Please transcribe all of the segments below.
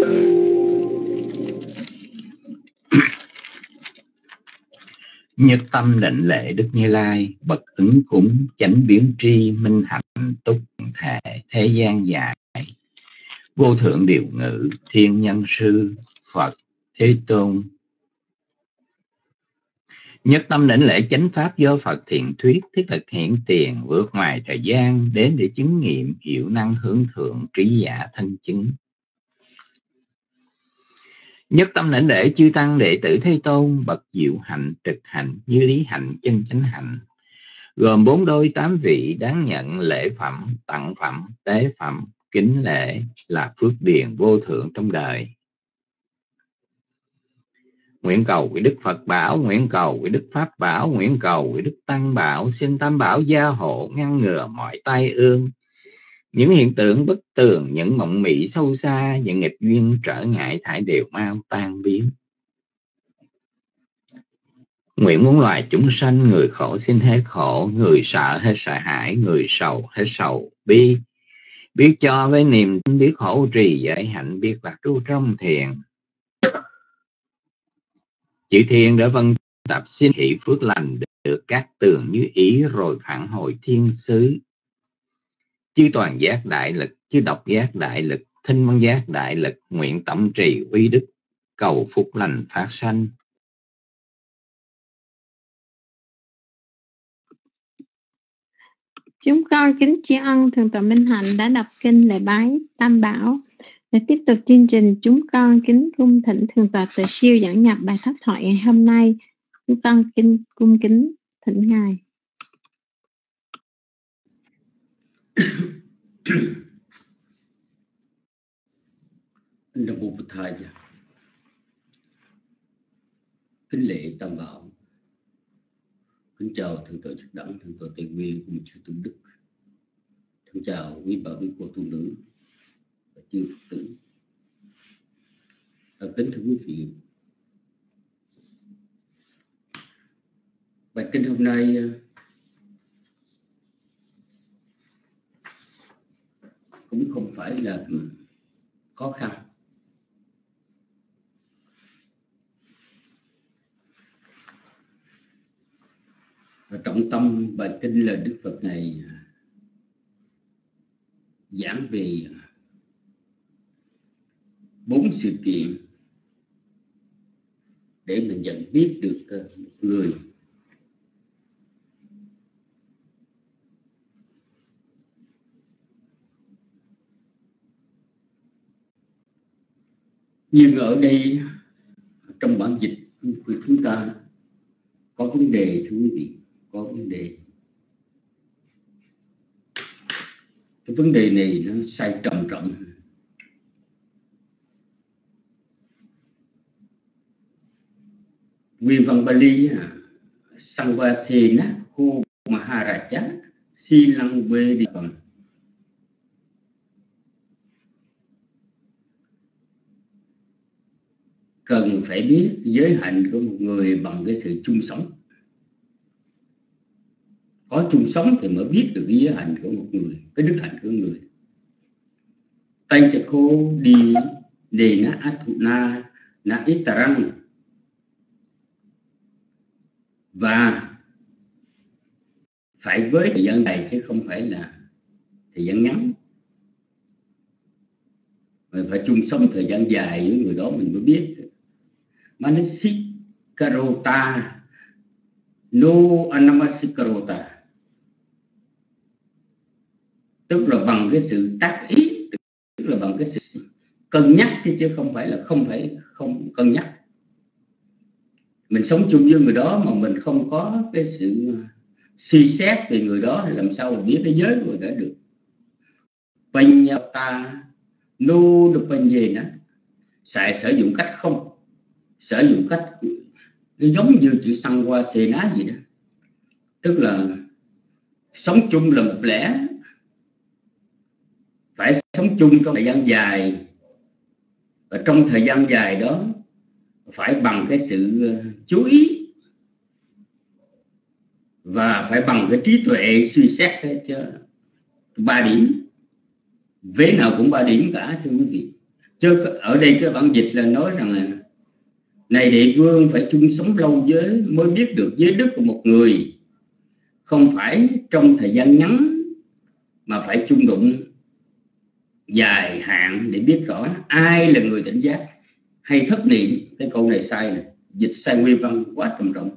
nhất tâm lệnh lệ đức như lai bậc ứng cúng chánh biến tri minh hạnh túc thể thế gian dài vô thượng điều ngữ thiên nhân sư, phật thế tôn. Nhất tâm lệnh lễ chánh pháp do phật thiện thuyết, thiết thực hiện tiền, vượt ngoài thời gian, đến để chứng nghiệm hiệu năng hướng thượng, trí giả thân chứng nhất tâm lãnh lễ chư tăng, đệ tử thế tôn, bậc diệu hạnh, trực hạnh như lý hạnh, chân chánh hạnh. Gồm bốn đôi tám vị đáng nhận lễ phẩm, tặng phẩm, tế phẩm, kính lễ là phước điền vô thượng trong đời. Nguyện cầu của đức phật bảo, nguyện cầu của đức pháp bảo, nguyện cầu của đức tăng bảo, xin tam bảo gia hộ, ngăn ngừa mọi tai ương những hiện tượng bất tường, những mộng mị sâu xa, những nghịch duyên trở ngại thải đều mau tan biến. Nguyện muốn loài chúng sanh, người khổ xin hết khổ, người sợ hết sợ hãi, người sầu hết sầu bi. Biết cho với niềm biết khổ trì giải hạnh, biết lạc trú trong thiền. Chữ thiền đã vân tập, xin hỷ phước lành được các tường như ý rồi phản hồi thiên sứ chư toàn giác đại lực chư độc giác đại lực thinh văn giác đại lực nguyện tổng trì uy đức cầu phúc lành phát sanh Chúng con kính tri ân Thượng tọa Minh Hạnh đã đọc kinh lễ bái Tam Bảo. Để tiếp tục chương trình, chúng con kính cung thỉnh Thượng tọa Từ Siêu giảng nhập bài pháp thoại ngày hôm nay. Chúng con kính cung kính thỉnh Ngài. Nam Mô Thầy Kính lễ Tam Bảo. Kính chào Thượng tọa chức Đẳng, Thượng tọa Tây Nguyên cùng chư Tôn Đức. Kính chào quý bà quý cô tu nữ và chư Phật tử. À, Kính thưa quý vị Bài kinh hôm nay cũng không phải là khó khăn. Và trọng tâm bài kinh là đức phật này à, giảng về bốn sự kiện để mình nhận biết được à, một người nhưng ở đây, trong bản dịch của chúng ta, có vấn đề, thưa quý vị, có vấn đề. Cái vấn đề này nó sai trầm trọng. Nguyên văn Bali Sangvasena Khu Maharaja Silang Lăng Vê Đi cần phải biết giới hạnh của một người bằng cái sự chung sống. Có chung sống thì mới biết được cái giới hạnh của một người, cái đức hạnh của người. Tay chật khô đi, đề na atuna na itarang và phải với thời gian này chứ không phải là thời gian ngắn. Mình phải chung sống thời gian dài với người đó mình mới biết manasikarota no anamasikarota tức là bằng cái sự tác ý, tức là bằng cái sự cân nhắc chứ không phải là không phải không cân nhắc. Mình sống chung với người đó mà mình không có cái sự suy xét về người đó thì làm sao mình biết cái giới của người đó được. Panyata nu được gì nữa sẽ sử dụng cách không sử dụng cách nó giống như chữ xăng qua xề ná gì đó. Tức là sống chung là một lẽ. Phải sống chung trong thời gian dài. Và trong thời gian dài đó, phải bằng cái sự ờ, chú ý. Và phải bằng cái trí tuệ suy xét hết cho ba điểm. Vế nào cũng ba điểm cả, thưa quý vị. Chứ ở đây cái bản dịch là nói rằng là này đệ vương phải chung sống lâu với, mới biết được giới đức của một người. Không phải trong thời gian ngắn mà phải chung đụng dài hạn để biết rõ ai là người tỉnh giác hay thất niệm. Cái câu này sai này dịch sai nguyên văn quá trầm trọng.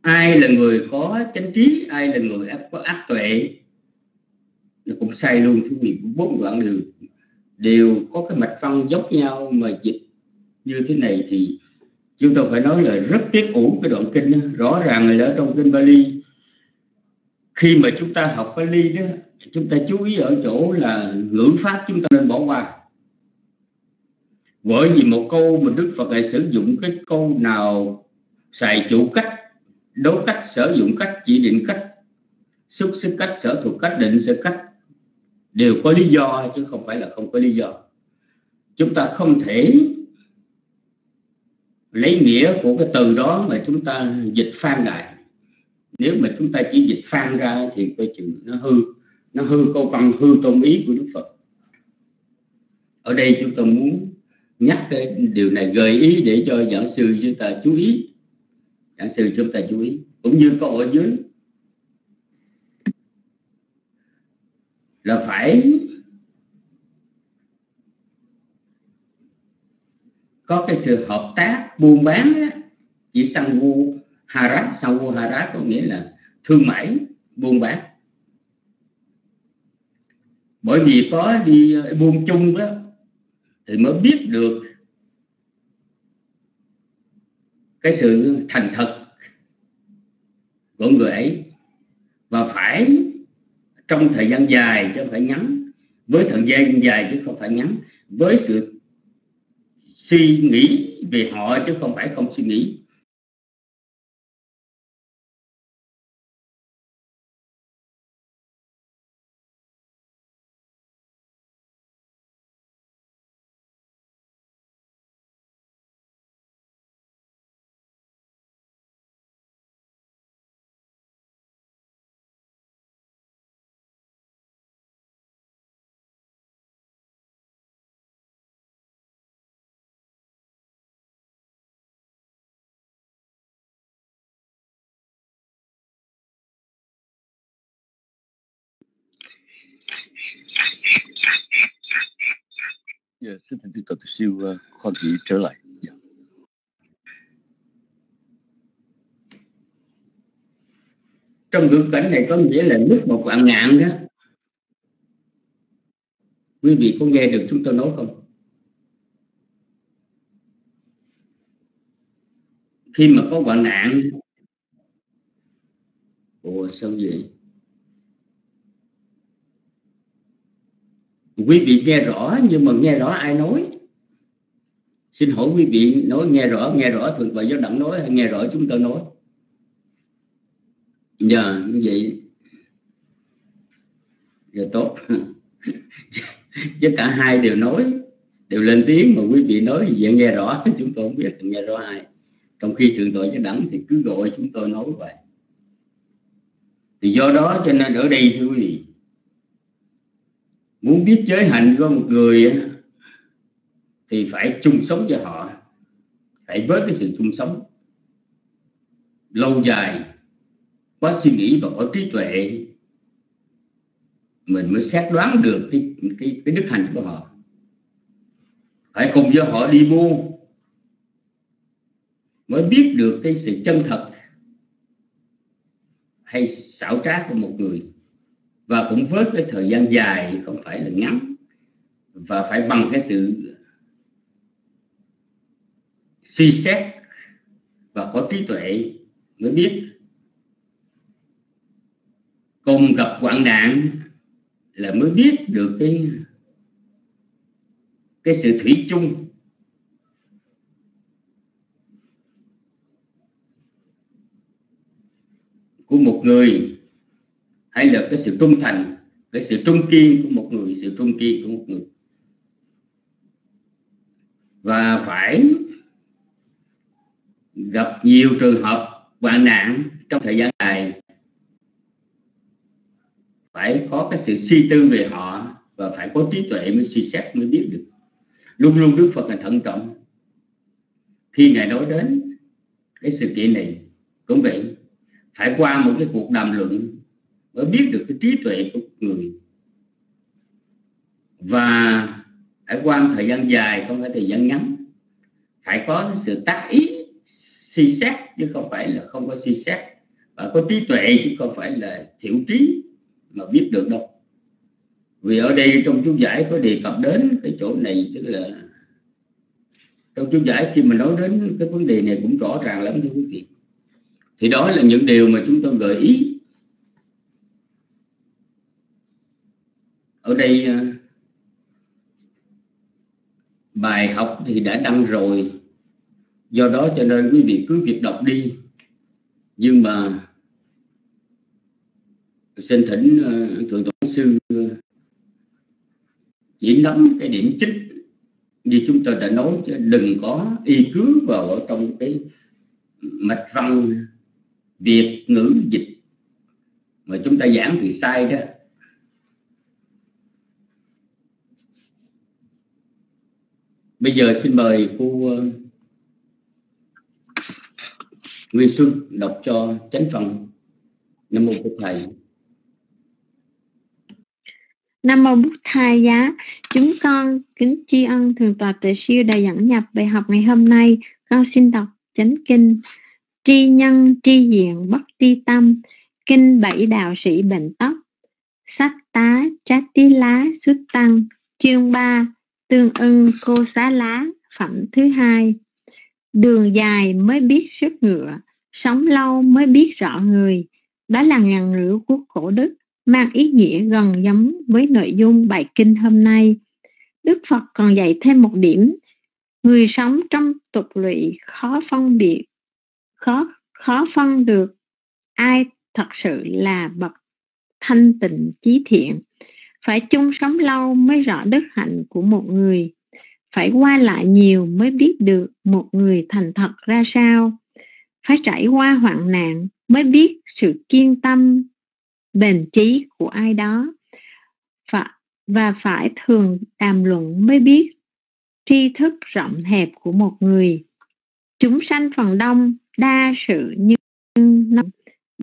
Ai là người có chánh trí, ai là người có ác tuệ, nó cũng sai luôn. Thưa quý vị bốn đoạn đều đều có cái mạch văn giống nhau mà dịch như thế này thì chúng tôi phải nói là rất tiếc uổng cái đoạn kinh đó. rõ ràng là ở trong kinh Bali, khi mà chúng ta học Bali đó, chúng ta chú ý ở chỗ là ngữ pháp chúng ta nên bỏ qua bởi vì một câu mà Đức Phật lại sử dụng cái câu nào xài chủ cách, đấu cách sử dụng cách, chỉ định cách, xuất xứ cách, sở thuộc cách, định sở cách, đều có lý do chứ không phải là không có lý do chúng ta không thể lấy nghĩa của cái từ đó mà chúng ta dịch phan đại. Nếu mà chúng ta chỉ dịch phan ra thì coi chừng nó hư nó hư câu văn, hư tôn ý của đức phật. Ở đây chúng ta muốn nhắc cái điều này gợi ý để cho giảng sư chúng ta chú ý. Giảng sư chúng ta chú ý. Cũng như câu ở dưới. Là phải có cái sự hợp tác buôn bán á, chỉ sang vu sangu sang vu có nghĩa là thương mại buôn bán. Bởi vì có đi ờ, buôn chung đó thì mới biết được cái sự thành thật của người ấy. Và phải trong thời gian dài chứ không phải ngắn với thời gian dài chứ không phải ngắn với sự suy nghĩ về họ chứ không phải không suy nghĩ. Dạ, xin thành Đức Tổ Siêu ờ, uh, khoan hỷ trở lại. Yeah. trong ngữ cảnh này có nghĩa là nước một vạn ngạn đó quý vị có nghe được chúng tôi nói không khi mà có hoạn nạn ồ sao vậy quý vị nghe rõ, nhưng mà nghe rõ ai nói? Xin hỏi quý vị nói nghe rõ nghe rõ thường và do đặng nói hay nghe rõ chúng tôi nói? Dạ như vậy. Giờ tốt. Chứ cả hai đều nói, đều lên tiếng mà quý vị nói gì vậy nghe rõ, chúng tôi không biết nghe rõ ai. Trong khi thượng tội cho đẳng thì cứ gọi chúng tôi nói vậy. Thì do đó cho nên ở đây thưa quý vị muốn biết giới hạnh của một người thì phải chung sống với họ. Phải với cái sự chung sống. Lâu dài có suy nghĩ và có trí tuệ mình mới xét đoán được cái, cái, cái đức hạnh của họ. Phải cùng với họ đi mua mới biết được cái sự chân thật hay xảo trá của một người và cũng với cái thời gian dài, không phải là ngắn, và phải bằng cái sự suy xét và có trí tuệ mới biết. Cùng gặp hoạn nạn là mới biết được cái cái sự thủy chung. Của một người hay là cái sự trung thành, cái sự trung kiên của một người, sự trung kiên của một người. Và phải gặp nhiều trường hợp hoạn nạn trong thời gian dài phải có cái sự suy tư về họ và phải có trí tuệ mới suy xét, mới biết được. Luôn luôn đức phật là thận trọng. Khi ngài nói đến cái sự kiện này, cũng vậy, phải qua một cái cuộc đàm luận mới biết được cái trí tuệ của người. Và phải qua thời gian dài, không phải thời gian ngắn. Phải có sự tác ý, suy xét, chứ không phải là không có suy xét. Và có trí tuệ chứ không phải là thiểu trí mà biết được đâu. Vì ở đây trong chú giải có đề cập đến cái chỗ này, tức là trong chú giải khi mà nói đến cái vấn đề này cũng rõ ràng lắm, thưa quý vị. Thì đó là những điều mà chúng tôi gợi ý ở đây ờ, bài học thì đã đăng rồi. Do đó cho nên quý vị cứ việc đọc đi. Nhưng mà xin thỉnh ờ, thượng tổ sư ờ, chỉ nắm cái điểm chính như chúng tôi đã nói, chứ đừng có y cứ vào ở trong cái mạch văn việt, ngữ, dịch. Mà chúng ta giảng thì sai đó. Bây giờ xin mời cô Nguyên ờ, Xuân đọc cho chánh phần. Nam mô Bụt thầy. Nam mô Bụt Thầy giá. Chúng con kính tri ân Thường Tòa tuệ siêu đã dẫn nhập bài học ngày hôm nay. Con xin đọc chánh kinh tri nhân tri diện bất tri tâm, kinh bảy đạo sĩ bệnh tóc, sách tá trát tí lá xuất tăng, chương 3 tương ưng cô xá lá, phẩm thứ hai. Đường dài mới biết sức ngựa, sống lâu mới biết rõ người. Đó là ngàn ngữ của cổ đức, mang ý nghĩa gần giống với nội dung bài kinh hôm nay. Đức phật còn dạy thêm một điểm, người sống trong tục lụy khó phân biệt, khó khó phân được, ai thật sự là bậc thanh tịnh trí thiện? Phải chung sống lâu mới rõ đức hạnh của một người. Phải qua lại nhiều mới biết được một người thành thật ra sao. Phải trải qua hoạn nạn mới biết sự kiên tâm bền trí của ai đó. Và, và phải thường đàm luận mới biết tri thức rộng hẹp của một người. Chúng sanh phần đông đa sự như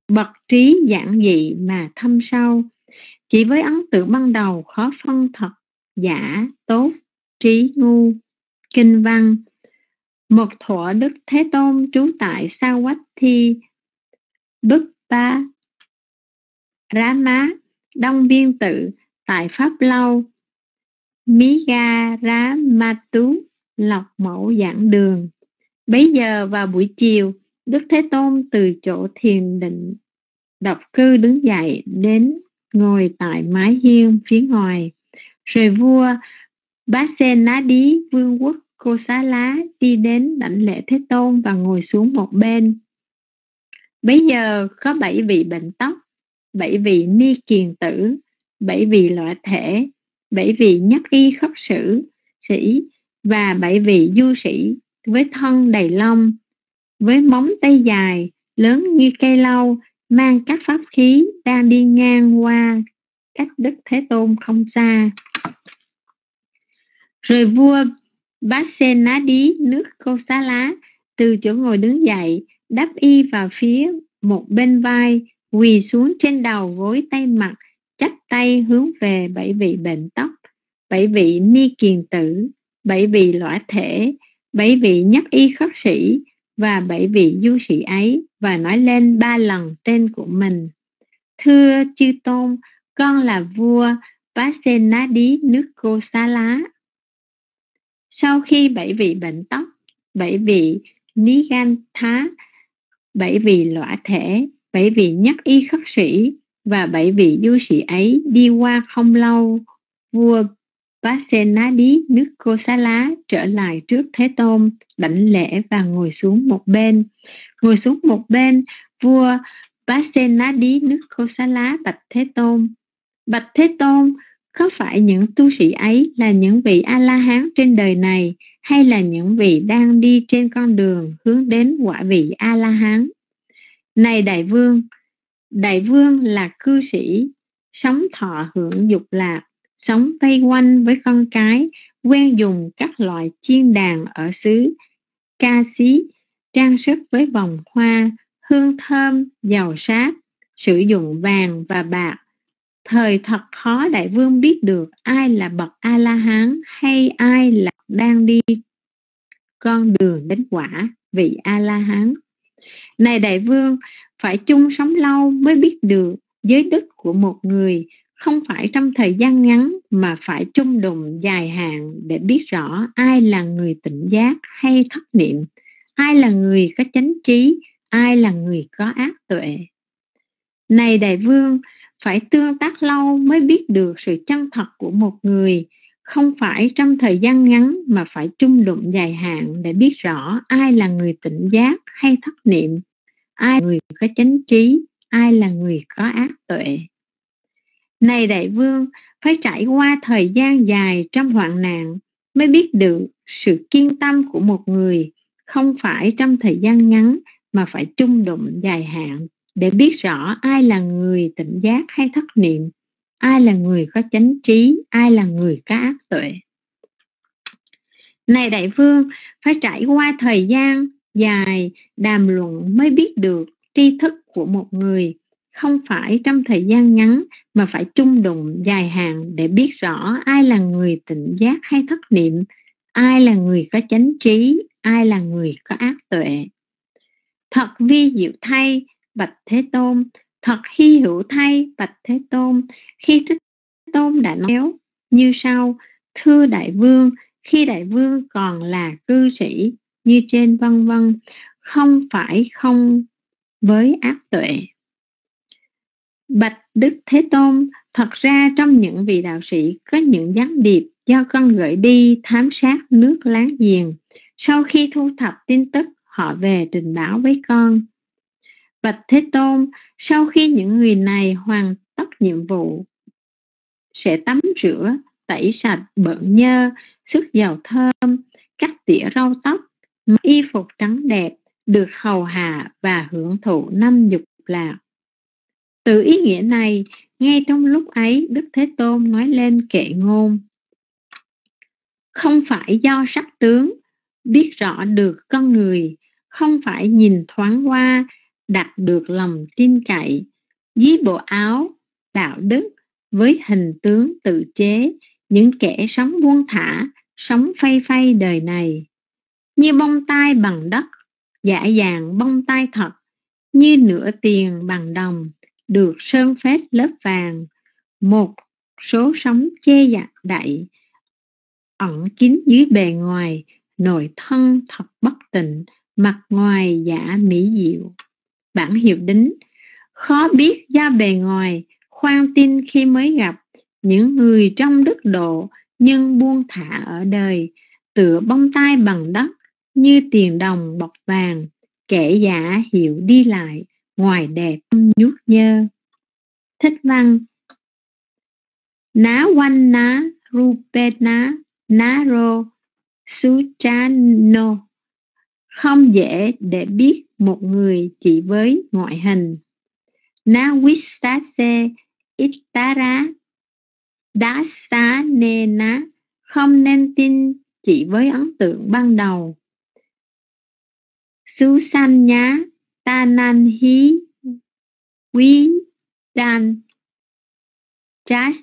bậc trí giản dị mà thâm sâu chỉ với ấn tượng ban đầu khó phân thật, giả, tốt, trí ngu, kinh văn. Một thuở đức thế tôn trú tại sa quách thi bức ba rá má, đông biên tự tại pháp lâu. Mí ga rá ma tú lọc mẫu giảng đường. Bấy giờ vào buổi chiều, đức thế tôn từ chỗ thiền định, độc cư đứng dậy đến ngồi tại mái hiên phía ngoài. Rồi vua Basenadi sen vương quốc cô xá lá đi đến đảnh lễ thế tôn và ngồi xuống một bên. Bấy giờ có bảy vị bệnh tóc, bảy vị ni kiền tử, bảy vị loại thể, bảy vị nhất y khất sử, sĩ và bảy vị du sĩ với thân đầy lông, với móng tay dài lớn như cây lau mang các pháp khí đang đi ngang qua cách đức thế tôn không xa. Rồi vua Basenadi, nước Cô Xá Lá, từ chỗ ngồi đứng dậy, đắp y vào phía một bên vai, quỳ xuống trên đầu gối tay mặt, chắp tay hướng về bảy vị bệnh tóc, bảy vị ni kiền tử, bảy vị lõa thể, bảy vị nhất y khất sĩ và bảy vị du sĩ ấy và nói lên ba lần tên của mình. Thưa chư tôn con là vua Pasenadi nước Kosala. Sau khi bảy vị bệnh tóc bảy vị Nigantha, gan thá bảy vị lõa thể bảy vị nhất y khất sĩ và bảy vị du sĩ ấy đi qua không lâu vua Vasenadi nước Cô Xá Lá trở lại trước Thế Tôn, đảnh lễ và ngồi xuống một bên. Ngồi xuống một bên, vua Vasenadi nước Cô Xá Lá bạch Thế Tôn. Bạch Thế Tôn, có phải những tu sĩ ấy là những vị A-la-hán trên đời này hay là những vị đang đi trên con đường hướng đến quả vị A-la-hán? Này đại vương, đại vương là cư sĩ, sống thọ hưởng dục lạc, sống vây quanh với con cái, quen dùng các loại chiên đàn ở xứ ca xí, trang sức với vòng hoa, hương thơm, giàu sáp sử dụng vàng và bạc. Thời thật khó đại vương biết được ai là bậc a la hán hay ai là đang đi con đường đến quả vị a la hán này đại vương, phải chung sống lâu mới biết được giới đức của một người không phải trong thời gian ngắn mà phải chung đùng dài hạn để biết rõ ai là người tỉnh giác hay thất niệm, ai là người có chánh trí, ai là người có ác tuệ. Này đại vương, phải tương tác lâu mới biết được sự chân thật của một người. Không phải trong thời gian ngắn mà phải chung đụng dài hạn để biết rõ ai là người tỉnh giác hay thất niệm, ai là người có chánh trí, ai là người có ác tuệ này đại vương, phải trải qua thời gian dài trong hoạn nạn mới biết được sự kiên tâm của một người không phải trong thời gian ngắn mà phải trung đụng dài hạn để biết rõ ai là người tỉnh giác hay thất niệm, ai là người có chánh trí, ai là người có ác tuệ. Này đại vương, phải trải qua thời gian dài đàm luận mới biết được tri thức của một người không phải trong thời gian ngắn, mà phải chung đụng dài hạn để biết rõ ai là người tỉnh giác hay thất niệm, ai là người có chánh trí, ai là người có ác tuệ. Thật vi diệu thay, bạch thế tôn. Thật hy hữu thay, bạch thế tôn. Khi thích tôn đã nói như sau, thưa đại vương, khi đại vương còn là cư sĩ, như trên vân vân, không phải không với ác tuệ bạch đức thế tôn, thật ra trong những vị đạo sĩ có những gián điệp do con gửi đi thám sát nước láng giềng, sau khi thu thập tin tức, họ về trình báo với con. Bạch thế tôn, sau khi những người này hoàn tất nhiệm vụ, sẽ tắm rửa, tẩy sạch bợn nhơ sức dầu thơm, cắt tỉa rau tóc, mặc y phục trắng đẹp, được hầu hạ và hưởng thụ năm dục lạc từ ý nghĩa này, ngay trong lúc ấy, đức thế tôn nói lên kệ ngôn. Không phải do sắc tướng biết rõ được con người, không phải nhìn thoáng qua, đạt được lòng tin cậy, dí bộ áo, đạo đức với hình tướng tự chế, những kẻ sống buông thả, sống phay phay đời này. Như bông tai bằng đất, giả dạng bông tai thật, như nửa tiền bằng đồng được sơn phết lớp vàng. Một số sóng che dặn đậy ẩn kín dưới bề ngoài, nội thân thật bất tịnh, mặt ngoài giả mỹ diệu. Bản hiệu đính, khó biết ra bề ngoài, khoan tin khi mới gặp, những người trong đức độ nhưng buông thả ở đời, tựa bông tai bằng đất như tiền đồng bọc vàng, kẻ giả hiệu đi lại ngoài đẹp nhút nhơ. Thích văn. Ná quanh ná rupena naro suchano không dễ để biết một người chỉ với ngoại hình. Ná wissase itara đá xá nê ná, không nên tin chỉ với ấn tượng ban đầu. Sú sanh nhá ta nan hí quý đan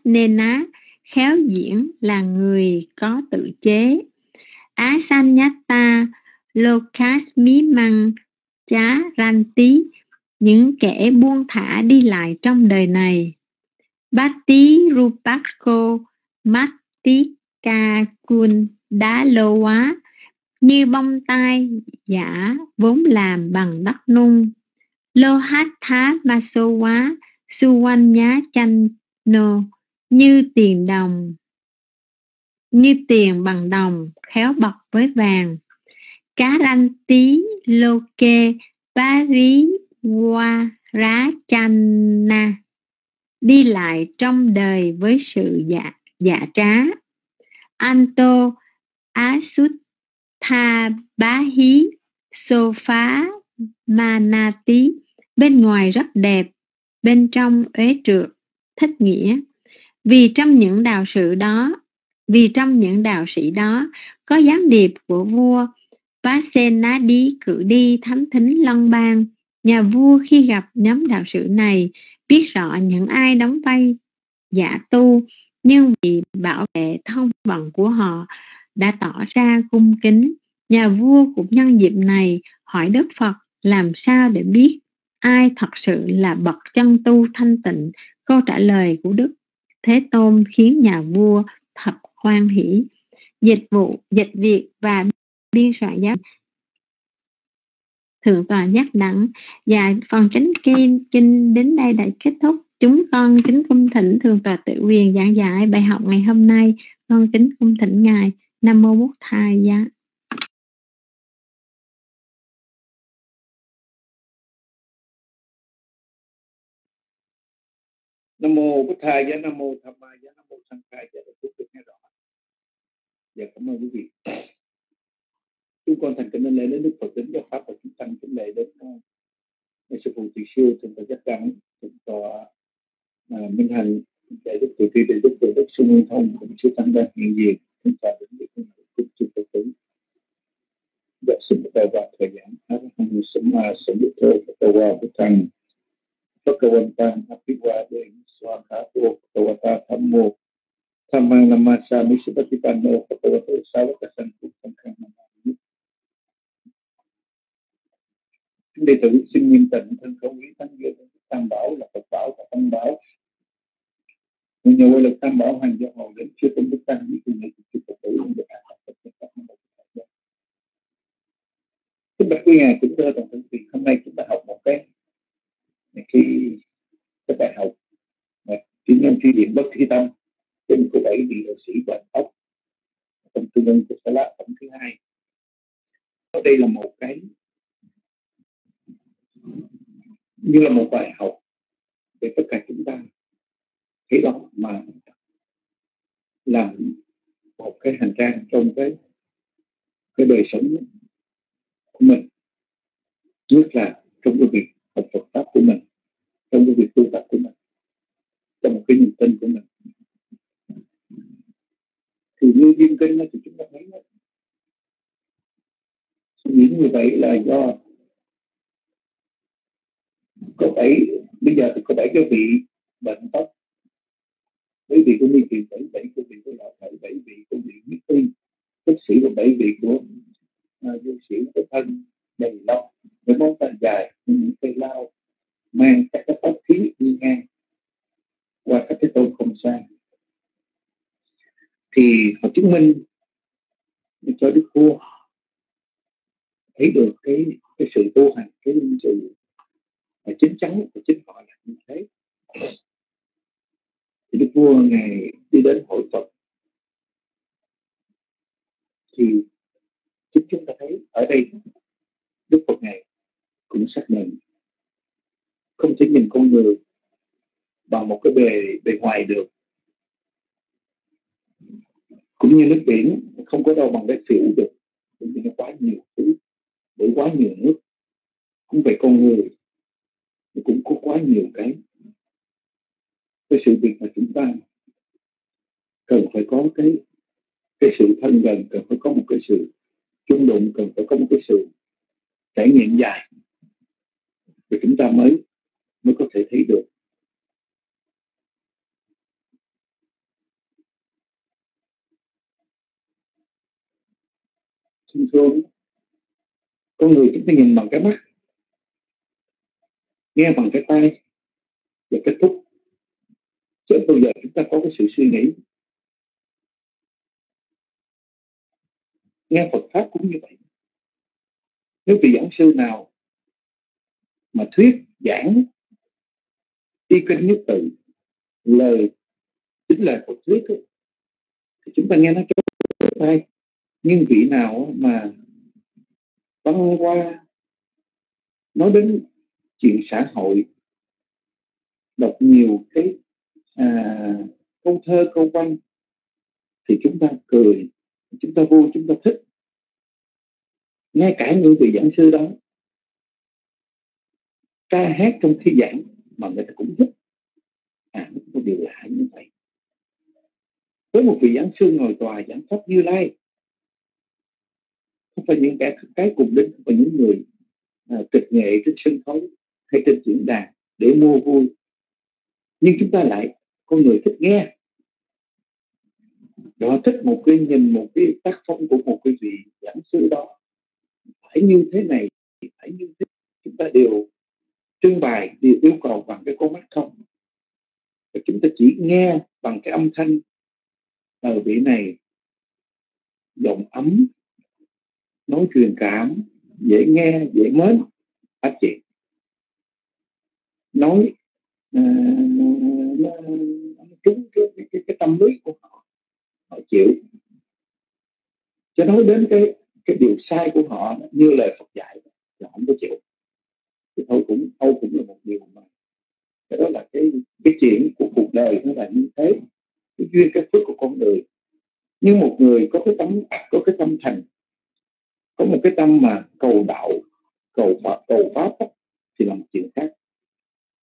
Nena khéo diễn là người có tự chế. Á sanh nhát Lokas mí măng chá ran tí những kẻ buông thả đi lại trong đời này. Bati Rupako Matika Kun Đá như bông tai giả vốn làm bằng đất nung. Lô hát thá ma sô quá su quanh nhá chanh nô, như tiền đồng. Như tiền bằng đồng, khéo bọc với vàng. Cá ranh tí, lô kê, bá rí qua rá, chanh na. Đi lại trong đời với sự dạ dạ trá. Anto á sút tha bá hí sô phá manati bên ngoài rất đẹp, bên trong uế trượt thích nghĩa vì trong những đạo sự đó, vì trong những đạo sĩ đó có gián điệp của vua Pasenadi cử đi thám thính long bang. Nhà vua khi gặp nhóm đạo sự này biết rõ những ai đóng vai giả tu, nhưng vì bảo vệ thông vận của họ đã tỏ ra cung kính. Nhà vua cũng nhân dịp này hỏi Đức Phật làm sao để biết ai thật sự là bậc chân tu thanh tịnh. Câu trả lời của Đức Thế Tôn khiến nhà vua thật hoan hỷ. Dịch vụ, dịch việc và biên soạn giáo thượng tòa nhắc đẳng và phần chánh kinh, kinh đến đây đã kết thúc chúng con kính cung thỉnh thượng tọa tự quyền giảng giải bài học ngày hôm nay con kính cung thỉnh ngài nam mô bút thai giá nam mô bút thai giá nam mô tham ma giá nam mô sanh khai giá Chúng được nghe rõ. Dạ cảm ơn quý vị. Chúng con thành kính lên lễ đến đức phật, đến giáo pháp và chúng tăng kính lễ đến ờ, Ngài sư phụ tỳ siêu thượng tọa giác đẳng, thượng tọa ờ, minh Hạnh đại đức tự tri đại đức tự đức sư nguyên thông cũng sư tăng đang hiện diện chúng ta đến được cung chư phật tử và xin bắt đầu vào thời gian Araham Sama Sambuddha Phật Bút Thằng Phật vào Tăng Apiwa Đến Swaka Tô Phật ta Tham Mô Tham Mang Namasa Misupati Panno Phật Tà Sāvaka Sankhu Tham Khang ma chúng đệ tử xin nghiêm tịnh thân không ý thánh dương tam bảo là phật bảo và tăng bảo công đức tăng với cùng ngày chư phật tử không được an lạc Kính bạch quý ngài chúng tôi tổng thống vị hôm nay chúng ta học một cái khi cái bài học mà chính nhân chi điểm bất thi tâm trên của bảy vị đạo sĩ và ốc trong tư ương của Sa La phẩm thứ hai. Ở đây là một cái như là một bài học để tất cả chúng ta khí độc mà làm một cái hành trang trong cái cái đời sống của mình nhất là trong cái việc học Phật pháp của mình, trong cái việc tu tập của mình, trong một cái niềm tin của mình thì như duyên kinh thì chúng ta thấy đó. suy nghĩ như vậy là do có bảy bây giờ thì có bảy cái vị bệnh tóc bảy vị của mi kỳ bảy bảy của vị của lão bảy bảy vị của vị nhất y tất sĩ và bảy vị của vô du sĩ của thân đầy lông với móng tay dài, những cây lao, mang các cái tóc khí đi ngang qua các cái tôn không xa thì họ chứng minh cho đức vua thấy được cái cái sự tu hành, cái sự à, chính chắn của chính họ là như thế thì đức vua ngài đi đến hội phật. Thì chính chúng ta thấy ở đây, đức phật ngài cũng xác định không thể nhìn con người bằng một cái bề bề ngoài được, cũng như nước biển không có đâu bằng cái phiểu được, cũng như nó quá nhiều thứ, bởi quá nhiều nước. Cũng về con người cũng có quá nhiều cái cái sự việc mà chúng ta cần phải có cái cái sự thân gần, cần phải có một cái sự chung đụng, cần phải có một cái sự trải nghiệm dài. Thì chúng ta mới mới có thể thấy được. Thường thường con người chúng ta nhìn bằng cái mắt, nghe bằng cái tay và kết thúc chứ bây giờ chúng ta có cái sự suy nghĩ. Nghe Phật pháp cũng như vậy. Nếu vị giảng sư nào mà thuyết giảng y kinh nhất tự lời chính là Phật thuyết ấy, thì chúng ta nghe nó trong tay nhưng vị nào mà băng qua nói đến chuyện xã hội đọc nhiều cái à, câu thơ câu văn thì chúng ta cười chúng ta vui chúng ta thích. Ngay cả những vị giảng sư đó ca hát trong khi giảng mà người ta cũng thích. À nó có điều lạ như vậy. Với một vị giảng sư ngồi tòa giảng pháp như lai. Không phải những kẻ cái cùng đích không phải những người à, kịch nghệ trên sân khấu hay trên diễn đàn để mua vui. Nhưng chúng ta lại con người thích nghe. Họ thích một cái nhìn, một cái tác phong của một cái vị giảng sư đó. Phải như thế này, phải như thế chúng ta đều trưng bày, đều yêu cầu bằng cái con mắt không. Và chúng ta chỉ nghe bằng cái âm thanh. Ở vị này, giọng ấm, nói truyền cảm, dễ nghe, dễ mến phát triển nói Ờ, nó, nó, trúng cái, cái, cái tâm lý của họ họ chịu. Cho nói đến cái cái điều sai của họ như lời Phật dạy là không có chịu. Thì thôi cũng thôi cũng là một điều mà. Cái đó là cái cái chuyện của cuộc đời nó là như thế cái duyên cái phước của con người. Như một người có cái tâm có cái tâm thành có một cái tâm mà cầu đạo cầu Phật, cầu pháp thì là một chuyện khác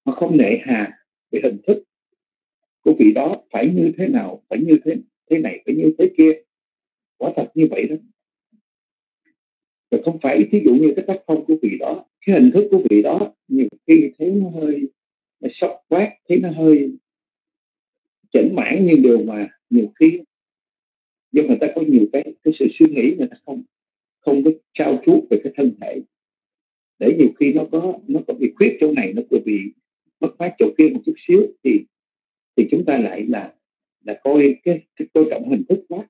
nó không nệ hà về hình thức của vị đó phải như thế nào, phải như thế thế này, phải như thế kia. Quả thật như vậy đó. Rồi không phải, thí dụ như cái tác phong của vị đó, cái hình thức của vị đó, nhiều khi thấy nó hơi, nó sốc quát, thấy nó hơi chỉnh mãn như điều mà nhiều khi do người ta có nhiều cái cái sự suy nghĩ người ta không không có trao chuốt về cái thân thể. Để nhiều khi nó có nó có bị khuyết chỗ này, nó có bị mất mát chỗ kia một chút xíu thì thì chúng ta lại là là coi cái, cái coi trọng hình thức quá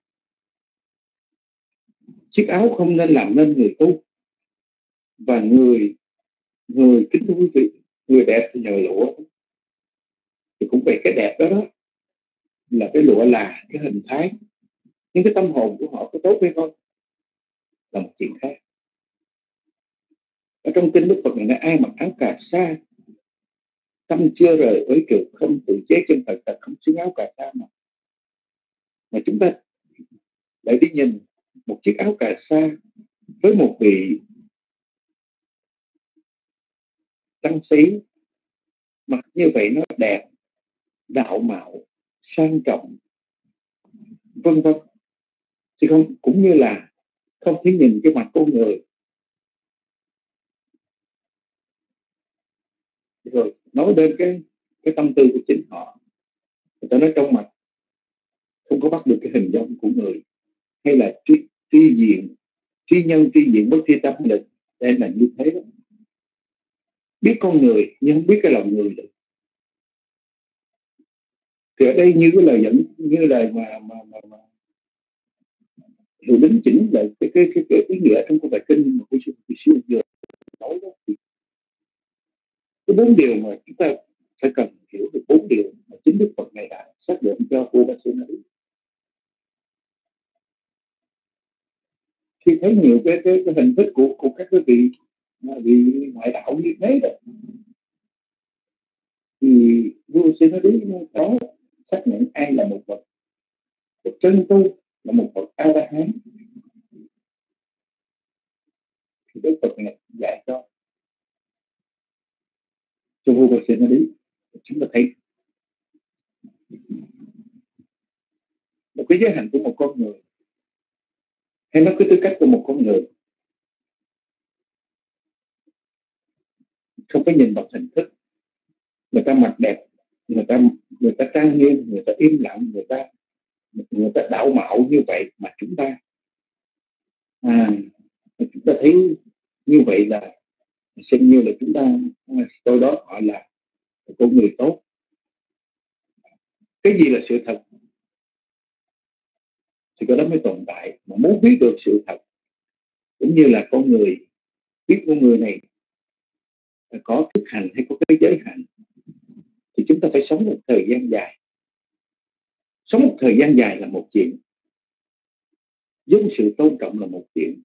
chiếc áo không nên làm nên người tu và người người kính thưa quý vị người đẹp thì nhờ lụa. Thì cũng về cái đẹp đó đó là cái lụa là cái hình thái nhưng cái tâm hồn của họ có tốt hay không là một chuyện khác. Ở trong kinh đức phật này ai mặc áo cà sa tâm chưa rời với trường không tự chế chân thật thật không xứng áo cà sa mà. Mà chúng ta lại đi nhìn một chiếc áo cà sa với một vị tăng sĩ. Mặc như vậy nó đẹp, đạo mạo, sang trọng, vân vân. Thì không, cũng như là không thể nhìn cái mặt con người. Rồi nói đến cái cái tâm tư của chính họ người ta nói trong mặt không có bắt được cái hình dung của người. Hay là tri, tri diện tri nhân tri diện bất tri tâm lực đây là như thế đó. Biết con người nhưng không biết cái lòng người được. Thì ở đây như cái lời dẫn như lời mà mà mà, mà hiểu đính chỉnh là cái cái cái, cái ý nghĩa trong cái bài kinh mà cô sư thì sư vừa nói đó thì có bốn điều mà chúng ta phải cần hiểu được bốn điều mà chính đức phật này đã xác định cho cô bác sư nói khi thấy nhiều cái cái, cái hình thức của của các cái vị vị ngoại đạo như thế đó thì vua sư nó xác nhận ai là một vật một chân tu là một bậc a la hán. Thì đức phật này dạy cho cho vô bậc sư nó đi chúng ta thấy một cái giới hạn của một con người hay nó cái tư cách của một con người không phải nhìn bằng hình thức. Người ta mặc đẹp người ta người ta trang nghiêm người ta im lặng người ta người ta đạo mạo như vậy mà chúng ta à, chúng ta thấy như vậy là xem như là chúng ta, tôi đó gọi là con người tốt. Cái gì là sự thật? Thì cái đó mới tồn tại. Mà muốn biết được sự thật, cũng như là con người, biết con người này có thực hành hay có cái giới hạn, thì chúng ta phải sống một thời gian dài. Sống một thời gian dài là một chuyện. Giống sự tôn trọng là một chuyện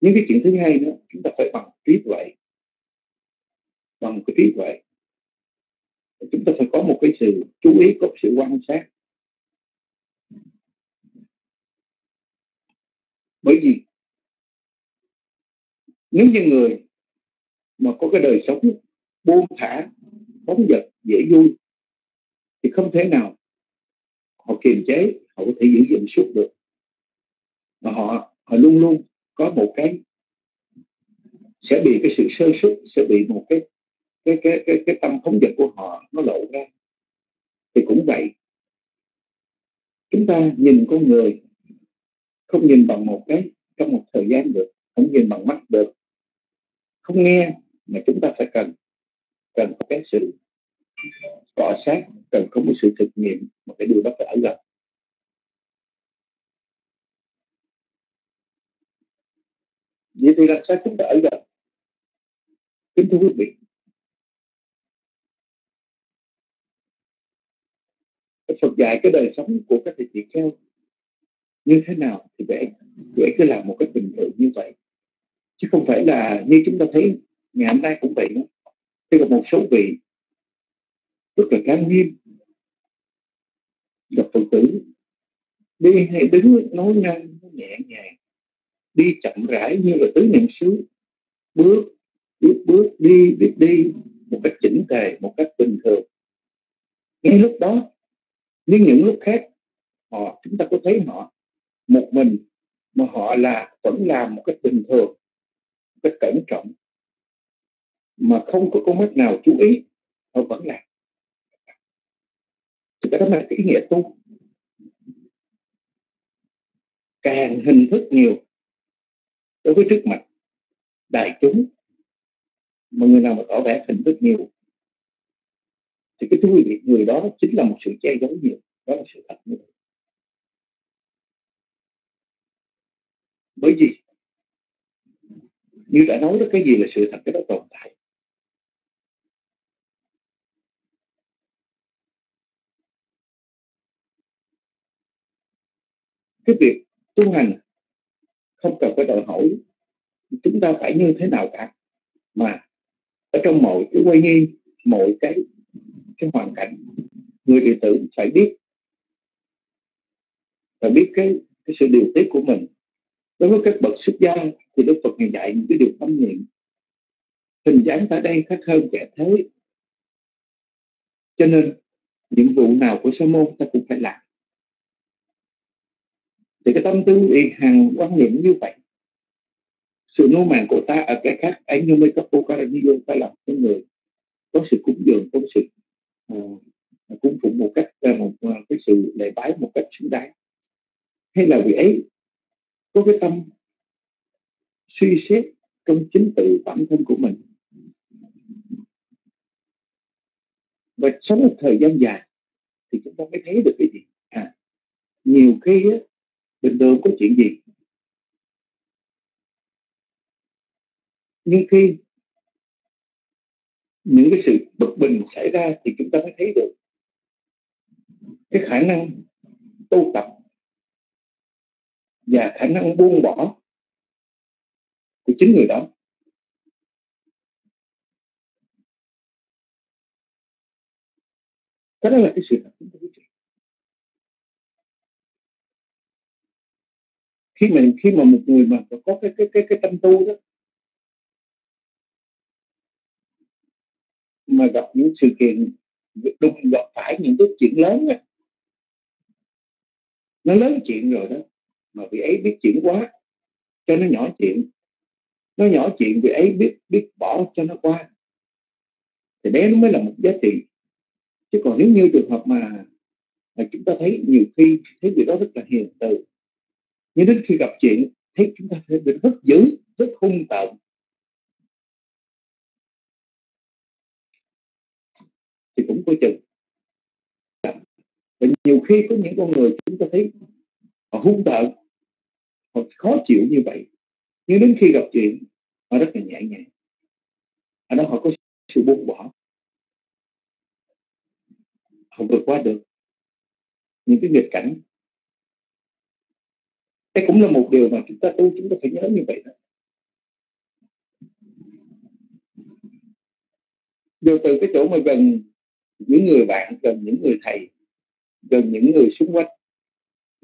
nhưng cái chuyện thứ hai nữa chúng ta phải bằng trí tuệ. Bằng cái trí tuệ. Chúng ta phải có một cái sự chú ý, có sự quan sát. Bởi vì, nếu như người mà có cái đời sống buông thả phóng dật dễ vui, thì không thể nào họ kiềm chế, họ có thể giữ gìn suốt được. Mà họ họ luôn luôn có một cái sẽ bị cái sự sơ xuất sẽ bị một cái cái cái cái, cái tâm phóng dật của họ nó lộ ra. Thì cũng vậy chúng ta nhìn con người không nhìn bằng một cái trong một thời gian được không nhìn bằng mắt được. Không nghe mà chúng ta phải cần cần có cái sự cọ sát cần có một sự thực nghiệm một cái điều đó phải ở gần. Vậy thì làm sao chúng ta ở gần? Kính thưa quý vị. Phật dạy cái đời sống của các thầy chị kheo như thế nào thì vậy vậy cứ làm một cách bình thường như vậy. Chứ không phải là như chúng ta thấy ngày hôm nay cũng vậy đó. Thế còn một số vị rất là trang nghiêm, gặp phật tử, đi hay đứng nói nhanh, nhẹ nhàng đi chậm rãi như là tứ niệm xứ, bước bước bước đi biết đi một cách chỉnh tề, một cách bình thường. Ngay lúc đó, nhưng những lúc khác, họ, chúng ta có thấy họ một mình, mà họ là, vẫn làm một cách bình thường, một cách cẩn trọng, mà không có con mắt nào chú ý, họ vẫn làm Chúng ta đó là cái ý nghĩa tu. Càng hình thức nhiều đối với trước mặt đại chúng, mà người nào mà tỏ vẻ hình thức nhiều, thì cái thú vị người đó chính là một sự che giấu nhiều, đó là sự thật như vậy bởi vì như đã nói đó, cái gì là sự thật, cái đó tồn tại. Cái việc tu hành không cần phải đòi hỏi chúng ta phải như thế nào cả. Mà ở trong mọi cái quay nghi mọi cái cái hoàn cảnh, người đệ tử phải biết phải biết cái cái sự điều tiết của mình. Đối với các bậc xuất gia thì đức phật ngày dạy những cái điều tâm niệm. Hình dáng tại đây khác hơn kẻ thế. Cho nên, nhiệm vụ nào của sa môn ta cũng phải làm thì cái tâm tư y hàng quan niệm như vậy. Sự nô màng của ta ở cái khác ấy như mấy các cô Karaniyo ta làm cho người có sự cúng dường có sự uh, cung phụng một cách uh, một uh, cái sự lễ bái một cách xứng đáng. Hay là vì ấy có cái tâm suy xét trong chính tự bản thân của mình. Và sống một thời gian dài thì chúng ta mới thấy được cái gì? À nhiều khi á, bình thường có chuyện gì? Nhưng khi những cái sự bất bình xảy ra thì chúng ta mới thấy được cái khả năng tu tập và khả năng buông bỏ của chính người đó. Cái đó là cái sự thật chúng ta biết khi mình khi mà một người mà có cái cái cái cái tâm tu đó mà gặp những sự kiện đụng gặp phải những cái chuyện lớn đó, nó lớn chuyện rồi đó mà vị ấy biết chuyển quá cho nó nhỏ chuyện. Nó nhỏ chuyện vì ấy biết biết bỏ cho nó qua. Thì bé nó mới là một giá trị. Chứ còn nếu như trường hợp mà, mà chúng ta thấy nhiều khi thấy người đó rất là hiền từ nhưng đến khi gặp chuyện, thấy chúng ta thấy rất dữ, rất hung tợn. Thì cũng coi chừng. Và nhiều khi có những con người chúng ta thấy họ hung tợn, họ khó chịu như vậy. Nhưng đến khi gặp chuyện, họ rất là nhẹ nhàng. Ở đó họ có sự buông bỏ. Họ vượt qua được những cái nghịch cảnh đây cũng là một điều mà chúng ta tu chúng ta phải nhớ như vậy đó. Điều từ cái chỗ mà gần những người bạn gần những người thầy gần những người xung quanh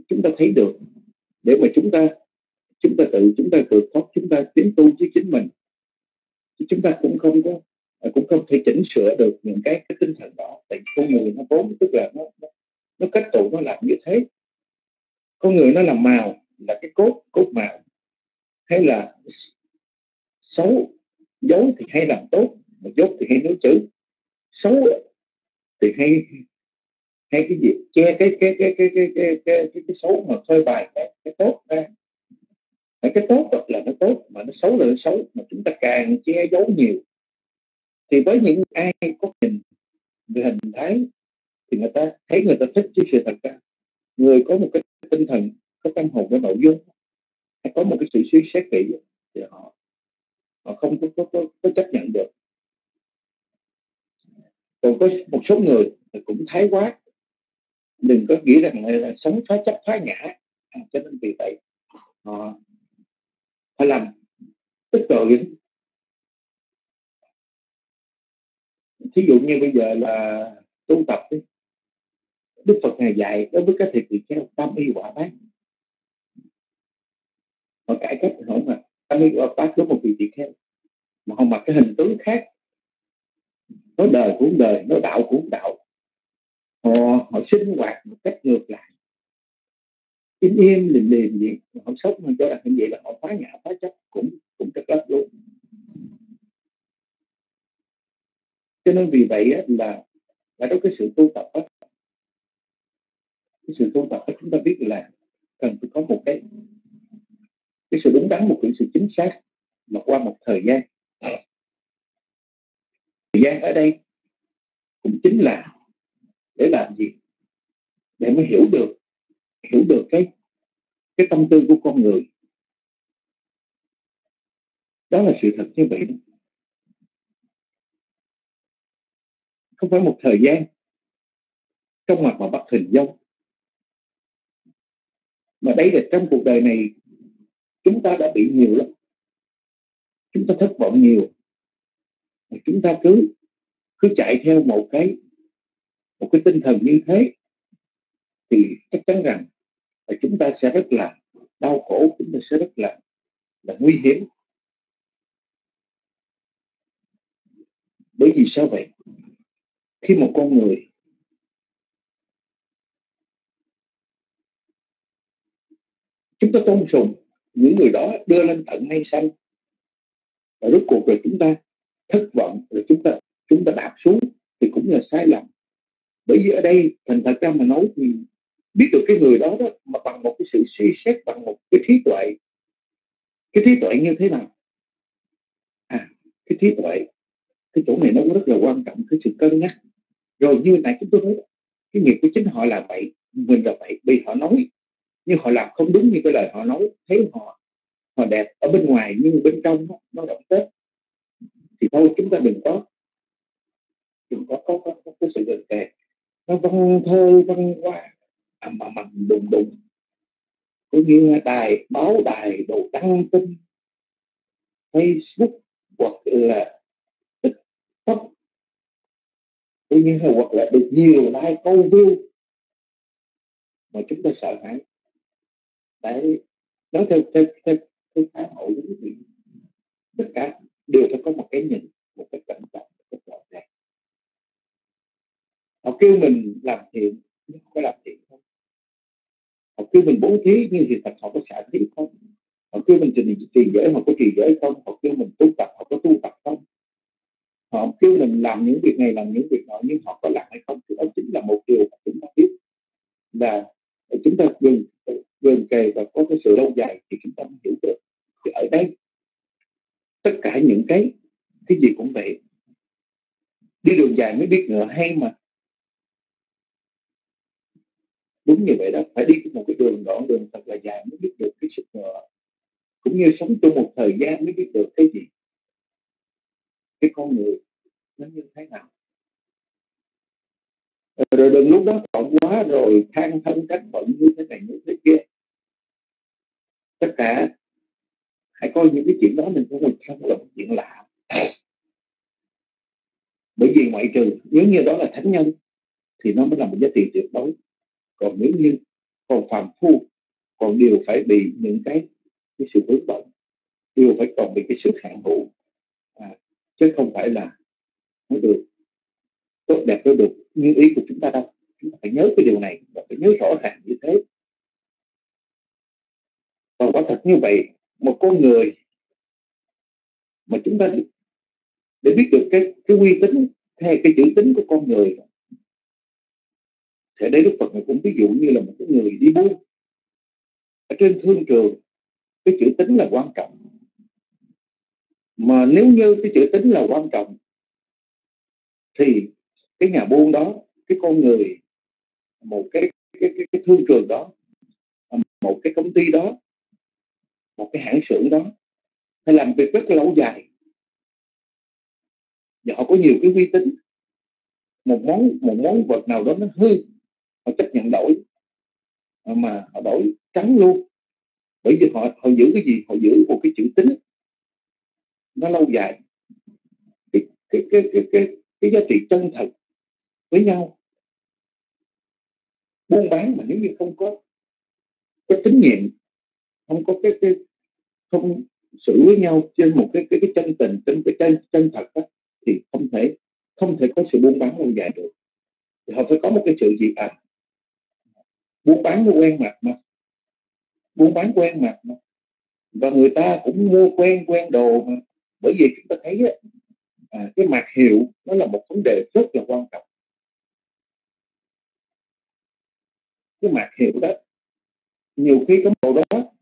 chúng ta thấy được. Để mà chúng ta chúng ta tự chúng ta vượt thoát chúng ta tiến tu với chính mình. Chứ chúng ta cũng không có à, cũng không thể chỉnh sửa được những cái cái tinh thần đó. Tại con người nó vốn tức là nó, nó nó kết tụ nó làm như thế. Con người nó làm màu là cái cốt cốt màu hay là xấu dấu thì hay làm tốt mà dốt thì hay nói chữ. Xấu thì hay hay cái gì? Che cái cái cái cái cái cái cái, cái, cái xấu mà phơi bày cái, cái tốt ra. Cái tốt là nó tốt mà nó xấu là nó xấu mà chúng ta càng che giấu nhiều. Thì với những ai có nhìn về hình thái thì người ta thấy người ta thích chứ sự thật ra. Người có một cái tinh thần có tâm hồn có nội dung. Hay có một cái sự suy xét kỹ thì họ họ không có, có, có, có chấp nhận được. Còn có một số người cũng thái quá. Đừng có nghĩ rằng là, là sống phá chấp phá ngã à, cho nên vì vậy họ phải làm tức tội thí dụ như bây giờ là tu tập đi. Đức Phật ngày dạy đối với các thiệt tỳ kheo tam y quả bát họ cải cách họ mà. Tâm y của bát đúng một vị tỳ kheo mà họ mặc cái hình tướng khác. Nói đời cũng đời nói đạo cũng đạo. Họ họ sinh hoạt một cách ngược lại. Im im lìm lìm gì họ sống mà cho là như vậy là họ phá ngã phá chấp cũng cũng rất lắm luôn. Cho nên vì vậy là là trong cái sự tu tập á, cái sự tu tập đó chúng ta biết là cần phải có một cái cái sự đúng đắn một cái sự chính xác mà qua một thời gian. Thời gian ở đây cũng chính là để làm gì? Để mới hiểu được hiểu được cái cái tâm tư của con người. Đó là sự thật như vậy không phải một thời gian trong mặt mà bắt hình dung mà đấy là trong cuộc đời này chúng ta đã bị nhiều lắm. Chúng ta thất vọng nhiều. Chúng ta cứ cứ chạy theo một cái một cái tinh thần như thế, thì chắc chắn rằng là chúng ta sẽ rất là đau khổ, chúng ta sẽ rất là là nguy hiểm. Bởi vì sao vậy? Khi một con người chúng ta tôn sùng những người đó đưa lên tận mây xanh và rốt cuộc rồi chúng ta thất vọng, rồi chúng ta chúng ta đạp xuống thì cũng là sai lầm. Bởi vì ở đây thành thật ra mà nói thì biết được cái người đó đó mà bằng một cái sự suy xét, bằng một cái trí tuệ. Cái trí tuệ như thế nào? À cái trí tuệ, cái chỗ này nó rất là quan trọng, cái sự cân nhắc. Rồi như nãy chúng tôi nói, cái nghiệp của chính họ là vậy, mình là vậy, vì họ nói nhưng họ làm không đúng như cái lời họ nói thấy họ họ đẹp ở bên ngoài nhưng bên trong nó, nó động tết thì thôi chúng ta đừng có đừng có có, có, có cái sự gần kề. Nó văn thơ văn hoa ầm ầm ầm đùng đùng. Cũng như đài báo đài đồ đăng tin. Facebook hoặc là tiktok. Tự như hoặc là được nhiều like câu view. Mà chúng ta sợ hãi đấy. Đó, theo theo theo theo xã hội của quý tất cả đều phải có một cái nhìn, một cái cẩn trọng một cái rõ ràng. Họ kêu mình làm thiện, nhưng không có làm thiện không họ kêu mình bố thí, nhưng thì thật họ có xả thí không? Họ kêu mình trì trì giới, họ có trì giới không? Họ kêu mình tu tập, họ có tu tập không? Họ kêu mình làm những việc này, làm những việc nọ, nhưng họ có làm hay không? Thì đó chính là một điều mà chúng ta biết. Là chúng ta gần gần kề và có cái sự lâu dài thì chúng ta mới hiểu được. Thì ở đây, tất cả những cái cái gì cũng vậy. Đi đường dài mới biết ngựa hay mà. Đúng như vậy đó, phải đi một cái đường đoạn đường thật là dài mới biết được cái sức ngựa. Cũng như sống trong một thời gian mới biết được cái gì. Cái con người nó như thế nào rồi đừng lúc đó cộng quá rồi than thân trách phận như thế này như thế kia. Tất cả hãy coi những cái chuyện đó mình không không là một chuyện lạ. Bởi vì ngoại trừ nếu như đó là thánh nhân thì nó mới là một giá trị tuyệt đối. Còn nếu như còn phàm phu còn đều phải bị những cái cái sự vướng bận đều phải còn bị cái sức hạn hữu à, chứ không phải là nó được tốt, đẹp nó được như ý của chúng ta đâu. Chúng ta phải nhớ cái điều này và phải nhớ rõ ràng như thế. Và quả thật như vậy, một con người mà chúng ta để biết được cái cái uy tín hay cái chữ tính của con người thì đây Đức Phật này cũng ví dụ như là một cái người đi buôn ở trên thương trường, cái chữ tính là quan trọng. Mà nếu như cái chữ tính là quan trọng, thì cái nhà buôn đó cái con người một cái cái, cái, cái thương trường đó một cái công ty đó một cái hãng xưởng đó hay làm việc rất lâu dài. Và họ có nhiều cái uy tín. Một món một món vật nào đó nó hư họ chấp nhận đổi mà họ đổi trắng luôn. Bởi vì họ họ giữ cái gì? Họ giữ một cái chữ tính nó lâu dài. Cái cái cái cái cái, cái giá trị chân thật với nhau. Buôn bán mà nếu như không có cái tín nhiệm không có cái cái không xử với nhau trên một cái cái, cái chân tình trên cái chân chân thật đó, thì không thể không thể có sự buôn bán lâu dài được. Thì họ phải có một cái sự gì à buôn bán nó quen mặt mà. Buôn bán quen mặt mà. Và người ta cũng mua quen quen đồ mà. Bởi vì chúng ta thấy á, à, cái mặt hiệu nó là một vấn đề rất là quan trọng. Cái mặt hiệu đó. Nhiều khi cái màu đó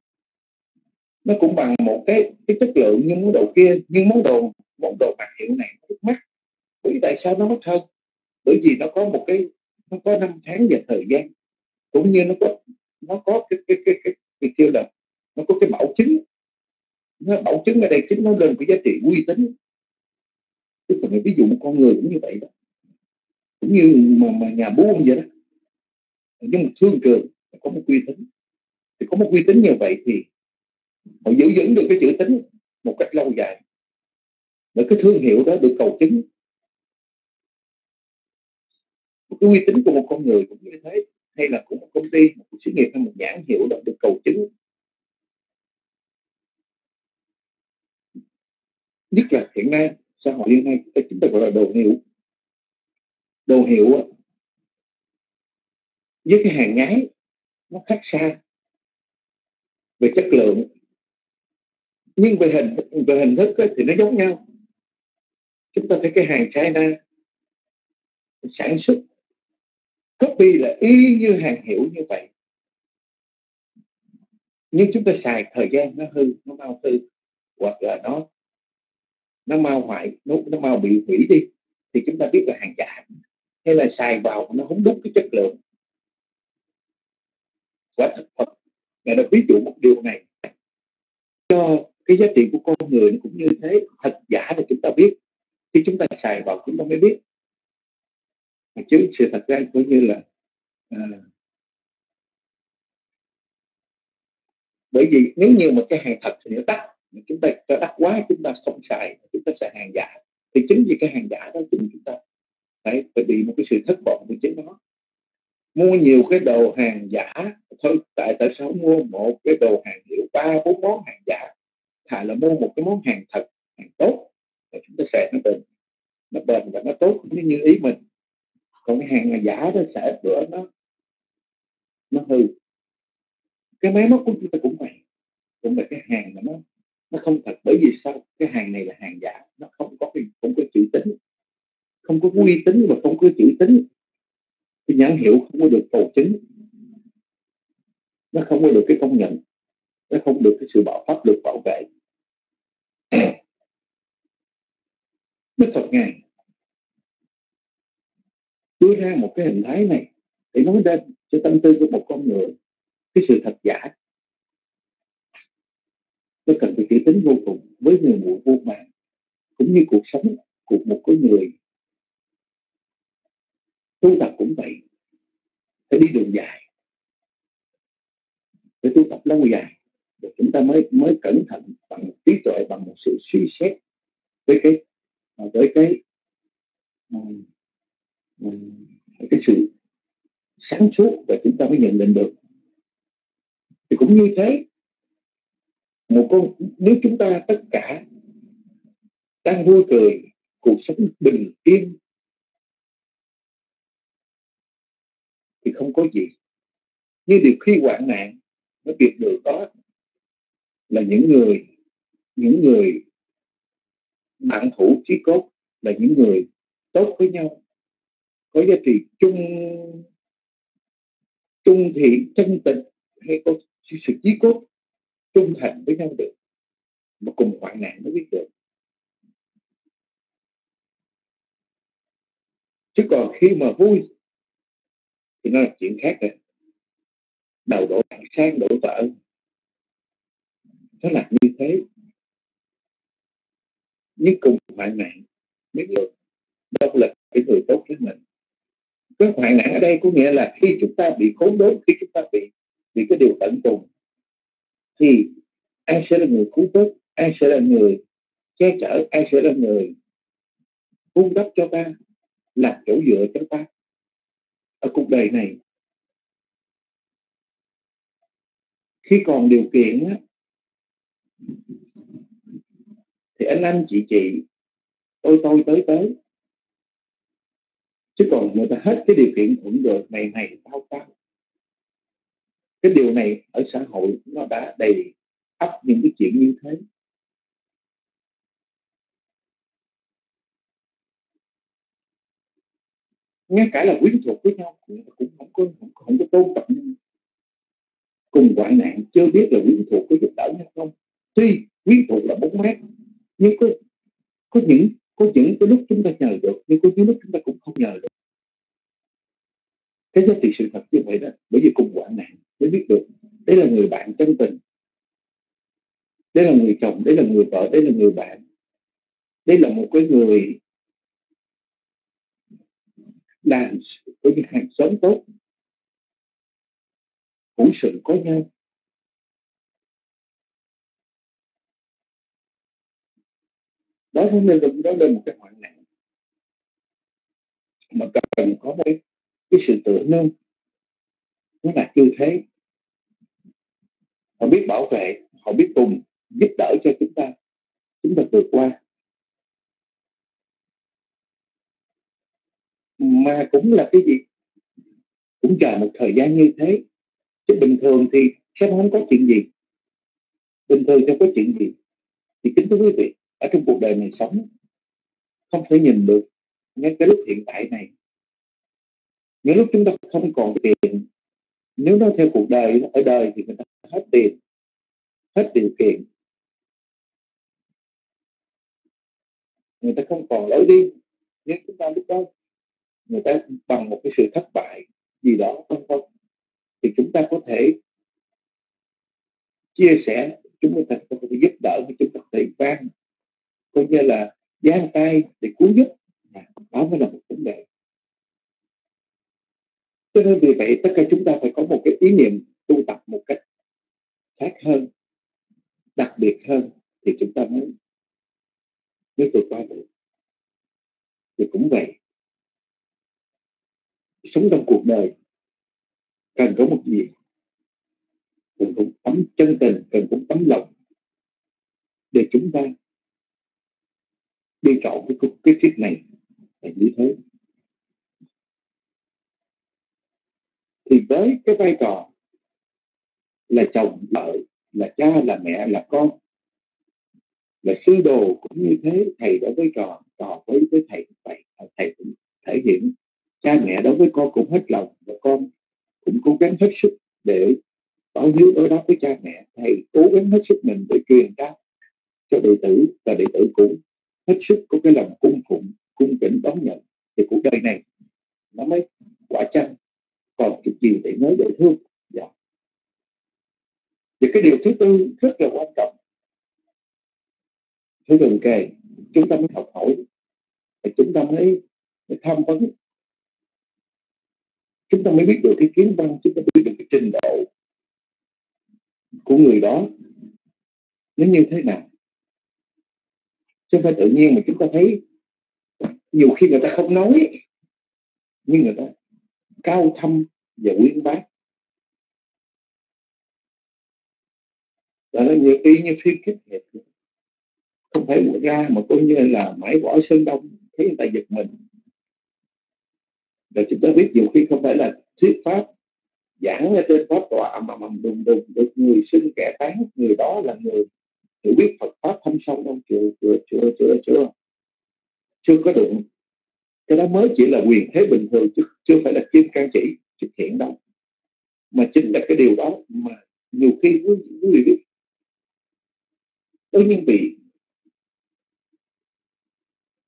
nó cũng bằng một cái cái chất lượng như món đồ kia nhưng món đồ món đồ mặt hiệu này nó mắc bởi tại sao nó mắc hơn? Bởi vì nó có một cái nó có năm tháng và thời gian. Cũng như nó có nó có cái cái cái cái, cái kêu là nó có cái bảo chứng. Nó bảo chứng ở đây chính nó lên cái giá trị uy tín. Tức là ví dụ một con người cũng như vậy đó. Cũng như mà, mà nhà buôn vậy đó nhưng một thương trường có một uy tín. Thì có một uy tín như vậy thì họ giữ vững được cái chữ tính một cách lâu dài. Để cái thương hiệu đó được cầu chứng. Một cái uy tín của một con người cũng như thế. Hay là của một công ty, một sự nghiệp hay một nhãn hiệu đó được cầu chứng. Nhất là hiện nay, xã hội hiện nay, chúng ta gọi là đồ hiệu. Đồ hiệu với cái hàng nhái nó khác xa về chất lượng. Nhưng về hình về hình thức ấy, thì nó giống nhau. Chúng ta thấy cái hàng China sản xuất copy là y như hàng hiệu như vậy. Nhưng chúng ta xài thời gian nó hư nó mau hư hoặc là nó nó mau hoại nó, nó mau bị hủy đi thì chúng ta biết là hàng giả. Hay là xài vào nó không đúng cái chất lượng quả thật Phật ngài đã ví dụ một điều này cho cái giá trị của con người nó cũng như thế thật giả là chúng ta biết. Khi chúng ta xài vào chúng ta mới biết. Chứ sự thật ra cũng như là à, bởi vì nếu như một cái hàng thật thì nó đắt chúng ta đã đắt quá chúng ta không xài chúng ta xài hàng giả thì chính vì cái hàng giả đó chính chúng ta phải, phải bị một cái sự thất vọng của chính nó mua nhiều cái đồ hàng giả. Thôi, tại tại sao mua một cái đồ hàng hiệu ba, bốn món hàng giả? Thà là mua một cái món hàng thật, hàng tốt và chúng ta sẽ nó bền nó bền và nó tốt. Cũng như ý mình. Còn cái hàng giả nó sẽ bữa nó nó hư. Cái máy móc của chúng ta cũng vậy. Cũng là cái hàng mà nó nó không thật. Bởi vì sao? Cái hàng này là hàng giả. Nó không có cái, không có chữ tính. Không có uy tín và không có chữ tính cái nhãn hiệu không có được cầu chứng nó không có được cái công nhận. Nó không được cái sự bảo pháp được bảo vệ. Đức Phật Ngài đưa ra một cái hình thái này để nói ra cho tâm tư của một con người cái sự thật giả. Nó cần phải kỹ tính vô cùng với người mụ vô mạng, cũng như cuộc sống của một cái người tu tập cũng vậy. Phải đi đường dài. Phải tu tập lâu dài. Rồi chúng ta mới mới cẩn thận bằng trí tuệ, bằng một sự suy xét với cái với cái với cái sự sáng suốt và chúng ta mới nhận định được. Thì cũng như thế, một con, nếu chúng ta tất cả đang vui cười, cuộc sống bình yên thì không có gì. Nhưng điều khi hoạn nạn, nó biết được đó là những người những người bạn thủ chí cốt, là những người tốt với nhau. Có giá trị chung chung thiện chân tình hay có sự chí cốt, trung thành với nhau được. Mà cùng hoạn nạn mới biết được. Chứ còn khi mà vui thì nó là chuyện khác rồi. Đầu đổ sang đổ vỡ nó là như thế. Nhưng cùng hoạn nạn biết được. Đâu là cái người tốt với mình. Cái hoạn nạn ở đây có nghĩa là khi chúng ta bị khốn đốn, khi chúng ta bị bị cái điều tận cùng, thì ai sẽ là người cứu tốt ai sẽ là người che chở, ai sẽ là người cung cấp cho ta, làm chỗ dựa cho ta? Ở cuộc đời này khi còn điều kiện á, thì anh anh chị chị tôi tôi tới tới. Chứ còn người ta hết cái điều kiện cũng được này này tao tao. Cái điều này ở xã hội nó đã đầy ắp những cái chuyện như thế. Ngay cả là quyến thuộc với nhau cũng, cũng không có không, không có tôn trọng nhau cùng hoạn nạn chưa biết là quyến thuộc có giúp đỡ nhau không. Tuy quyến thuộc là bốn mát nhưng có có những có những cái lúc chúng ta nhờ được nhưng có những lúc chúng ta cũng không nhờ được. Cái giá trị sự thật như vậy đó bởi vì cùng hoạn nạn mới biết được đây là người bạn chân tình. Đây là người chồng đây là người vợ đây là người bạn. Đây là một cái người làm có những hàng xóm tốt hữu sự có nhau. Đó nên là đó lên một cái hoạn nạn. Mà cần có cái, cái sự tự nương nó là như thế. Họ biết bảo vệ họ biết cùng giúp đỡ cho chúng ta. Chúng ta vượt qua. Mà cũng là cái gì cũng chờ một thời gian như thế. Chứ bình thường thì sẽ không có chuyện gì. Bình thường sẽ có chuyện gì. Thì kính thưa quý vị, ở trong cuộc đời này sống, không thể nhìn được ngay cái lúc hiện tại này. Những lúc chúng ta không còn tiền, nếu nói theo cuộc đời, ở đời thì người ta hết tiền, hết điều kiện. Người ta không còn lối đi. Nếu chúng ta lúc đó người ta bằng một cái sự thất bại gì đó, vân vân. Thì chúng ta có thể chia sẻ, chúng ta có thể giúp đỡ chúng ta có thể ban coi như là giang tay để cứu giúp. Đó mới là một vấn đề. Cho nên vì vậy, tất cả chúng ta phải có một cái ý niệm tu tập một cách khác hơn đặc biệt hơn thì chúng ta mới mới vượt qua được thì cũng vậy sống trong cuộc đời cần có một gì cần có tấm chân tình cần có tấm lòng để chúng ta đi trọn cái, cái kiếp này là như thế thì với cái vai trò là chồng vợ là cha là mẹ là con. Là sư đồ cũng như thế, thầy đối với trò trò với với thầy vậy à, thầy cũng thể hiện. Cha mẹ đối với con cũng hết lòng và con cũng cố gắng hết sức để báo hiếu đối đáp với cha mẹ. Thầy cố gắng hết sức mình để truyền trao cho đệ tử và đệ tử cũng hết sức có cái lòng cung phụng, cung kính đón nhận thì cuộc đời này. Nó mới quả chăng còn chuyện gì để nói để thương? Dạ thì cái điều thứ tư rất là quan trọng. Thứ gần kề chúng ta mới học hỏi và chúng ta mới, mới tham vấn. Chúng ta mới biết được cái kiến văn chúng ta biết được cái trình độ của người đó nó như thế nào. Chứ phải tự nhiên mà chúng ta thấy nhiều khi người ta không nói nhưng người ta cao thâm và quyến bác. Là nó nhiều y như phim kích nghiệp không phải ra mà coi như là mãi bỏ sơn đông, thấy người ta giật mình. Rồi chúng ta biết nhiều khi không phải là thuyết pháp, giảng ở trên pháp tọa mà mầm đùng đùng, được người sinh kẻ tán, người đó là người hiểu biết Phật pháp thâm sâu đâu, chưa chưa chưa chưa chưa. Chưa có được cái đó mới chỉ là quyền thế bình thường chứ, chưa phải là kim can chỉ, xuất hiện đâu. Mà chính là cái điều đó mà nhiều khi quý vị biết có những vị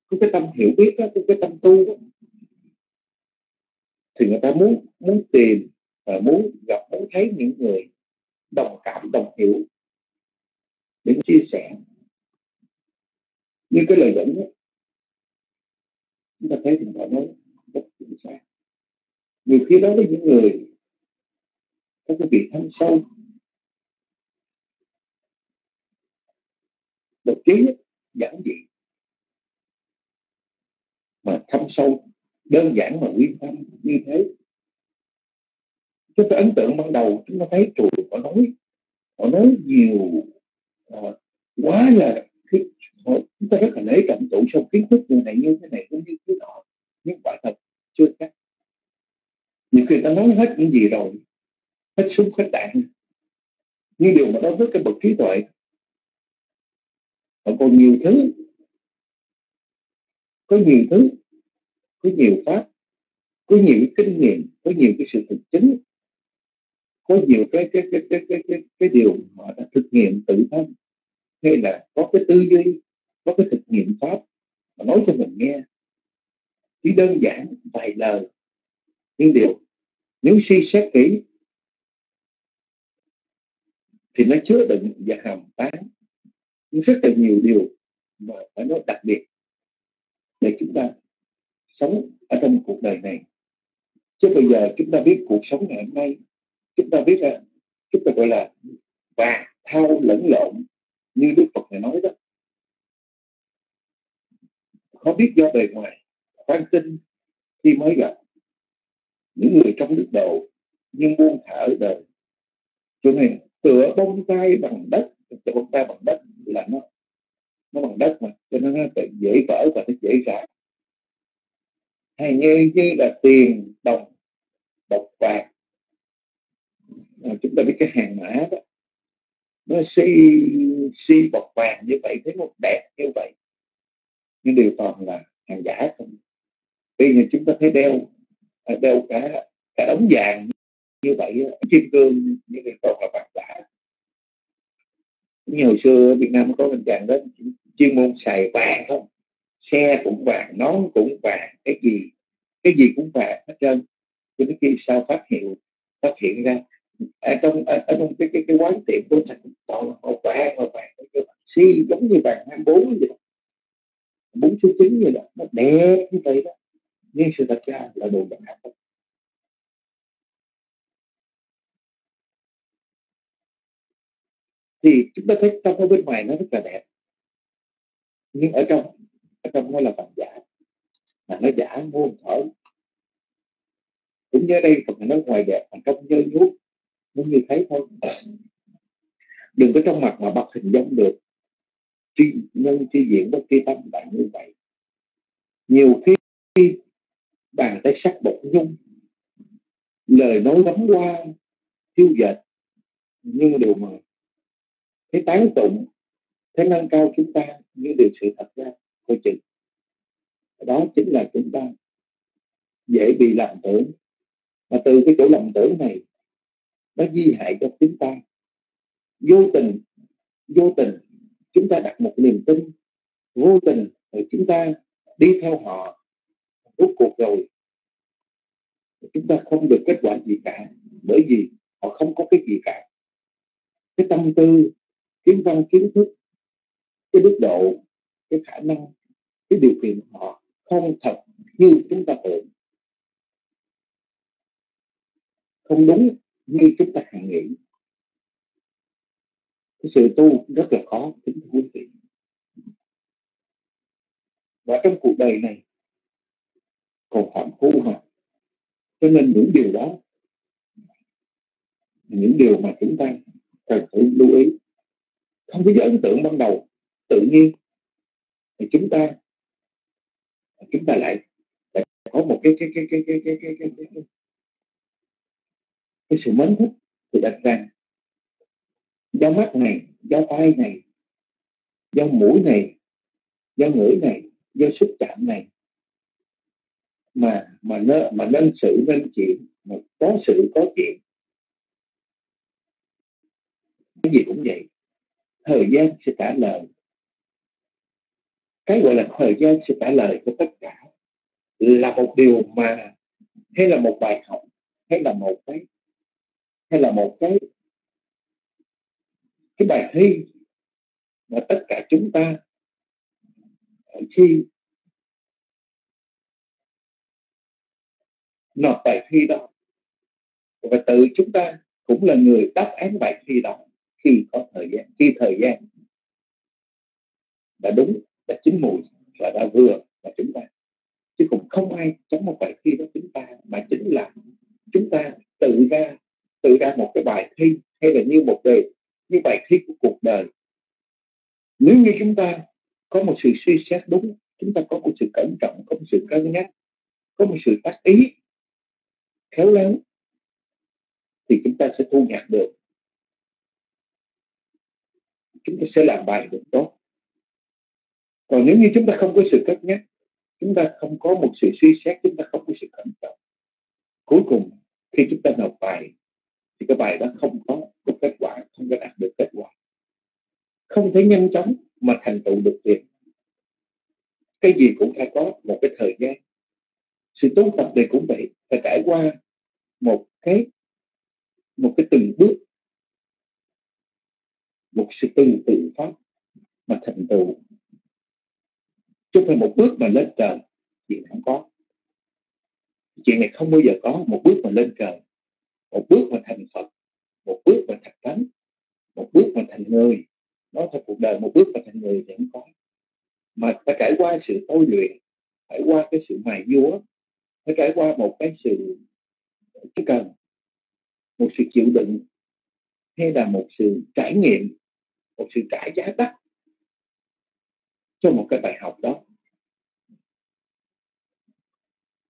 có cái tâm hiểu biết đó, có cái tâm tu đó, thì người ta muốn muốn tìm và muốn gặp muốn thấy những người đồng cảm đồng hiểu để chia sẻ. Như cái lời dẫn đó, chúng ta thấy thì họ nói rất chính xác. Nhiều khi đó với những người có cái vị thâm sâu được trí giản dị. Mà thâm sâu đơn giản mà nguyên tâm như thế. Chúng ta ấn tượng ban đầu chúng ta thấy chùa họ nói họ nói nhiều à, quá là khi, họ, chúng ta rất là nể trọng tụ sâu kiến thức như này như thế này cũng như thế nọ. Nhưng quả thật chưa chắc. Nhiều khi ta nói hết những gì rồi hết súng hết đạn. Nhưng điều mà đối với cái bậc trí tuệ mà còn nhiều thứ. Có nhiều thứ có nhiều pháp có nhiều cái kinh nghiệm có nhiều cái sự thực chứng có nhiều cái cái cái cái cái cái, cái điều mà đã thực nghiệm tự thân. Hay là có cái tư duy có cái thực nghiệm pháp mà nói cho mình nghe. Chỉ đơn giản vài lời. Nhưng điều nếu suy xét kỹ thì nó chứa đựng và hàm tán rất là nhiều điều mà phải nói đặc biệt để chúng ta sống ở trong cuộc đời này. Chứ bây giờ chúng ta biết cuộc sống ngày hôm nay, chúng ta biết là chúng ta gọi là và thao lẫn lộn như đức phật này nói đó. Khó biết do bề ngoài quan tinh khi mới gặp những người trong đức độ nhưng buông thả ở đời. Cho nên tựa bông tay bằng đất cho bông ta bằng đất là nó nó bằng đất mà cho nên nó dễ vỡ và nó dễ rã hay như như là tiền đồng bọc vàng. À, chúng ta biết cái hàng mã đó nó si si bọc vàng như vậy thấy một đẹp như vậy. Nhưng điều toàn là hàng giả không? Bây giờ chúng ta thấy đeo đeo cả cả đống vàng như vậy kim cương như vậy toàn là bạc giả như hồi xưa ở Việt Nam có tình trạng đó chuyên môn xài vàng không xe cũng vàng nón cũng vàng cái gì cái gì cũng vàng hết trơn. Cho đến khi sao phát hiện phát hiện ra ở trong ở, ở trong cái cái cái quán tiệm của thành toàn là màu vàng màu vàng cái si giống như vàng 24 vậy đó. Bốn số chín như đó. Nó đẹp như vậy đó. Nhưng sự thật ra là đồ giả không thì chúng ta thấy trong ở bên ngoài nó rất là đẹp. Nhưng ở trong ở trong nó là bằng giả. Mà nó giả muôn thở cũng như đây Phật nói ngoài đẹp mà trong nhơ nhút nó như thấy thôi. Đừng có trong mặt mà bắt hình dung được. Chi nhân chi diện bất kỳ tâm bạn như vậy. Nhiều khi bàn tay sắc bột nhung. Lời nói lắm qua tiêu dệt. Nhưng điều mà cái tán tụng thế nâng cao chúng ta như điều sự thật ra, coi chừng. Đó chính là chúng ta dễ bị làm tưởng. Mà từ cái chỗ lầm tưởng này, nó di hại cho chúng ta. Vô tình vô tình chúng ta đặt một niềm tin, vô tình rồi chúng ta đi theo họ rốt cuộc rồi. Chúng ta không được kết quả gì cả, bởi vì họ không có cái gì cả. Cái tâm tư kiến văn kiến thức, cái đức độ, cái khả năng, cái điều kiện họ không thật như chúng ta tưởng. Không đúng như chúng ta hàng nghĩ. Cái sự tu rất là khó, kính thưa quý vị. Và trong cuộc đời này, còn phạm phu hả? Cho nên những điều đó, những điều mà chúng ta cần phải lưu ý không có ấn tượng ban đầu tự nhiên. Thì chúng ta chúng ta lại, lại có một cái cái cái cái cái cái cái, cái, cái, cái cái sự mến thích thì đặt rằng do mắt này do tay này do mũi này do ngửi này do xúc chạm này. Mà mà nó mà nên sự nên chuyện mà có sự có chuyện. Cái gì cũng vậy thời gian sẽ trả lời. Cái gọi là thời gian sẽ trả lời cho tất cả là một điều mà hay là một bài học, hay là một cái, hay là một cái cái bài thi mà tất cả chúng ta ờ, khi nộp bài thi đó. Và tự chúng ta cũng là người đáp án bài thi đó khi có thời gian, khi thời gian đã đúng, đã chín mùi và đã vừa là chúng ta. Chứ cũng không ai chống một bài thi đó chúng ta, mà chính là chúng ta tự ra tự ra một cái bài thi, hay là như một đề, như bài thi của cuộc đời. Nếu như chúng ta có một sự suy xét đúng, chúng ta có một sự cẩn trọng, có một sự cân nhắc, có một sự tác ý khéo léo, thì chúng ta sẽ thu nhặt được chúng ta sẽ làm bài được tốt. Còn nếu như chúng ta không có sự cất nhắc, chúng ta không có một sự suy xét, chúng ta không có sự cẩn trọng cuối cùng, khi chúng ta nộp bài, thì cái bài đó không có có kết quả, không có đạt được kết quả. Không thể nhanh chóng mà thành tựu được việc. Cái gì cũng phải có một cái thời gian. Sự tu tập này cũng vậy, phải trải qua một cái một cái từng bước một sự từng tự pháp mà thành tựu. Chứ không một bước mà lên trời, chuyện không có. Chuyện này không bao giờ có một bước mà lên trời, một bước mà thành phật, một bước mà thành thánh, một bước mà thành người. Nói thật cuộc đời một bước mà thành người thì không có. Mà phải trải qua sự tôi luyện, phải qua cái sự mài dúa phải trải qua một cái sự cái cần, một sự chịu đựng, hay là một sự trải nghiệm một sự trả giá đắt cho một cái bài học đó.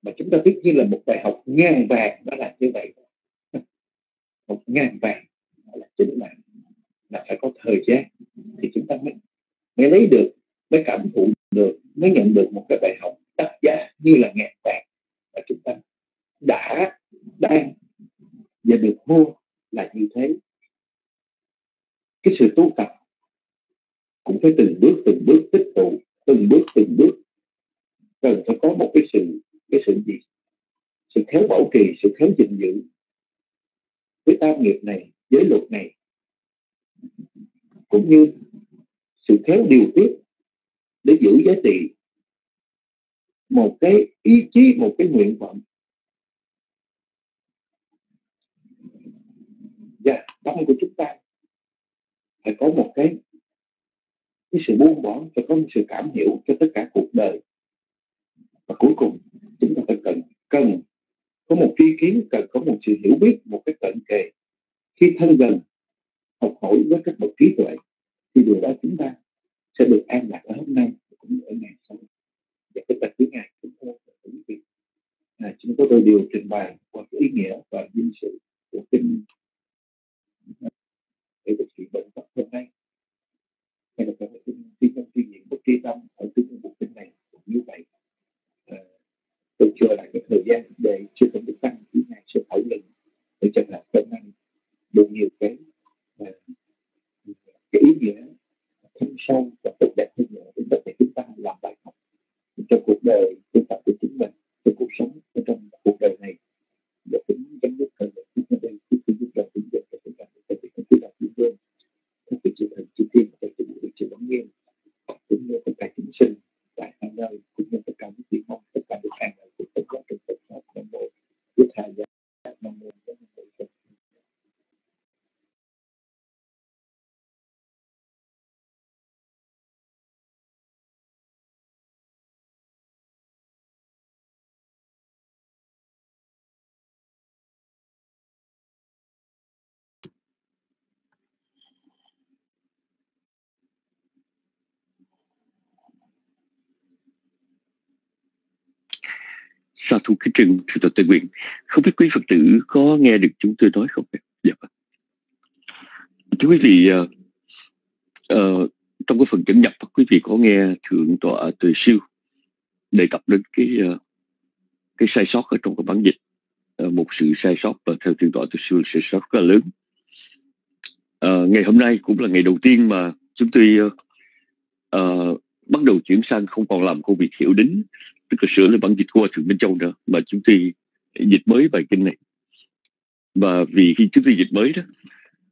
Mà chúng ta biết như là một bài học ngàn vàng, đó là như vậy. Một ngàn vàng là chính là là phải có thời gian thì chúng ta mới mới lấy được, mới cảm thụ được, mới nhận được một cái bài học đắt giá như là ngàn vàng. Và chúng ta đã, đang và được mua là như thế. Cái sự tu tập cũng phải từng bước từng bước tích tụ, từng bước từng bước. Cần phải có một cái sự cái sự gì? Sự khéo bảo trì, sự khéo gìn giữ với tam nghiệp này, giới luật này. Cũng như sự khéo điều tiết để giữ giá trị một cái ý chí, một cái nguyện vọng. Và tâm của chúng ta phải có một cái cái sự buông bỏ phải có một sự cảm hiểu cho tất cả cuộc đời. Và cuối cùng chúng ta phải cần cần có một tri kiến cần có một sự hiểu biết một cái cận kề. Khi thân gần học hỏi với các bậc trí tuệ thì điều đó chúng ta sẽ được an lạc ở hôm nay cũng ở ngày sau. Và cái tập thứ ngày chúng tôi quý vị à, chúng tôi đều trình bày qua cái ý nghĩa và dinh sự của kinh. Để được sự bệnh tật hôm nay hay là cái kinh thiên nhân suy diễn bất kỳ tâm ở kinh bộ kinh này cũng như vậy à, tôi chưa lại cái thời gian để chưa có được tăng thứ này, sẽ thảo luận để cho là hôm năng đủ nhiều cái à, cái ý nghĩa thâm sâu và tốt đẹp hơn nữa để tất cả chúng ta làm bài học cho cuộc đời tu tập của chính mình cho cuộc sống ở trong cuộc đời này để tính gắn nhất cần thời chúng ta đây trước khi chúng ta tính chúng ta có thể có thể làm thiên vương các vị chư thần chư thiên và đóng nghiêm cũng như tất cả chúng sinh tại hai nơi, cũng như tất cả những vị mong, tất cả được hàng ngày của tất cả trong Phật pháp nam mô hai giá nam mô. Sa thu kính trừng thượng tọa tây nguyện không biết quý phật tử có nghe được chúng tôi nói không dạ vâng. thưa quý vị uh, uh, trong cái phần dẫn nhập quý vị có nghe thượng tọa tuệ siêu đề cập đến cái uh, cái sai sót ở trong cái bản dịch uh, một sự sai sót và theo thượng tọa tuệ siêu sai sót rất là lớn. Uh, ngày hôm nay cũng là ngày đầu tiên mà chúng tôi uh, uh, bắt đầu chuyển sang không còn làm công việc hiểu đính tức là sửa lại bản dịch của thượng minh châu nữa mà chúng tôi dịch mới bài kinh này. Và vì khi chúng tôi dịch mới đó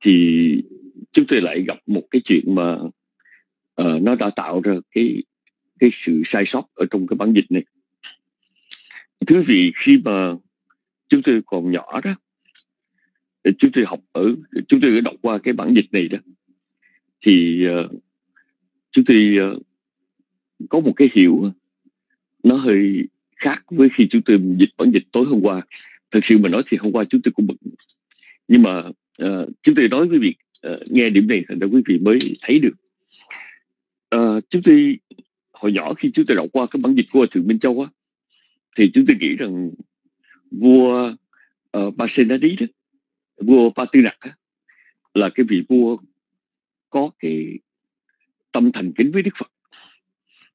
thì chúng tôi lại gặp một cái chuyện mà uh, nó đã tạo ra cái cái sự sai sót ở trong cái bản dịch này. Thứ vị khi mà chúng tôi còn nhỏ đó chúng tôi học ở chúng tôi đã đọc qua cái bản dịch này đó thì uh, chúng tôi uh, có một cái hiểu nó hơi khác với khi chúng tôi dịch bản dịch tối hôm qua. Thật sự mà nói thì hôm qua chúng tôi cũng bực. Nhưng mà uh, chúng tôi nói với việc uh, nghe điểm này thành ra quý vị mới thấy được. Uh, chúng tôi hồi nhỏ khi chúng tôi đọc qua cái bản dịch của thượng minh châu á thì chúng tôi nghĩ rằng vua uh, ba đó vua ba tư nặc là cái vị vua có cái tâm thành kính với đức phật.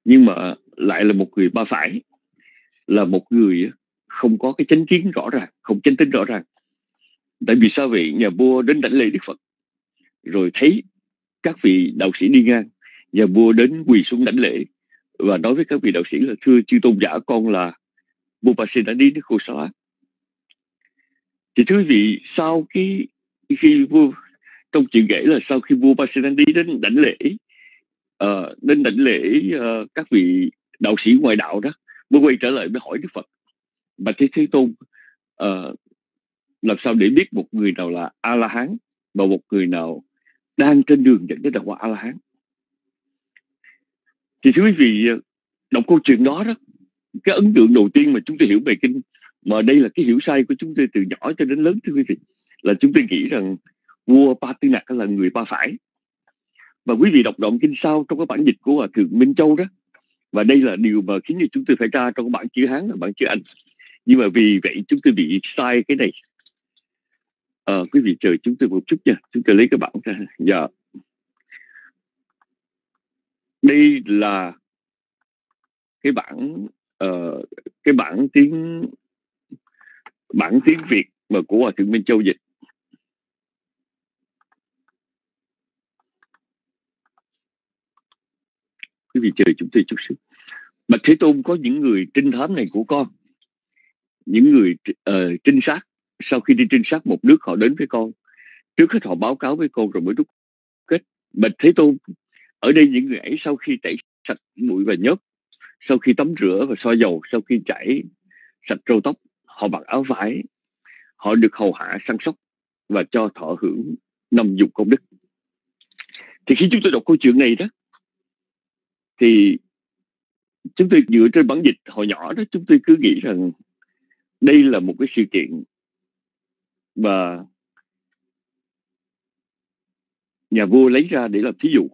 Nhưng mà lại là một người ba phải là một người không có cái chánh kiến rõ ràng không chánh tính rõ ràng. Tại vì sao? Vậy nhà vua đến đảnh lễ đức phật. Rồi thấy các vị đạo sĩ đi ngang nhà vua đến quỳ xuống đảnh lễ. Và nói với các vị đạo sĩ là thưa chư tôn giả con là Bồ Tát sinh đã đi đến khô xóa thì thưa quý vị sau cái khi vua trong chuyện kể là sau khi vua ba đi đến đảnh lễ uh, đến đảnh lễ uh, các vị đạo sĩ ngoại đạo đó mới quay trở lại mới hỏi đức phật. Mà thế thế tôn uh, làm sao để biết một người nào là a la hán và một người nào đang trên đường dẫn đến đạo quả a la hán thì thưa quý vị đọc câu chuyện đó đó cái ấn tượng đầu tiên mà chúng tôi hiểu về kinh mà đây là cái hiểu sai của chúng tôi từ nhỏ cho đến lớn thưa quý vị là chúng tôi nghĩ rằng vua ba tư nặc là người ba phải. Và quý vị đọc đoạn kinh sau trong cái bản dịch của hòa thượng minh châu đó và đây là điều mà khiến cho chúng tôi phải ra trong bản chữ hán và bản chữ anh. Nhưng mà vì vậy chúng tôi bị sai cái này. À, quý vị chờ chúng tôi một chút nha. Chúng tôi lấy cái bản ra. Dạ. Đây là cái bản uh, ờ, cái bản tiếng bản tiếng việt mà của hòa thượng minh châu dịch. Quý vị chờ chúng tôi chút xíu Bạch Thế Tôn có những người trinh thám này của con những người uh, trinh sát. Sau khi đi trinh sát một nước họ đến với con. Trước hết họ báo cáo với con rồi mới đúc kết. Bạch Thế Tôn ở đây những người ấy sau khi tẩy sạch bụi và nhớt sau khi tắm rửa và soi dầu sau khi chảy sạch râu tóc họ mặc áo vải. Họ được hầu hạ săn sóc và cho thọ hưởng năm dục công đức. Thì khi chúng tôi đọc câu chuyện này đó thì chúng tôi dựa trên bản dịch hồi nhỏ đó chúng tôi cứ nghĩ rằng đây là một cái sự kiện mà nhà vua lấy ra để làm thí dụ.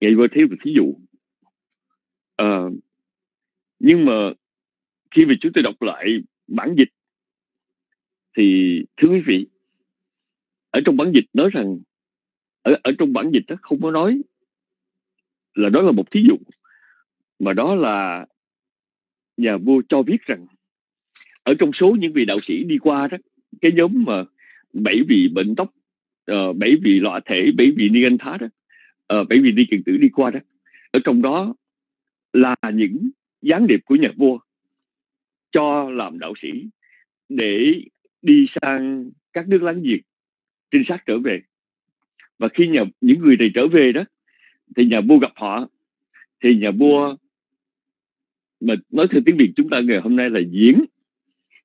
Ngày vua thấy một thí dụ. À, nhưng mà khi mà chúng tôi đọc lại bản dịch thì thưa quý vị ở trong bản dịch nói rằng ở ở trong bản dịch đó không có nói là đó là một thí dụ mà đó là nhà vua cho biết rằng ở trong số những vị đạo sĩ đi qua đó cái nhóm mà bảy vị bệnh tóc uh, bảy vị lọa thể bảy vị ni anh thá đó uh, bảy vị ni kiền tử đi qua đó ở trong đó là những gián điệp của nhà vua cho làm đạo sĩ để đi sang các nước láng giềng trinh sát trở về. Và khi nhà những người này trở về đó thì nhà vua gặp họ, thì nhà vua mà nói theo tiếng việt chúng ta ngày hôm nay là diễn.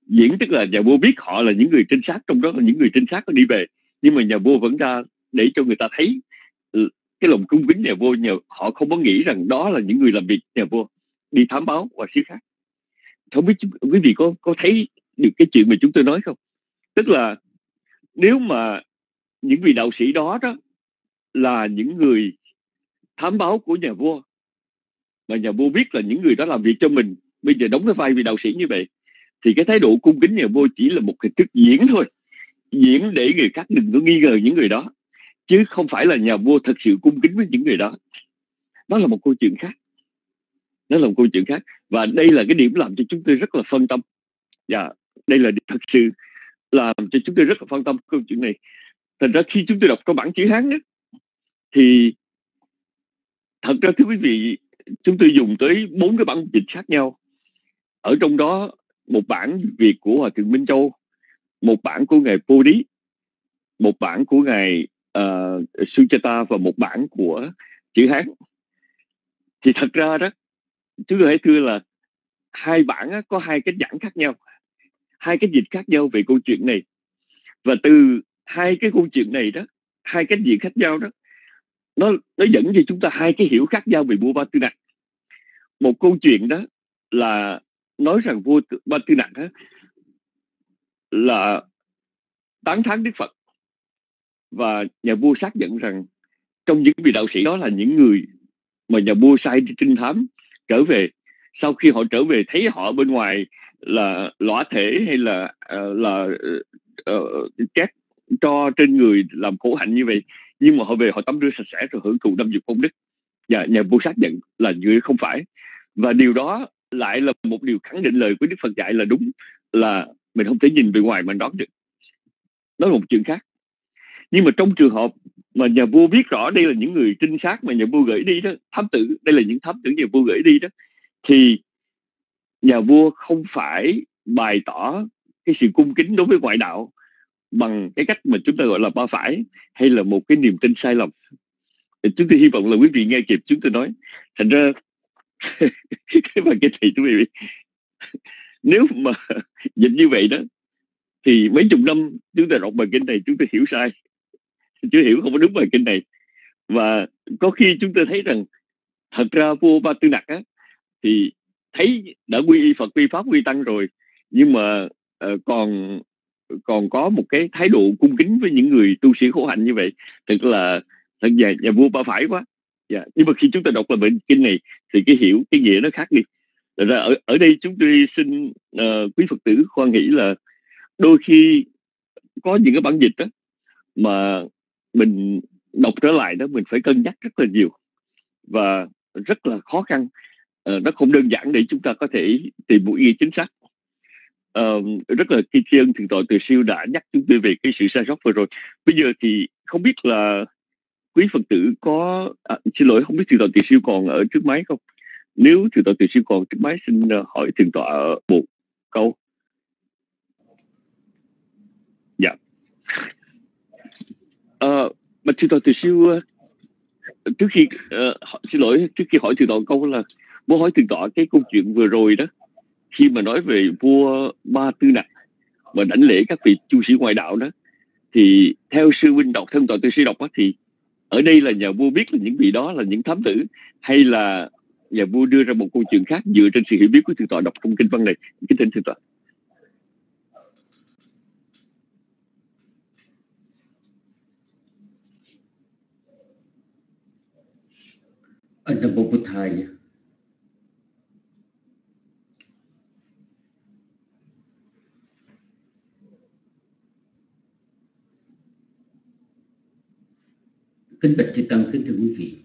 Diễn tức là nhà vua biết họ là những người trinh sát, trong đó là những người trinh sát đi về. Nhưng mà nhà vua vẫn ra để cho người ta thấy cái lòng cung kính nhà vua, nhờ họ không có nghĩ rằng đó là những người làm việc nhà vua. Đi thám báo và xứ khác. Không biết quý vị có có thấy được cái chuyện mà chúng tôi nói không? Tức là nếu mà những vị đạo sĩ đó đó là những người thám báo của nhà vua. Mà nhà vua biết là những người đó làm việc cho mình, bây giờ đóng cái vai vị đạo sĩ như vậy, thì cái thái độ cung kính nhà vua chỉ là một hình thức diễn thôi, diễn để người khác đừng có nghi ngờ những người đó, chứ không phải là nhà vua thật sự cung kính với những người đó. Đó là một câu chuyện khác. Đó là một câu chuyện khác. Và đây là cái điểm làm cho chúng tôi rất là phân tâm. Và đây là thật sự làm cho chúng tôi rất là phân tâm câu chuyện này. Thành ra khi chúng tôi đọc trong bản chữ hán đó, thì thật ra thưa quý vị chúng tôi dùng tới bốn cái bản dịch khác nhau. Ở trong đó một bản việt của hòa thượng minh châu một bản của ngài Bodhi một bản của ngài ờ, uh, Sujata và một bản của chữ Hán. Thì thật ra đó chúng tôi hãy thưa là hai bản có hai cái giảng khác nhau hai cái dịch khác nhau về câu chuyện này. Và từ hai cái câu chuyện này đó hai cái dịch khác nhau đó nó nó dẫn cho chúng ta hai cái hiểu khác nhau về vua ba tư nặc một câu chuyện đó là nói rằng vua ba tư nặc đó, là tán thán đức phật. Và nhà vua xác nhận rằng trong những vị đạo sĩ đó là những người mà nhà vua sai đi trinh thám trở về sau khi họ trở về thấy họ bên ngoài là lõa thể hay là uh, là ờ, ờ, uh, chết cho trên người làm khổ hạnh như vậy nhưng mà họ về họ tắm rửa sạch sẽ rồi hưởng thụ năm dục công đức. Và nhà vua xác nhận là như không phải. Và điều đó lại là một điều khẳng định lời của đức phật dạy là đúng, là mình không thể nhìn về ngoài mà đoán được. Đó là một chuyện khác. Nhưng mà trong trường hợp mà nhà vua biết rõ đây là những người trinh sát mà nhà vua gửi đi đó, thám tử, đây là những thám tử nhà vua gửi đi đó, thì nhà vua không phải bày tỏ cái sự cung kính đối với ngoại đạo bằng cái cách mà chúng ta gọi là ba phải hay là một cái niềm tin sai lầm. Chúng tôi hy vọng là quý vị nghe kịp chúng tôi nói. Thành ra cái bài kinh này quý vị nếu mà dịch như vậy đó thì mấy chục năm chúng ta đọc bài kinh này chúng ta hiểu sai. Chưa hiểu không có đúng bài kinh này. Và có khi chúng ta thấy rằng thật ra vua ba tư nặc á thì thấy đã quy y phật quy pháp quy tăng rồi nhưng mà uh, còn còn có một cái thái độ cung kính với những người tu sĩ khổ hạnh như vậy thật là thật nhà, nhà vua ba phải quá. Yeah. nhưng mà khi chúng ta đọc là bệnh kinh này thì cái hiểu cái nghĩa nó khác đi. Thật ra ở, ở đây chúng tôi xin uh, quý phật tử khoan nghĩ là đôi khi có những cái bản dịch đó mà mình đọc trở lại đó mình phải cân nhắc rất là nhiều và rất là khó khăn. Uh, nó không đơn giản để chúng ta có thể tìm một ý chính xác uh, rất là khi tri ân thượng tọa từ siêu đã nhắc chúng tôi về cái sự sai sót vừa rồi. Bây giờ thì không biết là quý phật tử có à, xin lỗi không biết thượng tọa từ siêu còn ở trước máy không? Nếu thượng tọa từ siêu còn trước máy xin ờ, hỏi thượng tọa một câu. Dạ. Uh, mà thượng tọa từ siêu ờ, trước khi uh, xin lỗi trước khi hỏi thượng tọa câu là muốn hỏi thượng tọa cái câu chuyện vừa rồi đó khi mà nói về vua ba tư nặc mà đảnh lễ các vị chu sĩ ngoại đạo đó thì theo sư huynh đọc thân tọa tư sĩ đọc đó, thì ở đây là nhà vua biết là những vị đó là những thám tử hay là nhà vua đưa ra một câu chuyện khác dựa trên sự hiểu biết của thượng tọa đọc trong kinh văn này. Kính thỉnh thượng tọa. Namo Buddhaya Kính bạch chư tăng, kính thưa quý vị.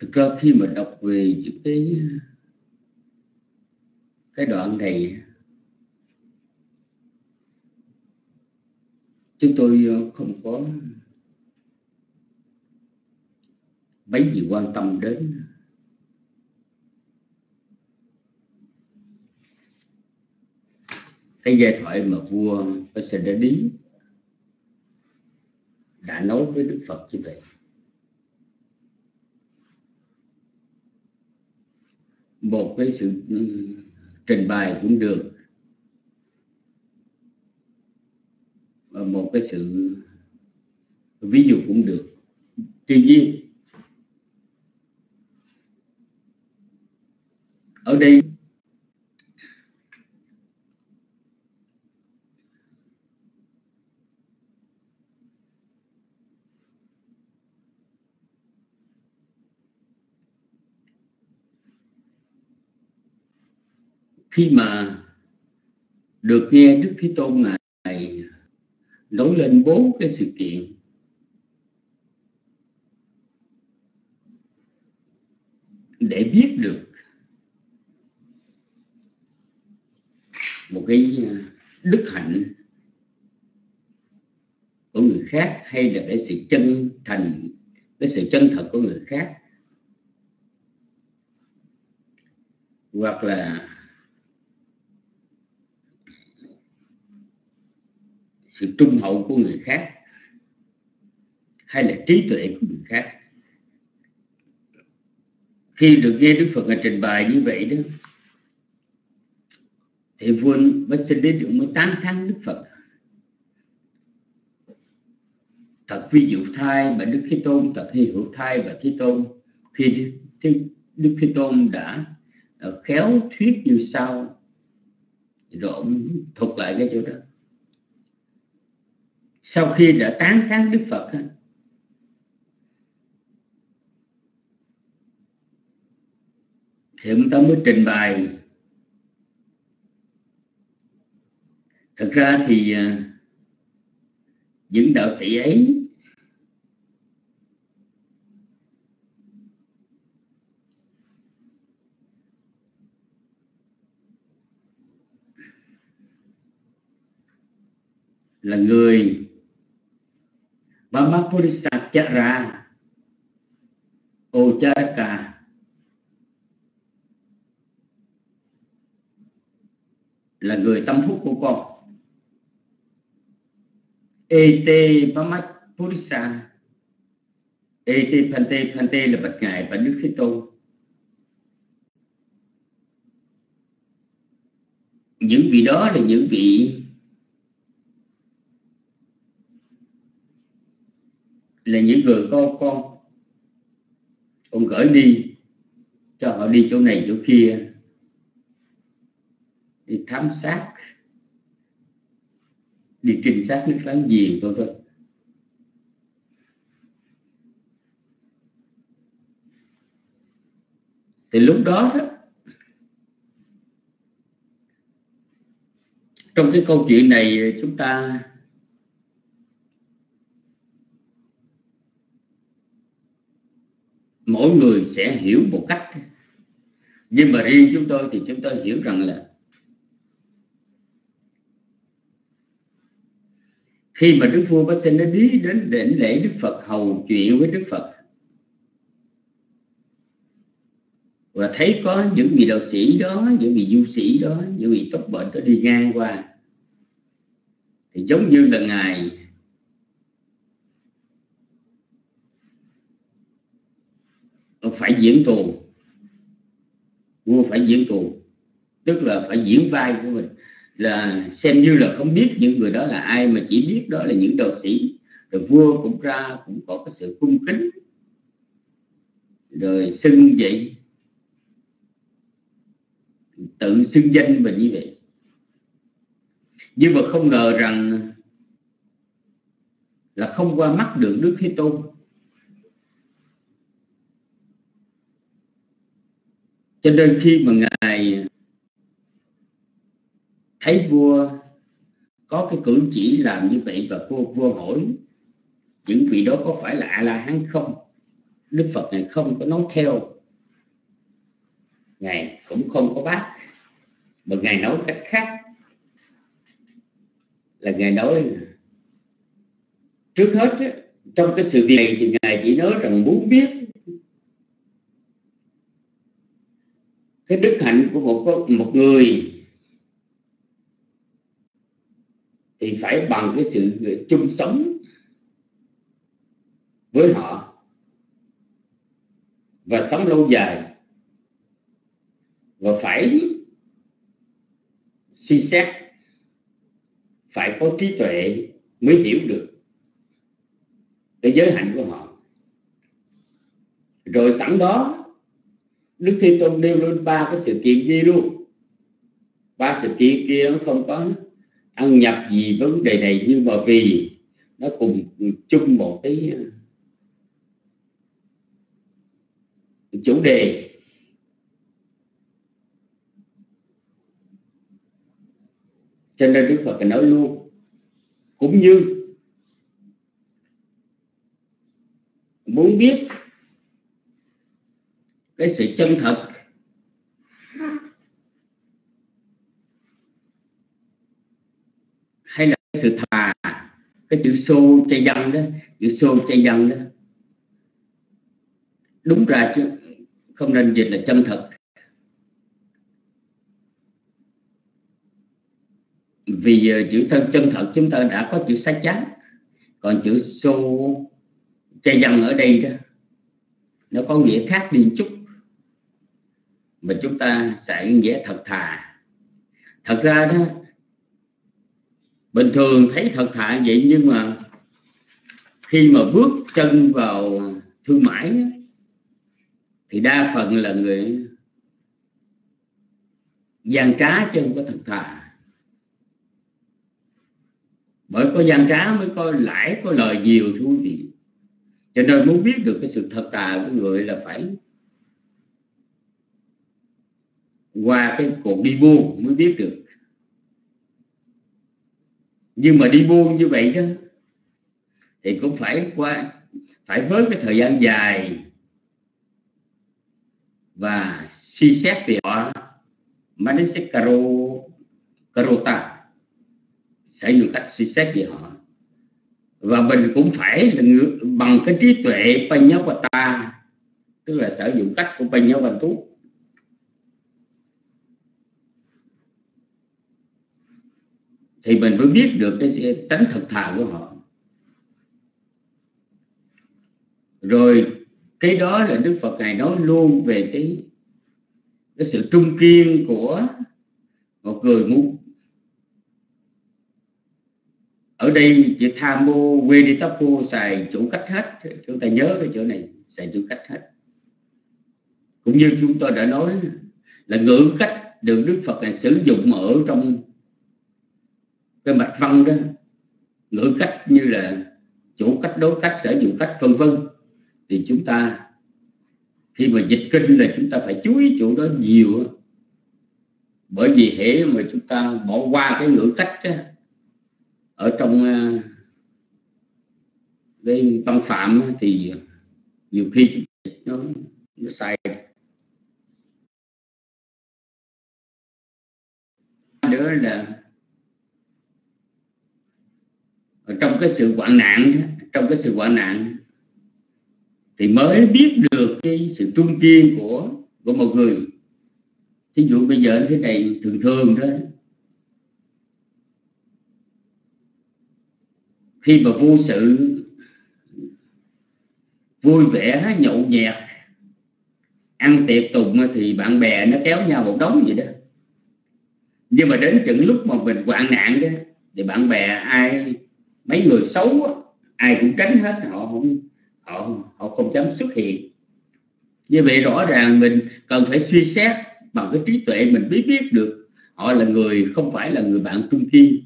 Thực ra khi mà đọc về những cái cái đoạn này, chúng tôi không có mấy gì quan tâm đến? Cái giai thoại mà vua Pasadadi đã nói với Đức Phật như vậy. Một cái sự ừ, trình bày cũng được. Một cái sự, ví dụ cũng được. Tuy nhiên ở đây. Khi mà được nghe Đức Thế Tôn ngài nói lên bốn cái sự kiện, để biết được một cái ờ, đức hạnh của người khác hay là cái sự chân thành, cái sự chân thật của người khác. Hoặc là sự trung hậu của người khác hay là trí tuệ của người khác. Khi được nghe Đức Phật trình bày như vậy đó thì vua mới xin đến được mới tán thán Đức Phật. Thật vi dụ thai mà Đức Thế Tôn, thật hy hữu thai và Thế Tôn. Khi Đức Thế Tôn đã à, khéo thuyết như sau. Rồi ông thuật lại cái chỗ đó. Sau khi đã tán thán Đức Phật thì ông ta mới trình bày thật ra thì à, những đạo sĩ ấy là người Brahmapurishachara Ocharaka là người tâm phúc của con. Ete Purisa Ete Phante Phante là bậc ngài và Đức Thế Tôn. Những vị đó là những vị là những người con con. Con gửi đi cho họ đi chỗ này chỗ kia đi thám sát đi trinh sát nước láng giềng vân vân thì lúc đó, đó trong cái câu chuyện này ờ, chúng ta mỗi người sẽ hiểu một cách. Nhưng mà riêng chúng tôi thì chúng tôi hiểu rằng là khi mà đức vua Bá Sinh đi đến đỉnh lễ Đức Phật, hầu chuyện với Đức Phật, và thấy có những vị đạo sĩ đó, những vị du sĩ đó, những vị tốt bệnh đó đi ngang qua, thì giống như là ngài phải diễn tù vua phải diễn tù tức là phải diễn vai của mình là xem như là không biết những người đó là ai, mà chỉ biết đó là những đạo sĩ. Rồi vua cũng ra cũng có cái sự cung kính. Rồi xưng vậy. Tự xưng danh mình như vậy. Nhưng mà không ngờ rằng là không qua mắt được Đức Thế Tôn. Cho nên khi mà ngài thấy vua có cái cử chỉ làm như vậy và vua vua hỏi, những vị đó có phải là a la hán không? Đức phật này không có nói theo. Ngài cũng không có bác, mà ngài nói cách khác. Là ngài nói trước hết trong cái sự việc này thì ngài chỉ nói rằng muốn biết cái đức hạnh của một một người thì phải bằng cái sự chung sống với họ và sống lâu dài. Và phải suy xét, phải có trí tuệ mới hiểu được cái giới hạnh của họ. Rồi sẵn đó, đức thiên tôn nêu lên ba cái sự kiện kia luôn. Ba sự kiện kia nó không có ăn nhập gì vấn đề này nhưng mà vì nó cùng chung một cái uh, chủ đề. Cho nên đức phật nói luôn, cũng như muốn biết cái sự chân thật hay là sự thà. Cái chữ xô chay dân đó, chữ xô chay dân đó, đúng ra chứ không nên dịch là chân thật. Vì ờ, chữ thân, chân thật chúng ta đã có chữ sách chắn còn chữ xô chay dân ở đây đó, nó có nghĩa khác đi chút, mà chúng ta sẽ nghĩa thật thà. Thật ra đó bình thường thấy thật thà vậy, nhưng mà khi mà bước chân vào thương mại thì đa phần là người gian trá chứ không có thật thà. Bởi có gian trá mới có lãi, có lời nhiều thú vị. Cho nên muốn biết được cái sự thật thà của người là phải qua cái cuộc đi mua mới biết được nhưng mà đi buôn như vậy đó, thì cũng phải qua, phải với cái thời gian dài và suy xét về họ Manisik Karo Karota sẽ dùng cách suy xét về họ. Và mình cũng phải là bằng cái trí tuệ Panyavata tức là sử dụng cách của Panyavata thì mình mới biết được cái tánh thật thà của họ. Rồi, cái đó là Đức Phật ngài nói luôn về cái cái sự trung kiên của một người ngu. Ở đây chữ tham mô veditapo xài chủ cách hết. Chúng ta nhớ cái chỗ này, xài chủ cách hết. Cũng như chúng tôi đã nói, là ngữ cách được Đức Phật này sử dụng ở trong cái mạch văn đó ngữ cách như là chủ cách đối cách sử dụng cách vân vân thì chúng ta khi mà dịch kinh là chúng ta phải chú ý chỗ đó nhiều bởi vì hễ mà chúng ta bỏ qua cái ngữ cách đó, ở trong à, cái văn phạm thì nhiều khi chúng nó nó sai. Nữa là ở trong cái sự hoạn nạn trong cái sự hoạn nạn thì mới biết được cái sự trung kiên của của một người. Thí dụ bây giờ thế này thường thường đó, khi mà vô sự, vui vẻ, nhậu nhẹt, ăn tiệc tùng thì bạn bè nó kéo nhau một đống vậy đó. Nhưng mà đến chừng lúc mà mình hoạn nạn đó, thì bạn bè ai mấy người xấu ai cũng tránh hết, họ không, họ họ không dám xuất hiện. Như vậy rõ ràng mình cần phải suy xét bằng cái trí tuệ mình biết biết được họ là người, không phải là người bạn trung kiên.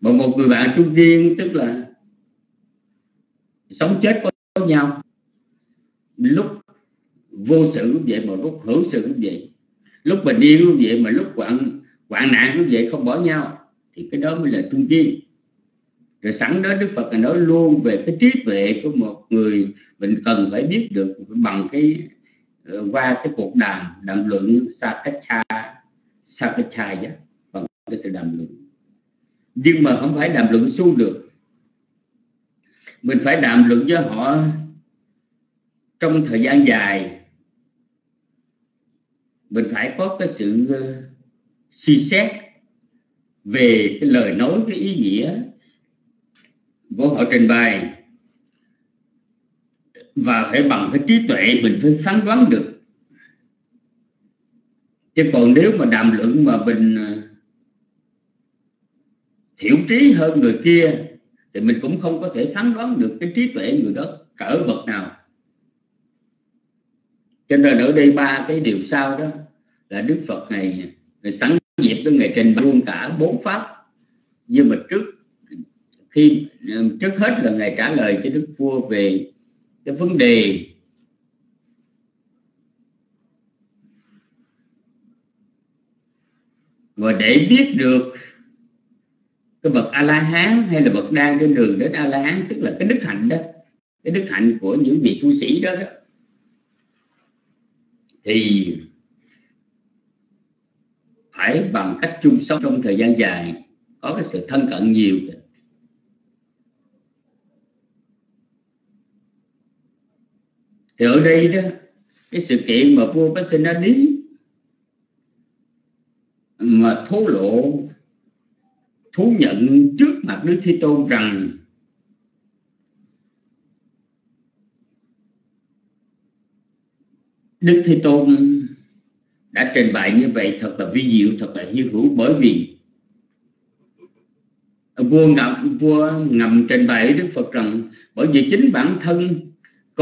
Mà một người bạn trung kiên tức là sống chết có nhau. Lúc vô sự cũng vậy mà lúc hữu sự cũng vậy. Lúc bình yên cũng vậy mà lúc hoạn hoạn nạn cũng vậy, không bỏ nhau, thì cái đó mới là trung kiên rồi sẵn đó Đức Phật nói luôn về cái trí tuệ của một người mình cần phải biết được bằng cái ờ, qua cái cuộc đàm đàm luận Sakacha Sakacha đó, bằng cái sự đàm luận. Nhưng mà không phải đàm luận suông được. Mình phải đàm luận với họ trong thời gian dài. Mình phải có cái sự ờ, suy xét về cái lời nói cái ý nghĩa của họ trình bày và phải bằng cái trí tuệ mình phải phán đoán được. Chứ còn nếu mà đàm luận mà mình ờ, thiểu trí hơn người kia, thì mình cũng không có thể phán đoán được cái trí tuệ người đó cỡ bậc nào. Cho nên ở đây ba cái điều sau đó là đức phật này sẵn dịp với ngày trình luôn cả bốn pháp. Nhưng mà trước khi ờ, trước hết là ngài trả lời cho đức vua về cái vấn đề và để biết được cái bậc a la hán hay là bậc đang trên đường đến a la hán tức là cái đức hạnh đó cái đức hạnh của những vị tu sĩ đó, đó thì phải bằng cách chung sống trong thời gian dài có cái sự thân cận nhiều. Thì ở đây đó cái sự kiện mà vua Pasenadi mà thố lộ thú nhận trước mặt Đức Thế Tôn rằng Đức Thế Tôn đã trình bày như vậy thật là vi diệu, thật là hy hữu bởi vì vua ngậm vua ngầm trình bày Đức Phật rằng bởi vì chính bản thân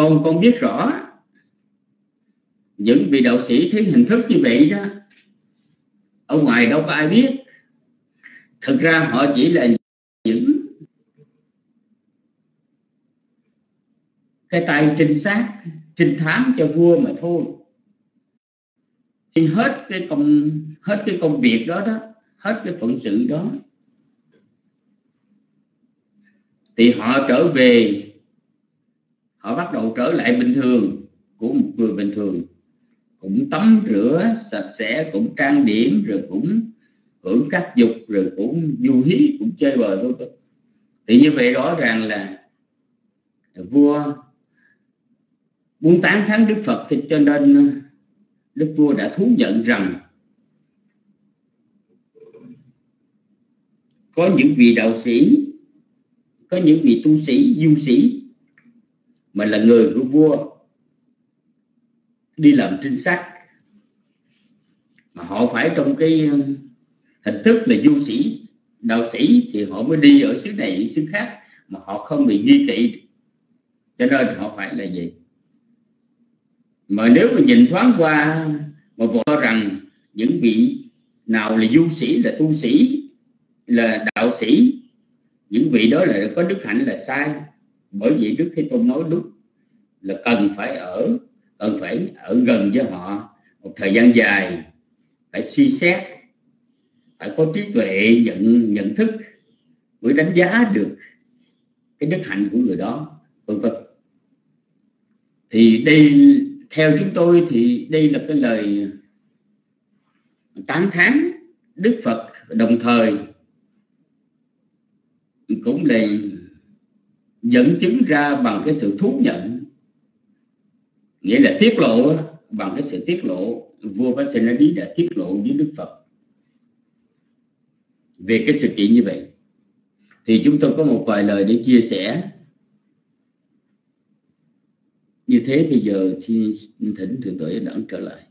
con con biết rõ. Những vị đạo sĩ thấy hình thức như vậy đó, ở ngoài đâu có ai biết. Thực ra họ chỉ là những cái tay trinh sát, trinh thám cho vua mà thôi. Thì hết cái công, hết cái công việc đó đó, hết cái phận sự đó. Thì họ trở về họ bắt đầu trở lại bình thường của một người bình thường. Cũng tắm rửa sạch sẽ, cũng trang điểm, rồi cũng hưởng các dục, rồi cũng du hí, cũng chơi bời thôi thì như vậy rõ ràng là vua muốn tán thắng đức phật thì cho nên ờ, đức vua đã thú nhận rằng có những vị đạo sĩ, có những vị tu sĩ, du sĩ mà là người của vua đi làm trinh sát. Mà họ phải trong cái ờ, hình thức là du sĩ, đạo sĩ thì họ mới đi ở xứ này, xứ khác, mà họ không bị nghi trị cho nên họ phải là gì mà nếu mà nhìn thoáng qua, mà vợ rằng những vị nào là du sĩ, là tu sĩ, là đạo sĩ, những vị đó là có đức hạnh là sai bởi vì đức thế tôn nói đúng là cần phải ở, cần phải ở gần với họ. Một thời gian dài, phải suy xét, phải có trí tuệ, nhận nhận thức mới đánh giá được cái đức hạnh của người đó, vân vân. Thì đây, theo chúng tôi thì đây là cái lời tán thán Đức Phật đồng thời, cũng là dẫn chứng ra bằng cái sự thú nhận. Nghĩa là tiết lộ bằng cái sự tiết lộ, vua Vasenadi đã tiết lộ với Đức Phật. Về cái sự kiện như vậy, thì chúng tôi có một vài lời để chia sẻ. Như thế bây giờ thì thỉnh thượng tuệ đẳng trở lại.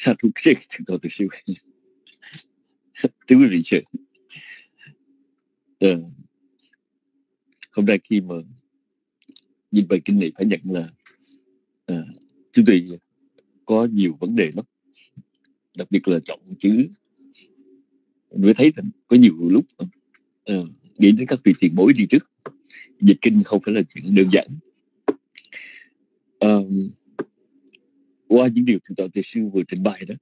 Sa thú cái thượng tọa quý vị chưa ờ, hôm nay khi mà nhìn bài kinh này phải nhận là à, chúng tôi có nhiều vấn đề lắm. Đặc biệt là chọn chữ. Mới thấy là có nhiều lúc à, nghĩ đến các vị tiền bối đi trước. Dịch kinh không phải là chuyện đơn giản. À, qua những điều thượng tọa thầy sư vừa trình bày đó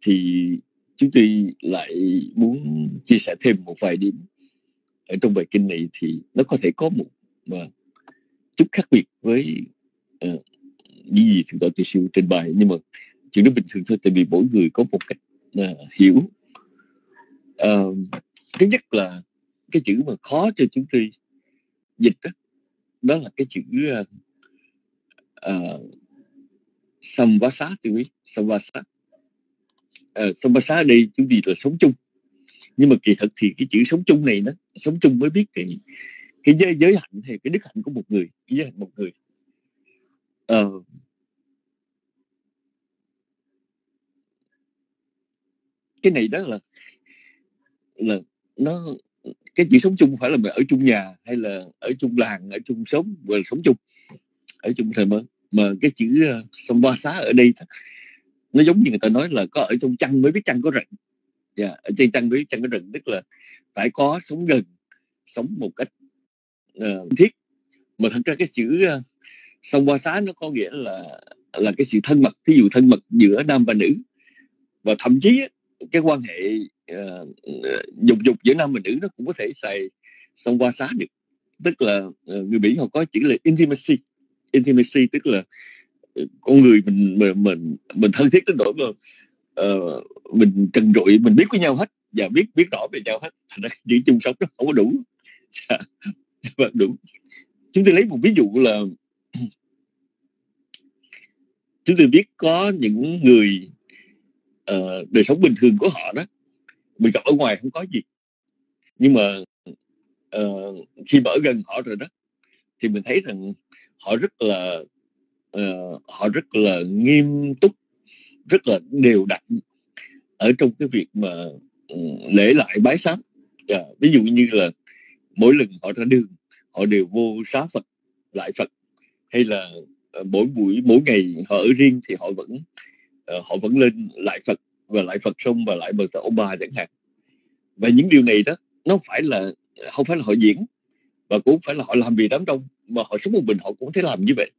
thì chúng tôi lại muốn chia sẻ thêm một vài điểm ở trong bài kinh này thì nó có thể có một mà chút khác biệt với uh, những gì thượng tọa thầy sư trình bày. Nhưng mà chuyện đó bình thường thôi tại vì mỗi người có một cách uh, hiểu. Uh, thứ nhất là cái chữ mà khó cho chúng tôi dịch đó, đó là cái chữ uh, uh, samvasa thì quý samvasa à, samvasa ở đây chúng gì là sống chung. Nhưng mà kỳ thật thì cái chữ sống chung này nó sống chung mới biết cái cái giới, giới hạnh hay cái đức hạnh của một người cái giới hạnh một người. À, cái này đó là là nó cái chữ sống chung phải là ở chung nhà hay là ở chung làng ở chung sống là sống chung ở chung thời mới mà cái chữ uh, xá ở đây nó giống như người ta nói là có ở trong chăn mới biết chăn có rận yeah, dạ, ở trên chăn mới biết chăn có rận tức là phải có sống gần sống một cách uh, thiết. Mà thật ra cái chữ uh, ba xá nó có nghĩa là là cái sự thân mật thí dụ thân mật giữa nam và nữ. Và thậm chí cái quan hệ uh, dục dục giữa nam và nữ nó cũng có thể xài sông qua xá được. Tức là uh, người mỹ họ có chữ là intimacy intimacy tức là ờ, con người mình mình mình, mình thân thiết đến nỗi mà uh, mình trần trụi mình biết với nhau hết và biết biết rõ về nhau hết. Thành ra chữ chung sống nó không có đủ. Dạ, vâng, và đủ chúng tôi lấy một ví dụ là chúng tôi biết có những người uh, đời sống bình thường của họ đó mình gặp ở ngoài không có gì. Nhưng mà uh, khi mà ở gần họ rồi đó thì mình thấy rằng họ rất là uh, họ rất là nghiêm túc rất là đều đặn ở trong cái việc mà ừ, lễ lại bái sám. Yeah, ví dụ như là mỗi lần họ ra đường họ đều vô xá phật lại phật. Hay là uh, mỗi buổi mỗi ngày họ ở riêng thì họ vẫn uh, họ vẫn lên lại phật và lại phật xong và lại bờ tổ ông bà chẳng hạn. Và những điều này đó nó phải là không phải là họ diễn và cũng phải là họ làm vì đám đông mà họ sống một mình họ cũng thể làm như vậy.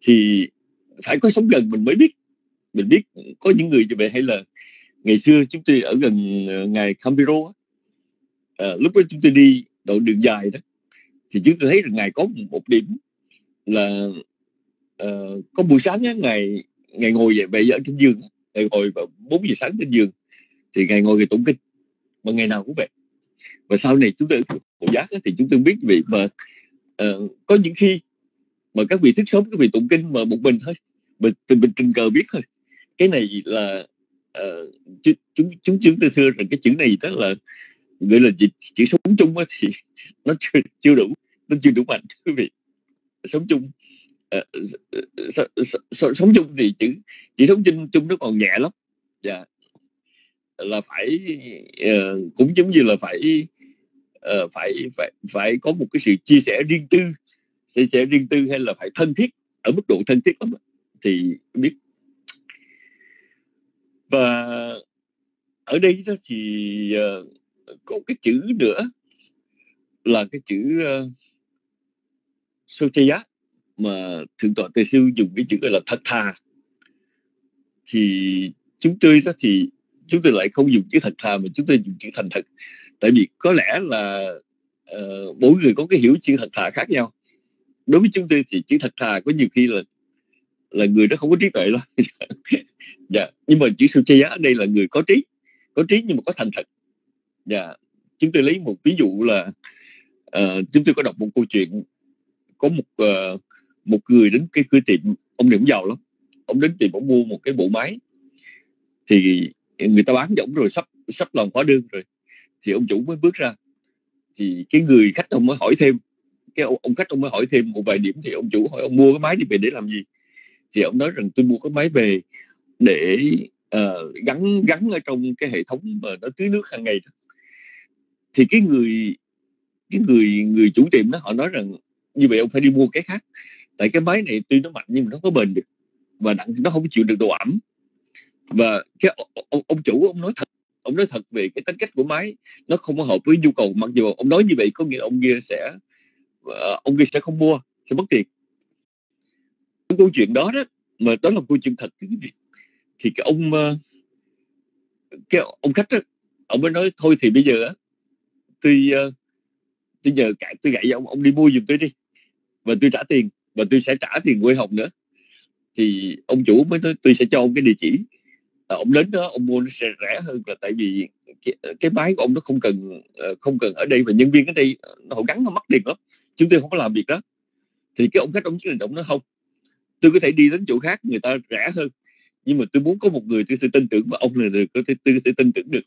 Thì phải có sống gần mình mới biết. Mình biết có những người như vậy hay là ngày xưa chúng tôi ở gần ờ, ngài Campiro à, lúc đó chúng tôi đi đoạn đường dài đó thì chúng tôi thấy rằng ngài có một điểm là uh, có buổi sáng á, ngài ngài ngồi về về ở trên giường ngài ngồi vào bốn giờ sáng trên giường thì ngài ngồi về tụng kinh mà ngày nào cũng vậy và sau này chúng tôi ở giác thì chúng tôi biết vị mà uh, có những khi mà các vị thức sớm các vị tụng kinh mà một mình thôi mình từ mình tình cờ biết thôi. Cái này là uh, chúng chúng chúng chúng tôi thưa rằng cái chữ này đó là gọi là chữ, chữ sống chung thì nó chưa chưa đủ nó chưa đủ mạnh quý vị. Sống chung uh, sống chung thì chữ chỉ sống chung chung nó còn nhẹ lắm. Dạ. yeah là phải uh, cũng giống như là phải uh, phải phải phải có một cái sự chia sẻ riêng tư chia sẻ riêng tư hay là phải thân thiết ở mức độ thân thiết lắm thì biết. Và ở đây đó thì uh, có cái chữ nữa là cái chữ uh, Sochaya mà thượng tọa tề sư dùng cái chữ gọi là thật thà thì chúng tôi đó thì chúng tôi lại không dùng chữ thật thà mà chúng tôi dùng chữ thành thật. Tại vì có lẽ là uh, mỗi người có cái hiểu chữ thật thà khác nhau. Đối với chúng tôi thì chữ thật thà có nhiều khi là là người đó không có trí tuệ lắm. Dạ nhưng mà chữ siêu giá ở đây là người có trí có trí nhưng mà có thành thật. Dạ chúng tôi lấy một ví dụ là uh, chúng tôi có đọc một câu chuyện có một uh, một người đến cái cửa tiệm ông này cũng giàu lắm. Ông đến tiệm ông mua một cái bộ máy. Thì người ta bán giống rồi sắp sắp lòng khóa đơn rồi. Thì ông chủ mới bước ra. Thì cái người khách ông mới hỏi thêm. Cái ông, ông khách ông mới hỏi thêm một vài điểm thì ông chủ hỏi ông mua cái máy đi về để làm gì. Thì ông nói rằng tôi mua cái máy về để uh, gắn gắn ở trong cái hệ thống mà nó tưới nước hàng ngày thì cái người cái người người chủ tiệm đó họ nói rằng như vậy ông phải đi mua cái khác. Tại cái máy này tuy nó mạnh nhưng mà nó có bền được. Và đặng nó không chịu được độ ẩm và cái ông, ông chủ ông nói thật ông nói thật về cái tính cách của máy nó không có hợp với nhu cầu mặc dù ông nói như vậy có nghĩa ông kia sẽ ờ, ông kia sẽ không mua sẽ mất tiền. Cái câu chuyện đó đó mà đó là câu chuyện thật quý vị thì cái ông ờ, cái ông khách đó, ông mới nói thôi thì bây giờ á tôi ờ, tôi nhờ cả tôi gậy ông ông đi mua giùm tôi đi và tôi trả tiền và tôi sẽ trả tiền quê hồng nữa. Thì ông chủ mới nói tôi sẽ cho ông cái địa chỉ. Ờ, ông đến đó ông mua nó sẽ rẻ hơn là tại vì cái, ờ, cái máy của ông nó không cần ờ, không cần ở đây và nhân viên ở đây họ gắn nó mất tiền lắm chúng tôi không có làm việc đó. Thì cái ông khách ông chỉ là ông nói không. Tôi có thể đi đến chỗ khác người ta rẻ hơn nhưng mà tôi muốn có một người tôi sẽ tin tưởng và ông là được tôi tôi sẽ tin tưởng được.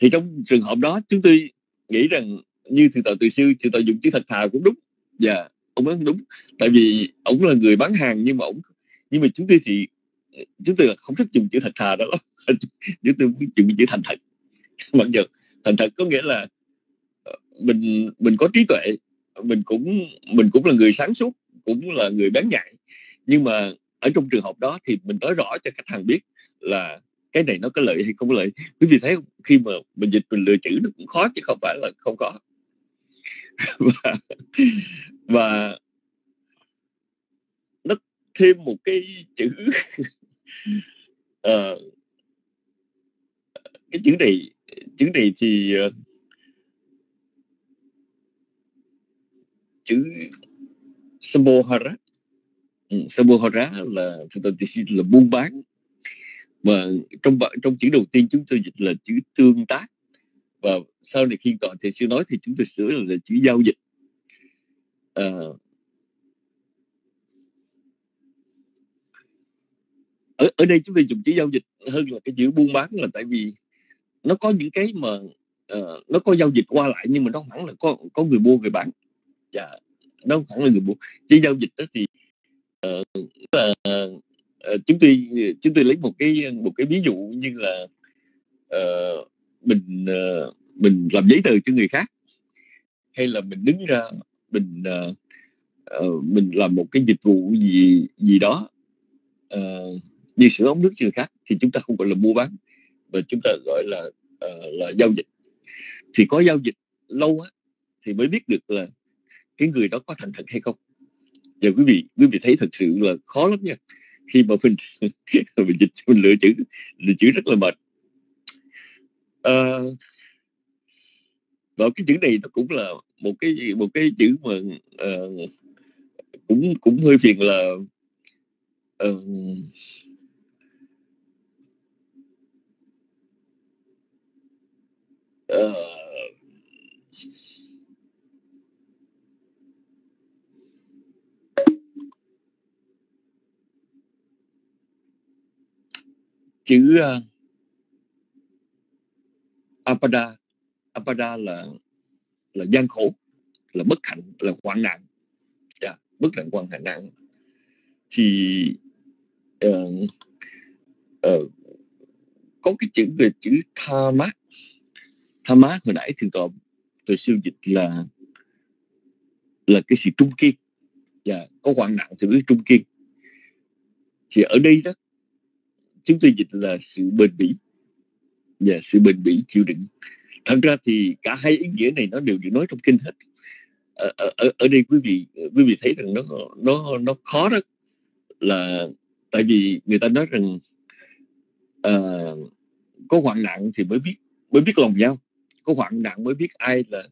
Thì trong trường hợp đó chúng tôi nghĩ rằng như thượng tọa từ sư thượng tọa dùng chữ thật thà cũng đúng. Và ông nói đúng tại vì ông là người bán hàng nhưng mà ông nhưng mà chúng tôi thì chúng tôi không thích dùng chữ thật thà đó lắm. Chúng tôi dùng chữ thành thật. Mặc dù thành thật có nghĩa là ờ, mình mình có trí tuệ mình cũng mình cũng là người sáng suốt cũng là người bán nhạy nhưng mà ở trong trường hợp đó thì mình nói rõ cho khách hàng biết là cái này nó có lợi hay không có lợi. Quý vị thấy khi mà mình dịch mình lựa chữ nó cũng khó chứ không phải là không có. Và, và nó thêm một cái chữ uh, cái chữ này chữ này thì uh, chữ Samohara. Ừ, Samohara là thực tập là buôn bán. Và trong trong chữ đầu tiên chúng tôi dịch là chữ tương tác. Và sau này khi tọa thì sư nói thì chúng tôi sửa là, là chữ giao dịch. À, ở ở đây chúng tôi dùng chữ giao dịch hơn là cái chữ buôn bán là tại vì nó có những cái mà uh, nó có giao dịch qua lại nhưng mà nó không hẳn là có có người mua người bán. Dạ yeah, nó không hẳn là người mua. Chỉ giao dịch đó thì uh, là uh, chúng tôi chúng tôi lấy một cái một cái ví dụ như là uh, mình uh, mình làm giấy tờ cho người khác hay là mình đứng ra mình uh, uh, mình làm một cái dịch vụ gì gì đó uh, như sửa ống nước như khác thì chúng ta không gọi là mua bán và chúng ta gọi là uh, là giao dịch. Thì có giao dịch lâu á thì mới biết được là cái người đó có thành thật hay không. Và quý vị quý vị thấy thật sự là khó lắm nha. Khi mà mình mình dịch mình lựa chữ lựa chữ rất là mệt. Uh, và cái chữ này nó cũng là một cái một cái chữ mà uh, cũng cũng hơi phiền là uh, uh, chữ uh, apada apada là là gian khổ là bất hạnh là hoạn nạn. Yeah, bất hạnh hoạn nạn thì uh, uh, có cái chữ về chữ tha mát tha mát hồi nãy thì tôi tôi siêu dịch là là cái sự trung kiên. Và có hoạn nạn thì biết trung kiên. Thì ở đây đó chúng tôi dịch là sự bền bỉ. Và sự bền bỉ chịu đựng. Thật ra thì cả hai ý nghĩa này nó đều được nói trong kinh hết. Ở, ở, ở đây quý vị quý vị thấy rằng nó nó nó khó đó. Là tại vì người ta nói rằng uh, có hoạn nạn thì mới biết mới biết lòng nhau có hoạn nạn mới biết ai là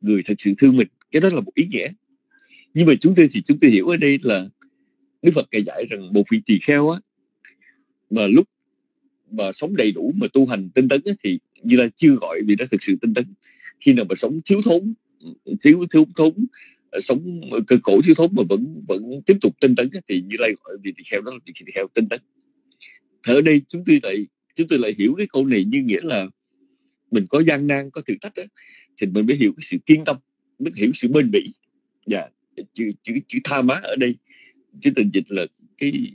người thật sự thương mình. Cái đó là một ý nghĩa. Nhưng mà chúng tôi thì chúng tôi hiểu ở đây là Đức Phật kể giải rằng một vị tỳ kheo á mà lúc mà sống đầy đủ mà tu hành tinh tấn á, thì như là chưa gọi vì đó thực sự tinh tấn. Khi nào mà sống thiếu thốn thiếu thiếu thốn ờ, sống cơ khổ thiếu thốn mà vẫn vẫn tiếp tục tinh tấn thì như lai gọi vì tỳ kheo đó là vị tỳ kheo tinh tấn. Ở đây chúng tôi lại chúng tôi lại hiểu cái câu này như nghĩa là mình có gian nan có thử thách đó, thì mình mới hiểu cái sự kiên tâm mới hiểu sự bền bỉ. Và yeah. chữ chữ chữ tha má ở đây chứ tình dịch là cái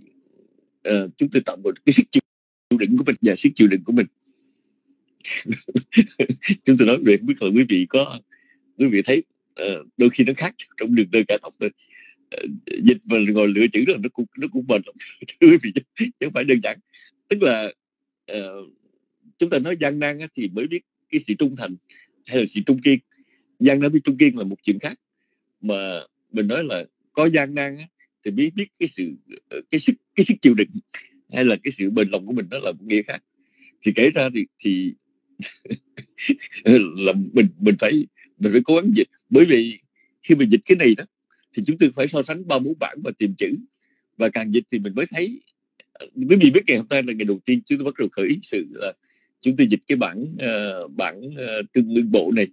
uh, chúng tôi tạo một cái sức chịu đựng của mình và sức chịu đựng của mình. Chúng tôi nói về biết là quý vị có quý vị thấy uh, đôi khi nó khác trong đường tơ cả tóc thôi. Uh, dịch mà ngồi lựa chữ là nó cũng nó cũng bền lắm. Quý vị chứ không phải đơn giản. Tức là uh, chúng ta nói gian nan thì mới biết cái sự trung thành hay là sự trung kiên. Gian nan với trung kiên là một chuyện khác. Mà mình nói là có gian nan thì biết biết cái sự ờ, cái sức cái sức chịu đựng hay là cái sự bền lòng của mình đó là một nghĩa khác. Thì kể ra thì thì là mình mình phải mình phải cố gắng dịch. Bởi vì khi mình dịch cái này đó thì chúng tôi phải so sánh ba bốn bản và tìm chữ. Và càng dịch thì mình mới thấy quý vị biết ngày hôm nay là ngày đầu tiên chúng tôi bắt đầu khởi sự là chúng tôi dịch cái bản uh, bản uh, tương đương bộ này.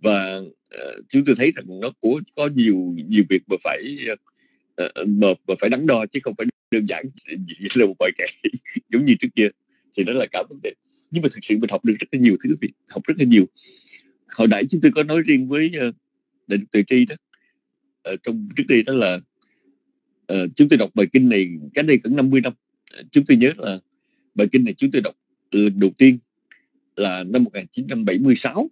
Và uh, chúng tôi thấy rằng nó có có nhiều nhiều việc mà phải uh, mà, mà phải đắn đo chứ không phải đơn giản chỉ là một bài kể giống như trước kia. Thì đó là cả vấn đề. Nhưng mà thực sự mình học được rất là nhiều thứ vị học rất là nhiều. Hồi nãy chúng tôi có nói riêng với uh, đại từ tri đó. Ở trong trước đây đó là uh, chúng tôi đọc bài kinh này cách đây khoảng 50 năm. Chúng tôi nhớ là bài kinh này chúng tôi đọc lần đầu tiên là năm 1976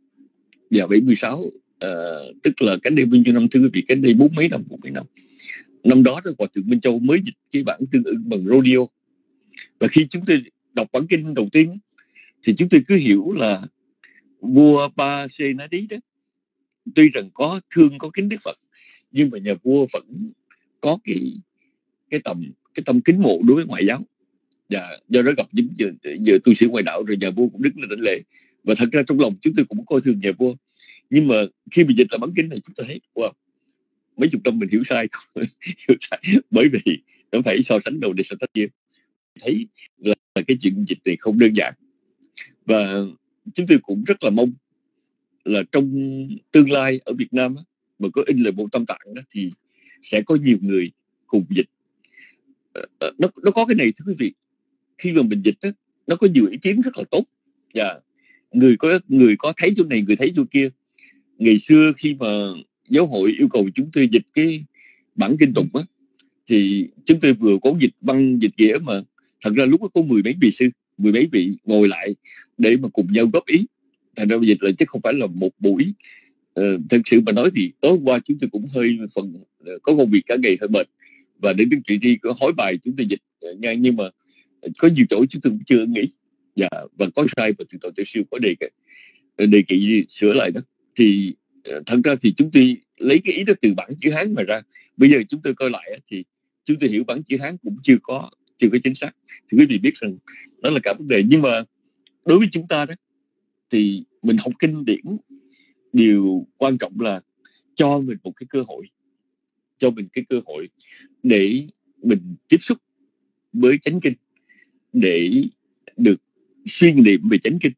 và 76 uh, ờ, tức là cách đây bao nhiêu năm thưa quý vị cách đây bốn mấy năm bốn mấy năm. Năm đó đó hòa thượng Minh Châu mới dịch cái bản tương ứng bằng radio và khi chúng tôi đọc bản kinh đầu tiên thì chúng tôi cứ hiểu là vua ba xê ná đí đó tuy rằng có thương có kính đức phật nhưng mà nhà vua vẫn có cái cái tầm cái tâm kính mộ đối với ngoại giáo và do đó gặp những giờ, giờ tu sĩ ngoại đạo rồi nhà vua cũng đứng lên đảnh lễ. Và thật ra trong lòng chúng tôi cũng coi thường nhà vua. Nhưng mà khi mình dịch là bản kính này chúng ta thấy wow, mấy chục năm mình hiểu sai hiểu sai. Bởi vì nó phải so sánh đầu để so sánh kia. Thấy là cái chuyện dịch này không đơn giản. Và chúng tôi cũng rất là mong là trong tương lai ở Việt Nam mà có in lời bộ tâm tạng đó, thì sẽ có nhiều người cùng dịch. Ờ, ờ, nó nó có cái này thưa quý vị khi mà mình dịch đó, nó có nhiều ý kiến rất là tốt. Và người có người có thấy chỗ này người thấy chỗ kia. Ngày xưa khi mà giáo hội yêu cầu chúng tôi dịch cái bản kinh tụng á thì chúng tôi vừa có dịch văn dịch nghĩa mà thật ra lúc đó có mười mấy vị sư mười mấy vị ngồi lại để mà cùng nhau góp ý. Thành ra dịch là chứ không phải là một buổi. Ờ, uh, thật sự mà nói thì tối qua chúng tôi cũng hơi phần ờ, có công việc cả ngày hơi mệt. Và đến tiếng chuyện đi có hỏi bài chúng tôi dịch uh, nha nhưng mà có nhiều chỗ chúng tôi cũng chưa nghĩ. Dạ, và có sai và từ tổ tiểu siêu có đề nghị ờ, đề nghị sửa lại đó. Thì ờ, thật ra thì chúng tôi lấy cái ý đó từ bản chữ hán mà ra. Bây giờ chúng tôi coi lại thì chúng tôi hiểu bản chữ hán cũng chưa có chưa có chính xác. Thì quý vị biết rằng đó là cả vấn đề. Nhưng mà đối với chúng ta đó thì mình học kinh điển điều quan trọng là cho mình một cái cơ hội cho mình cái cơ hội để mình tiếp xúc với chánh kinh để được suy niệm về chánh kinh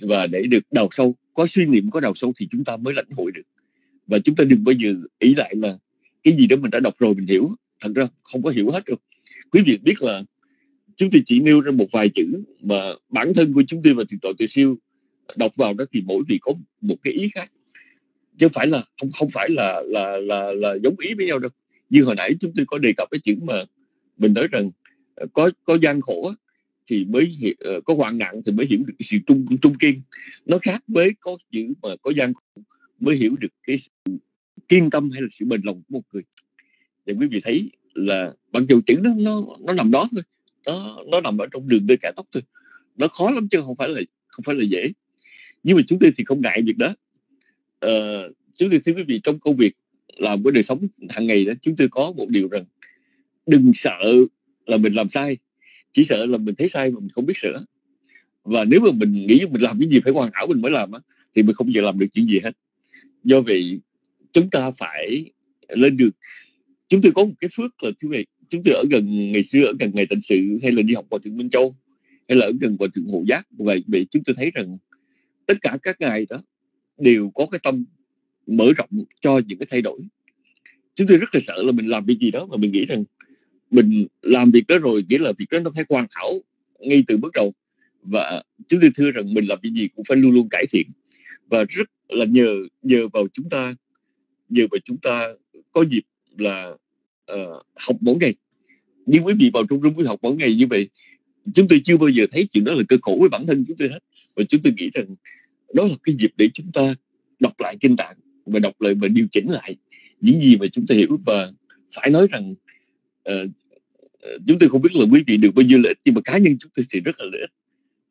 và để được đào sâu. Có suy niệm, có đào sâu thì chúng ta mới lãnh hội được. Và chúng ta đừng bao giờ ý lại là cái gì đó mình đã đọc rồi mình hiểu. Thật ra không có hiểu hết đâu. Quý vị biết là chúng tôi chỉ nêu ra một vài chữ mà bản thân của chúng tôi và thiền tội tự siêu đọc vào đó thì mỗi vị có một cái ý khác. Chứ không phải là, không không phải là là là là giống ý với nhau đâu. Như hồi nãy chúng tôi có đề cập cái chữ mà mình nói rằng có có gian khổ thì mới hiểu, ờ, có hoạn nạn thì mới hiểu được cái sự trung trung kiên. Nó khác với có những mà có gian khổ mới hiểu được cái sự kiên tâm hay là sự bền lòng của một người. Thì quý vị thấy là bằng dù chữ nó nó nó nằm đó thôi. Nó nó nằm ở trong đường đưa cả tóc thôi. Nó khó lắm chứ không phải là không phải là dễ. Nhưng mà chúng tôi thì không ngại việc đó. Ờ, chúng tôi thưa quý vị trong công việc làm với đời sống hàng ngày đó chúng tôi có một điều rằng đừng sợ là mình làm sai. Chỉ sợ là mình thấy sai mà mình không biết sửa. Và nếu mà mình nghĩ mình làm cái gì phải hoàn hảo mình mới làm á, thì mình không bao giờ làm được chuyện gì hết. Do vậy, chúng ta phải lên được chúng tôi có một cái phước là thứ này chúng tôi ở gần, ngày xưa ở gần ngày tịnh sự hay là đi học vào thượng minh châu, hay là ở gần vào thượng hộ giác. Vậy vậy chúng tôi thấy rằng tất cả các ngài đó đều có cái tâm mở rộng cho những cái thay đổi. Chúng tôi rất là sợ là mình làm cái gì đó mà mình nghĩ rằng mình làm việc đó rồi nghĩa là việc đó nó phải hoàn hảo ngay từ bước đầu. Và chúng tôi thưa rằng mình làm việc gì cũng phải luôn luôn cải thiện. Và rất là nhờ nhờ vào chúng ta nhờ vào chúng ta có dịp là uh, học mỗi ngày. Nhưng quý vị vào trong trung quý học mỗi ngày như vậy chúng tôi chưa bao giờ thấy chuyện đó là cơ khổ với bản thân chúng tôi hết. Và chúng tôi nghĩ rằng đó là cái dịp để chúng ta đọc lại kinh tạng và đọc lại và điều chỉnh lại những gì mà chúng ta hiểu. Và phải nói rằng uh, chúng tôi không biết là quý vị được bao nhiêu lợi ích nhưng mà cá nhân chúng tôi thì rất là lợi ích.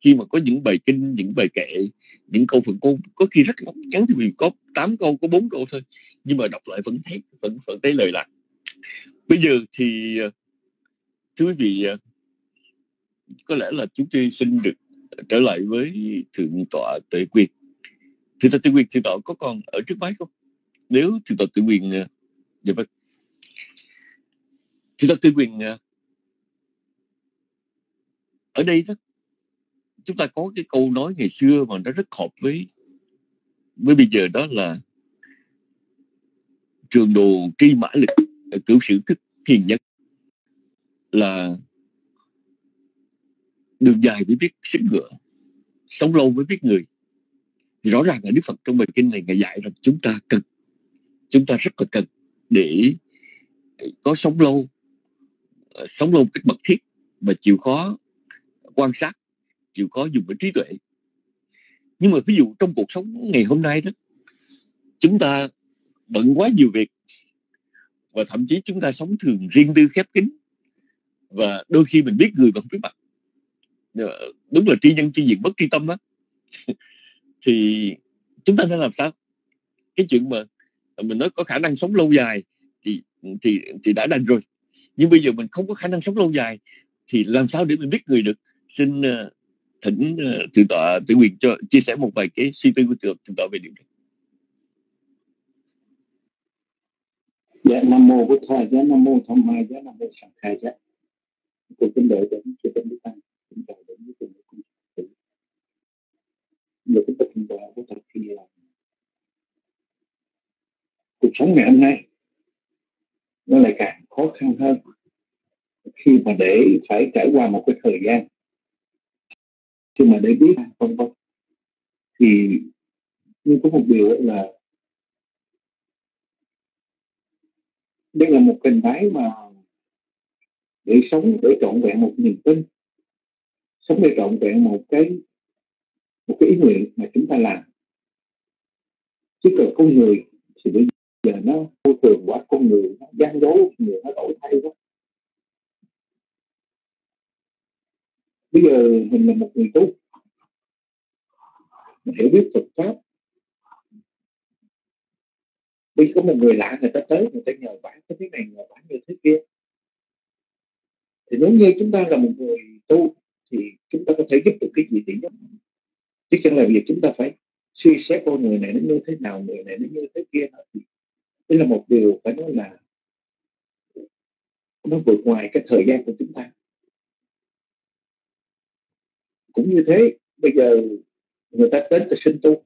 Khi mà có những bài kinh những bài kệ những câu phần cô có khi rất ngắn thì mình có 8 câu có 4 câu thôi nhưng mà đọc lại vẫn thấy vẫn vẫn thấy lời lạc bây giờ thì ờ, thưa quý vị có lẽ là chúng tôi xin được trở lại với thượng tọa tuệ quyền thượng tọa tuệ quyền thượng tọa có còn ở trước máy không? Nếu thượng tọa tuệ quyền dạ vâng chúng ta tuyên quyền ở đây đó, chúng ta có cái câu nói ngày xưa mà nó rất hợp với với bây giờ đó là trường đồ tri mã lực cửu sử thức thiền nhất là đường dài mới biết sức ngựa, sống lâu mới biết người. Thì rõ ràng là đức phật trong bài kinh này ngài dạy rằng chúng ta cần, chúng ta rất là cần để có sống lâu Ờ, sống lâu cách mật thiết và chịu khó quan sát, chịu khó dùng cái trí tuệ. Nhưng mà ví dụ trong cuộc sống ngày hôm nay đó, chúng ta bận quá nhiều việc và thậm chí chúng ta sống thường riêng tư khép kín và đôi khi mình biết người mà không biết mặt. Ờ, đúng là tri nhân, tri diện, bất tri tâm đó. Thì chúng ta nên làm sao? Cái chuyện mà mình nói có khả năng sống lâu dài thì thì thì đã đành rồi nhưng bây giờ mình không có khả năng sống lâu dài thì làm sao để mình biết người được? Xin uh, thỉnh uh, thượng tọa tự quyền cho chia sẻ một vài cái suy tư của thượng, thượng tọa về điều này. Dạ nam mô bổn thầy dạ nam mô tham ma dạ nam mô sanh khai dạ tôi kính đợi đến chư tôn đức tăng kính đợi đến với cùng cùng được cái tình trạng của thật thì cuộc sống ngày hôm nay nó lại càng khó khăn hơn khi mà để phải trải qua một cái thời gian. Khi mà để biết vân vân. Thì nhưng có một điều là đây là một hình thái mà để sống, để trọn vẹn một niềm tin. Sống để trọn vẹn một cái một cái ý nguyện mà chúng ta làm. Chứ còn con người thì bây giờ nó vô thường quá, con người nó gian dối người nó đổi thay quá. Bây giờ mình là một người tu. Mình hiểu biết Phật pháp. Bây có một người lạ, người ta tới, người ta nhờ bản cái thế này, nhờ bản như thế kia. Thì nếu như chúng ta là một người tu, thì chúng ta có thể giúp được cái gì thì giúp. Chứ chẳng là việc chúng ta phải suy xét con người này nó như thế nào, người này nó như thế kia. Thì đây là một điều phải nói là nó vượt ngoài cái thời gian của chúng ta. Cũng như thế bây giờ người ta đến từ sinh tu.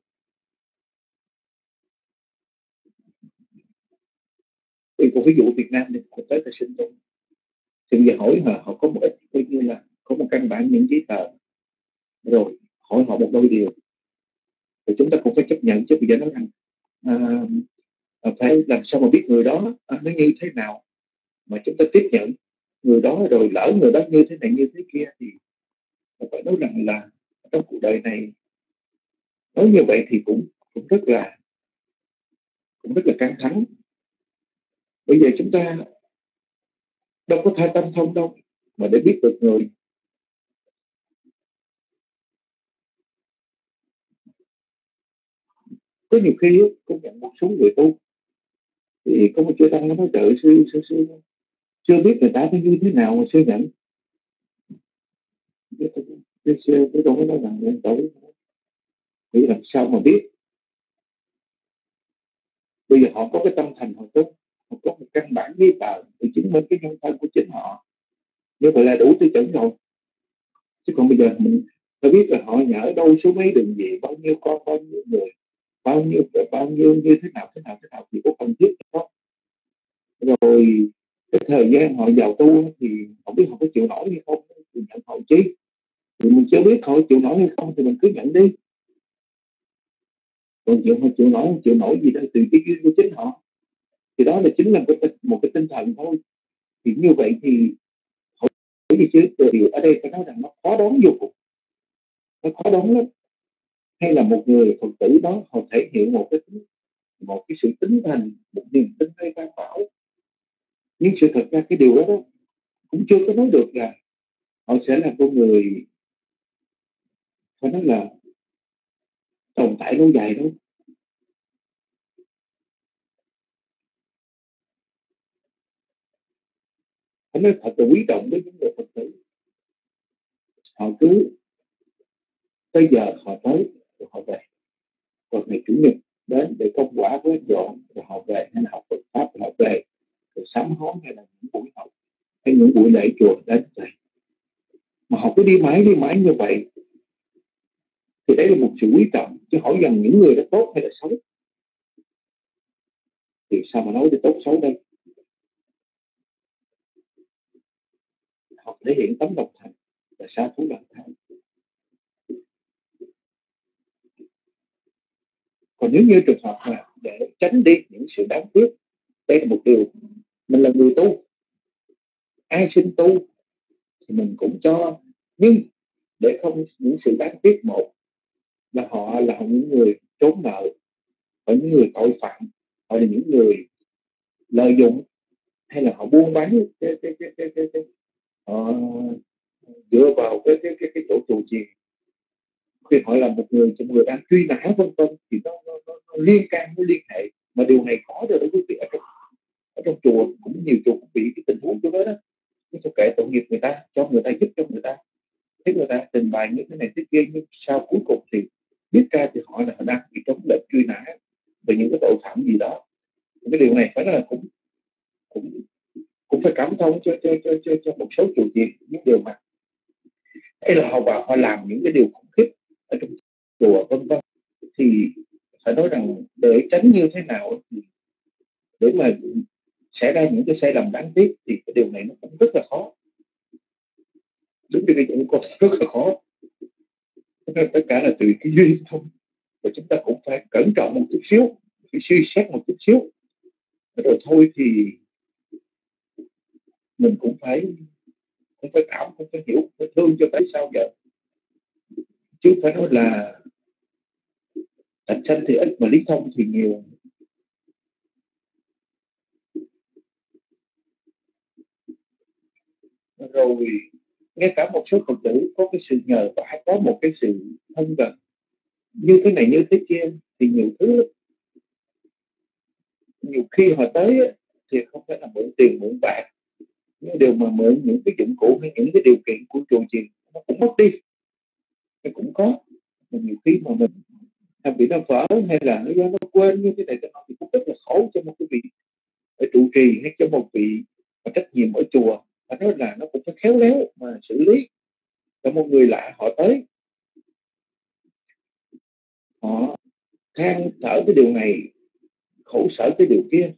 Thì cũng ví dụ Việt Nam thì họ tới từ sinh tu. Thì bây giờ hỏi họ, họ có một ít coi như là có một căn bản những giấy tờ. Rồi hỏi họ một đôi điều. Thì chúng ta cũng phải chấp nhận chứ bây giờ nói rằng à, Ờ, phải làm sao mà biết người đó à, nó như thế nào mà chúng ta tiếp nhận người đó rồi lỡ người đó như thế này, như thế kia thì phải nói rằng là trong cuộc đời này nói như vậy thì cũng cũng rất là, cũng rất là căng thẳng. Bây giờ chúng ta đâu có thay tâm thông đâu mà để biết được người. Có nhiều khi cũng nhận một số người tu thì có một chỗ tăng nó nói trời sư sư sư chưa biết người ta như thế nào mà sư nhận. Cái sư cái tôi nó nói rằng lên tới. Nghĩ làm sao mà biết. Bây giờ họ có cái tâm thành họ tốt, họ có một căn bản giấy tờ để chứng minh cái nhân thân của chính họ. Như vậy là đủ tiêu chuẩn rồi. Chứ còn bây giờ mình phải biết là họ nhở đâu số mấy đường gì, bao nhiêu con, bao nhiêu người bao nhiêu bao nhiêu như thế nào thế nào thế nào thì có cần thiết đó. Rồi cái thời gian họ vào tu thì không biết họ có chịu nổi hay không thì nhận họ chi. Thì mình chưa biết họ chịu nổi hay không thì mình cứ nhận đi. Còn chuyện họ chịu nổi không chịu nổi gì đó từ cái duyên của chính họ. Thì đó là chính là một cái, một cái tinh thần thôi. Thì như vậy thì hỏi gì chứ? Điều ở đây phải nói rằng nó khó đoán vô cùng. Nó khó đoán lắm hay là một người phật tử đó họ thể hiện một cái một cái sự tính thành một niềm tin hay tam bảo nhưng sự thật ra cái điều đó, đó cũng chưa có nói được là họ sẽ là con người phải nói là tồn tại lâu dài đâu. Phải nói thật là quý trọng với những người phật tử. Họ cứ bây giờ họ tới họ về. Còn ngày chủ nhật đến để công quả với dọn, rồi họ về hay là học Phật pháp họ về. Rồi sám hối hay là những buổi học, hay những buổi lễ chùa đến vậy. Mà họ cứ đi mãi đi mãi như vậy, thì đấy là một sự quý trọng, chứ hỏi rằng những người đó tốt hay là xấu. Thì sao mà nói được tốt xấu đây? Họ thể hiện tấm lòng thành và xa thú lòng thành. Còn nếu như trường hợp mà để tránh đi những sự đáng tiếc đây là một điều mình là người tu. Ai sinh tu thì mình cũng cho. Nhưng để không những sự đáng tiếc một là họ là những người trốn nợ họ những người tội phạm họ là những người lợi dụng hay là họ buôn bán cái cái cái cái cái, cái họ dựa vào cái cái cái, cái chỗ tù chiền khi họ là một người trong người đang truy nã vân vân thì nó, nó, nó, nó liên can nó liên hệ. Mà điều này khó rồi đó quý vị ở trong ở trong chùa cũng nhiều chùa cũng bị cái tình huống chỗ đó. Đó cái kệ tội nghiệp người ta cho người ta giúp cho người ta. Thế người ta trình bày như thế này thế kia nhưng sau cuối cùng thì biết ra thì họ là đang bị chống lệnh truy nã về những cái tội phạm gì đó. Cái điều này phải là cũng cũng cũng phải cảm thông cho cho cho cho, cho một số chùa chiền những điều mà hay là họ vào họ làm những cái điều khủng khiếp ở trong chùa vân vân. Thì phải nói rằng để tránh như thế nào để mà xảy ra những cái sai lầm đáng tiếc thì cái điều này nó cũng rất là khó. Đúng như cái chuyện con rất là khó. Tất cả là từ cái duyên thôi. Và chúng ta cũng phải cẩn trọng một chút xíu, phải suy xét một chút xíu. Rồi thôi thì mình cũng phải cũng phải cảm cũng phải hiểu, phải thương cho tới sao giờ chứ phải nói là thành sanh thì ít mà lý thông thì nhiều. Rồi, ngay cả một số phật tử có cái sự nhờ vả có một cái sự thân gần như thế này như thế kia thì nhiều thứ. Nhiều khi họ tới thì không phải là mượn tiền, mượn bạc. Nhưng đều mà mượn những cái dụng cụ hay những cái điều kiện của chùa chiền, nó cũng mất đi thì cũng có. Mà nhiều khi mà mình hay bị nó vỡ hay là nó do nó quên như thế này thì cũng rất là khổ cho một cái vị ở trụ trì hay cho một vị mà trách nhiệm ở chùa. Và nói là nó cũng phải khéo léo mà xử lý cho một người lạ họ tới. Họ than thở cái điều này khổ sở cái điều kia.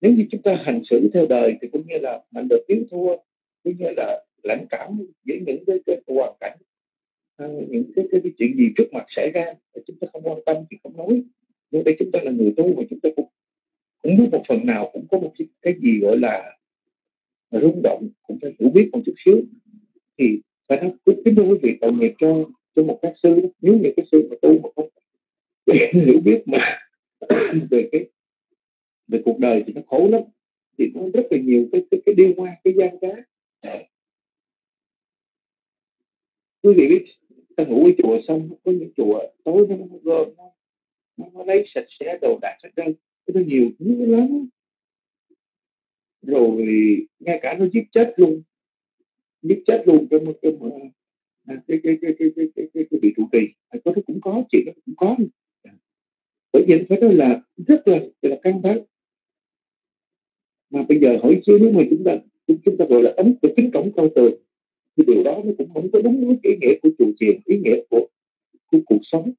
Nếu như chúng ta hành xử theo đời thì cũng như là mạnh được thiếu thua cũng như là lãnh cảm với những cái, cái hoàn cảnh Ờ, những cái, cái, cái chuyện gì trước mặt xảy ra thì chúng ta không quan tâm thì không nói. Nhưng đây chúng ta là người tu mà chúng ta cũng cũng biết một phần nào cũng có một cái, cái gì gọi là rung động cũng phải hiểu biết một chút xíu. Thì phải nói kính thưa quý vị tội nghiệp cho cho một các sư nếu như cái sư mà tu mà không hiểu biết mà về cái về cuộc đời thì nó khổ lắm. Thì nó rất là nhiều cái cái, cái điêu hoa cái gian trá. Quý vị biết ta ngủ ở chùa xong có những chùa tối nó gom nó, nó, nó lấy sạch sẽ đồ đạc hết trơn. Nó nhiều thứ lắm. Rồi ngay cả nó giết chết luôn. Giết chết luôn ờ, cái cái cái cái cái cái cái cái, cái, cái, cái bị trụ trì. Ờ, có thứ cũng có chuyện nó cũng có. Dạ. Bởi vì phải nói là rất là là căng thẳng mà bây giờ hỏi chứ nếu mà chúng ta chúng ta gọi là ấm cửa kính cổng cao tường thì điều đó nó cũng không có đúng với ý nghĩa của trụ triền ý nghĩa của, của cuộc sống.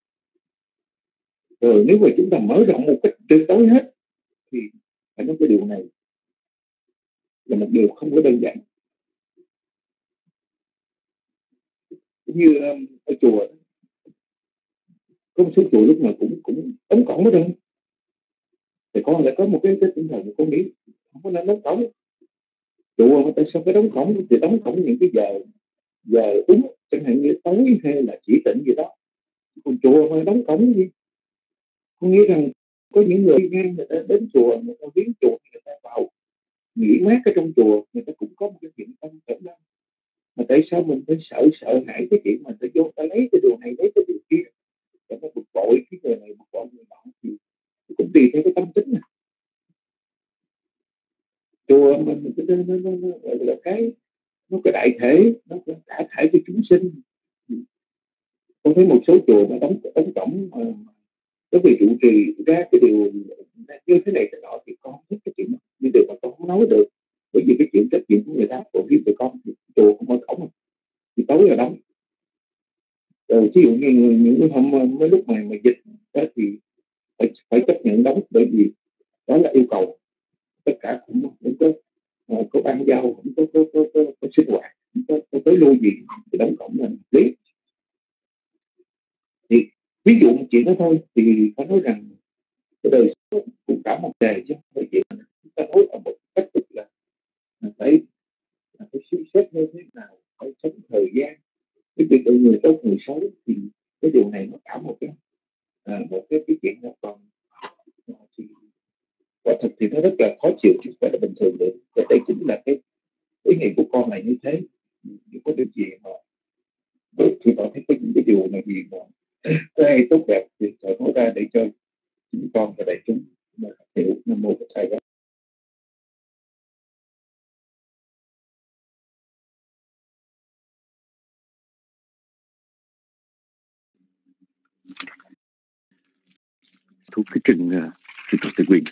Rồi nếu mà chúng ta mở rộng một cách tuyệt đối hết thì phải nói cái điều này là một điều không có đơn giản. Như um, ở chùa có một số chùa lúc nào cũng cũng ống cổng hết trơn. Thì con lại có một cái cái tinh thần con nghĩ không có nên nói cổng chùa mà tại sao phải đóng cổng thì đóng cổng những cái giờ giờ đúng chẳng hạn như tối hay là chỉ tỉnh gì đó. Còn chùa mà đóng cổng gì có nghĩ rằng có những người đi ngang người ta đến chùa, người ta viếng chùa, người ta vào, nghỉ mát ở trong chùa, người ta cũng có một cái chuyện tâm cảm năng mà tại sao mình phải sợ sợ hãi cái chuyện mà ta vô ta lấy cái điều này, lấy cái điều kia, để nó bực bội cái người này, bực bội người nọ, thì cũng tùy theo cái tâm tính này chùa mình nó, nó, nó, nó, là cái nó cái đại thể nó cả thể cho chúng sinh. Con thấy một số chùa mà đóng đóng cổng mà cái vị trụ trì ra cái điều như thế này thế nọ thì con thích cái chuyện như điều mà con không nói được. Bởi vì cái chuyện trách nhiệm của người ta phổ biến về con thì chùa không có cổng. Thì tối là đóng. Rồi ví dụ như những hôm mấy lúc mà mà dịch đó thì phải phải chấp nhận đóng bởi vì đó là yêu cầu tất cả cũng cũng có uh, ờ, có ban giao cũng có có có, có, có sinh hoạt cũng có, có tới lưu gì thì đóng cổng là lý. Thì ví dụ một chuyện đó thôi thì phải nói rằng cái đời sống cũng cả một đề chứ không phải chuyện chúng ta nói ở một cách tức là phải là phải suy xét như thế nào phải sống thời gian. Cái việc ở người tốt người xấu thì cái điều này nó cả một cái à, một cái cái chuyện nó còn quả thực thì nó rất là khó chịu chứ không phải là bình thường được. Và đây chính là cái ý nghĩa của con này như thế. Những có điều gì mà thì con thấy có những cái điều này gì mà cái tốt đẹp thì phải nói ra để cho chúng con và đại chúng hiểu. Nam mô bổn thầy thuộc cái trình uh, sự tự quyền.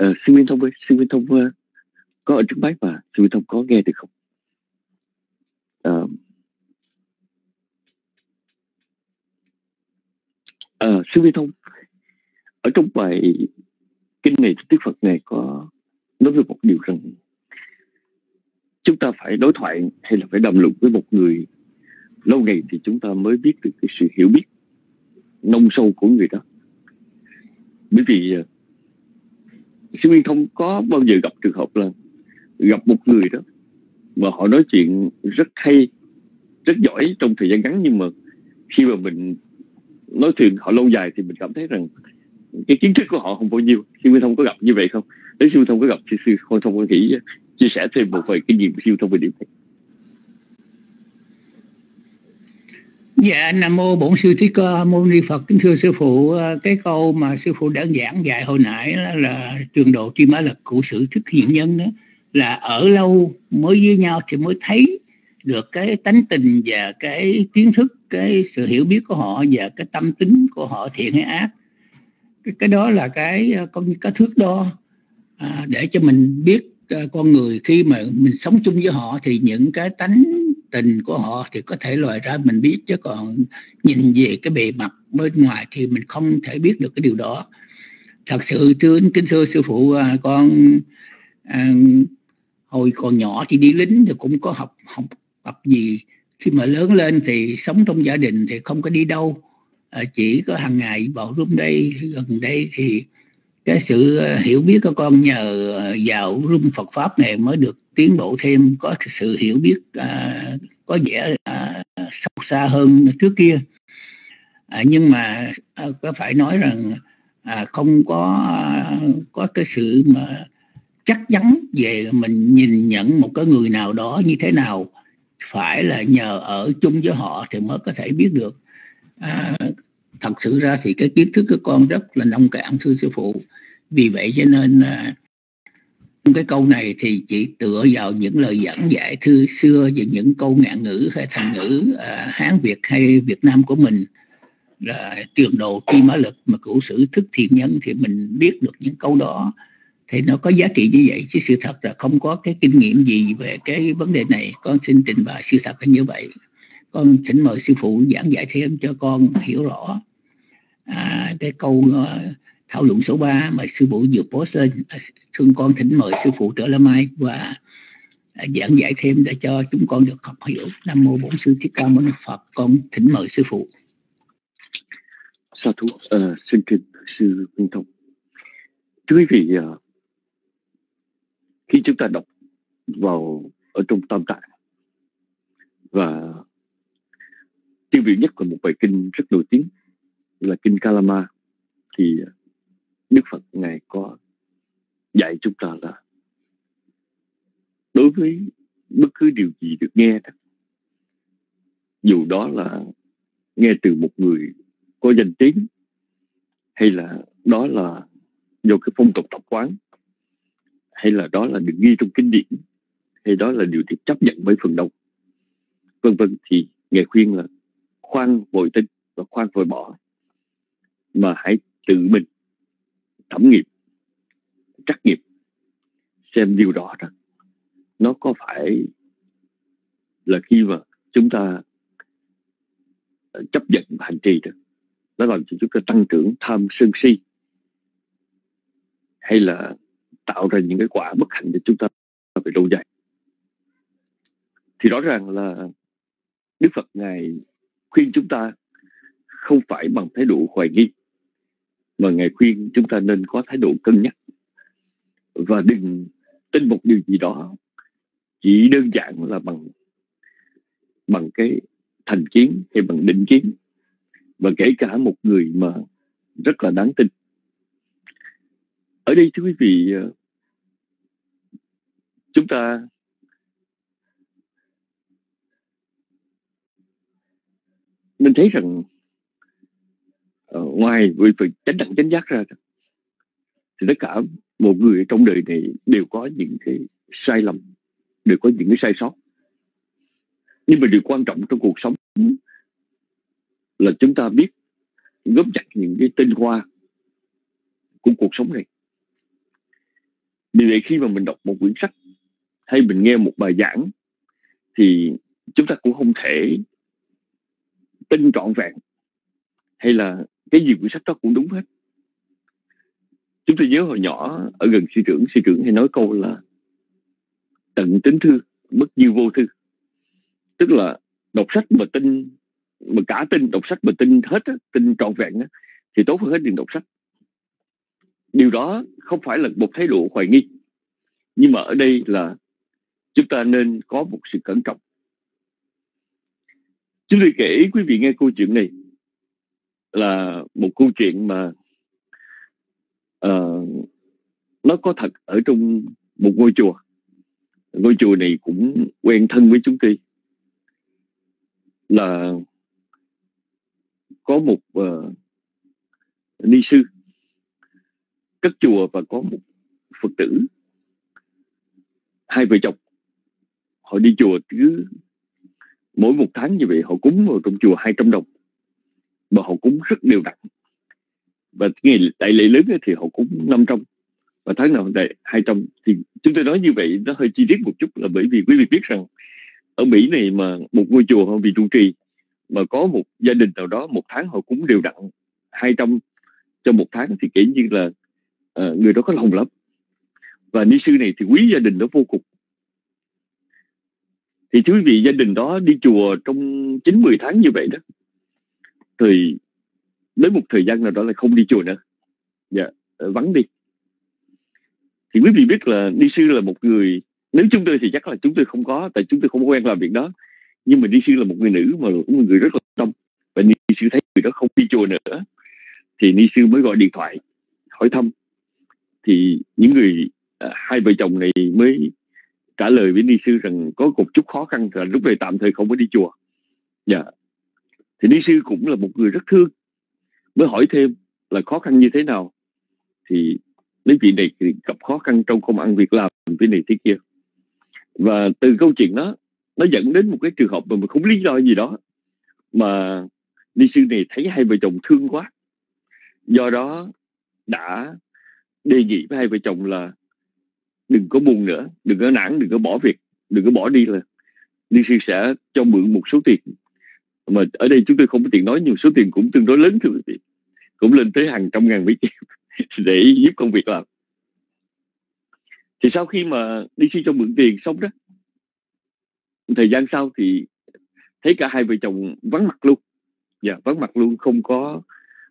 Ờ, uh, sư Viên Thông ơi sư Viên Thông uh, có ở trước máy mà sư Viên Thông có nghe được không? Uh, uh, sư Viên Thông ở trong bài kinh này Đức Phật này có nói về một điều rằng chúng ta phải đối thoại hay là phải đàm luận với một người. Lâu ngày thì chúng ta mới biết được cái sự hiểu biết nông sâu của người đó. Bởi vì uh, sư nguyên không có bao giờ gặp trường hợp là gặp một người đó mà họ nói chuyện rất hay, rất giỏi trong thời gian ngắn. Nhưng mà khi mà mình nói chuyện họ lâu dài thì mình cảm thấy rằng cái kiến thức của họ không bao nhiêu. Sư nguyên thông có gặp như vậy không? Nếu sư nguyên thông có gặp thì sư không thông có nghĩ chia sẻ thêm một vài kinh nghiệm của thông về điểm này. Dạ Nam mô Bổn sư Thích Ca Mâu Ni Phật. Kính thưa sư phụ à, cái câu mà sư phụ đã giảng dạy hồi nãy là, là trường độ tri mã lực cụ sự thức hiện nhân đó là ở lâu mới với nhau thì mới thấy được cái tánh tình và cái kiến thức cái sự hiểu biết của họ và cái tâm tính của họ thiện hay ác. Cái, cái đó là cái à, con cái thước đo à, để cho mình biết à, con người khi mà mình sống chung với họ thì những cái tánh tình của họ thì có thể loại ra mình biết chứ còn nhìn về cái bề mặt bên ngoài thì mình không thể biết được cái điều đó. Thật sự thưa kính thưa sư phụ à, con à, hồi còn nhỏ thì đi lính thì cũng có học học tập gì. Khi mà lớn lên thì sống trong gia đình thì không có đi đâu. À, chỉ có hàng ngày vào lúc đây gần đây thì cái sự ờ, hiểu biết của con nhờ ờ, vào rung Phật pháp này mới được tiến bộ thêm có sự hiểu biết à, có vẻ à, sâu xa hơn trước kia. À, nhưng mà à, có phải nói rằng à, không có à, có cái sự mà chắc chắn về mình nhìn nhận một cái người nào đó như thế nào phải là nhờ ở chung với họ thì mới có thể biết được. À, thật sự ra thì cái kiến thức của con rất là nông cạn thưa sư phụ vì vậy cho nên à, cái câu này thì chỉ tựa vào những lời giảng dạy thư xưa về những câu ngạn ngữ hay thành ngữ à, hán việt hay việt nam của mình. Là trường đồ tri mã lực mà cửu sử thức thiện nhân thì mình biết được những câu đó. Thì nó có giá trị như vậy chứ sự thật là không có cái kinh nghiệm gì về cái vấn đề này. Con xin trình bày sự thật là như vậy. Con thỉnh mời sư phụ giảng giải thêm cho con hiểu rõ à, cái câu uh, thảo luận số 3 mà sư phụ vừa post lên à, thương con thỉnh mời sư phụ trở lại mai và à, giảng giải thêm để cho chúng con được học hiểu nam mô bổn sư thích ca mâu ni phật. Con thỉnh mời sư phụ. Sa thú uh, xin kính sư minh thông. Thưa quý vị uh, khi chúng ta đọc vào ở trong tam tạng và tiêu biểu nhất là một bài kinh rất nổi tiếng là kinh Kalama thì ờ, Đức Phật Ngài có dạy chúng ta là đối với bất cứ điều gì được nghe đó, dù đó là nghe từ một người có danh tiếng hay là đó là do cái phong tục tập quán hay là đó là được ghi trong kinh điển hay đó là điều được chấp nhận bởi phần đông vân vân thì ngài khuyên là khoan vội tin và khoan vội bỏ mà hãy tự mình thẩm nghiệm, trắc nghiệm, xem điều đó đó nó có phải là khi mà chúng ta ờ, chấp nhận hành trì đó nó làm cho chúng ta tăng trưởng, tham sân si, hay là tạo ra những cái quả bất hạnh cho chúng ta về lâu dài. Thì rõ ràng là Đức Phật ngài khuyên chúng ta không phải bằng thái độ hoài nghi mà ngài khuyên chúng ta nên có thái độ cân nhắc và đừng tin một điều gì đó chỉ đơn giản là bằng bằng cái thành kiến hay bằng định kiến. Và kể cả một người mà rất là đáng tin. Ở đây, thưa quý vị ờ, chúng ta nên thấy rằng Ờ, ngoài việc phải tránh đẳng chánh giác ra thì tất cả một người trong đời này đều có những cái sai lầm, đều có những cái sai sót. Nhưng mà điều quan trọng trong cuộc sống là chúng ta biết góp chặt những cái tinh hoa của cuộc sống này. Vì vậy khi mà mình đọc một quyển sách hay mình nghe một bài giảng thì chúng ta cũng không thể tin trọn vẹn hay là cái gì quyển sách đó cũng đúng hết. Chúng tôi nhớ hồi nhỏ ở gần sư trưởng sư trưởng hay nói câu là tận tính thư bất như vô thư. Tức là đọc sách mà tin mà cả tin đọc sách mà tin hết á, tin trọn vẹn á, thì tốt hơn hết đừng đọc sách. Điều đó không phải là một thái độ hoài nghi nhưng mà ở đây là chúng ta nên có một sự cẩn trọng. Chúng tôi kể quý vị nghe câu chuyện này là một câu chuyện mà uh, nó có thật ở trong một ngôi chùa. Ngôi chùa này cũng quen thân với chúng tôi. Là có một uh, ni sư. Cất chùa và có một phật tử. Hai vợ chồng họ đi chùa cứ mỗi một tháng như vậy họ cúng vào trong chùa 200 đồng và họ cúng rất đều đặn. Và ngày đại lễ lớn thì họ cúng 500 và tháng nào đại 200 thì chúng tôi nói như vậy nó hơi chi tiết một chút là bởi vì quý vị biết rằng ở Mỹ này mà một ngôi chùa họ vì trụ trì mà có một gia đình nào đó một tháng họ cúng đều đặn 200 cho một tháng thì kể như là uh, người đó có lòng lắm. Và ni sư này thì quý gia đình đó vô cùng. Thì thưa quý vị gia đình đó đi chùa trong 9-10 tháng như vậy đó thì đến một thời gian nào đó là không đi chùa nữa. Dạ ờ, vắng đi. Thì quý vị biết là ni sư là một người nếu chúng tôi thì chắc là chúng tôi không có tại chúng tôi không quen làm việc đó. Nhưng mà ni sư là một người nữ mà cũng một người rất là tâm và ni sư thấy người đó không đi chùa nữa thì ni sư mới gọi điện thoại hỏi thăm. Thì những người à, hai vợ chồng này mới trả lời với ni sư rằng có một chút khó khăn là lúc này tạm thời không có đi chùa. Dạ thì ni sư cũng là một người rất thương. Mới hỏi thêm là khó khăn như thế nào. Thì mấy vị này thì gặp khó khăn trong công ăn việc làm cái này thế kia. Và từ câu chuyện đó, nó dẫn đến một cái trường hợp mà mình không lý do gì đó, mà ni sư này thấy hai vợ chồng thương quá. Do đó đã đề nghị với hai vợ chồng là đừng có buồn nữa, đừng có nản, đừng có bỏ việc, đừng có bỏ đi là ni sư sẽ cho mượn một số tiền mà ở đây chúng tôi không có tiện nói nhưng số tiền cũng tương đối lớn thưa quý vị. Cũng lên tới hàng trăm ngàn mỹ kim để giúp công việc làm. Thì sau khi mà đi xin cho mượn tiền xong đó thời gian sau thì thấy cả hai vợ chồng vắng mặt luôn. Dạ vắng mặt luôn không có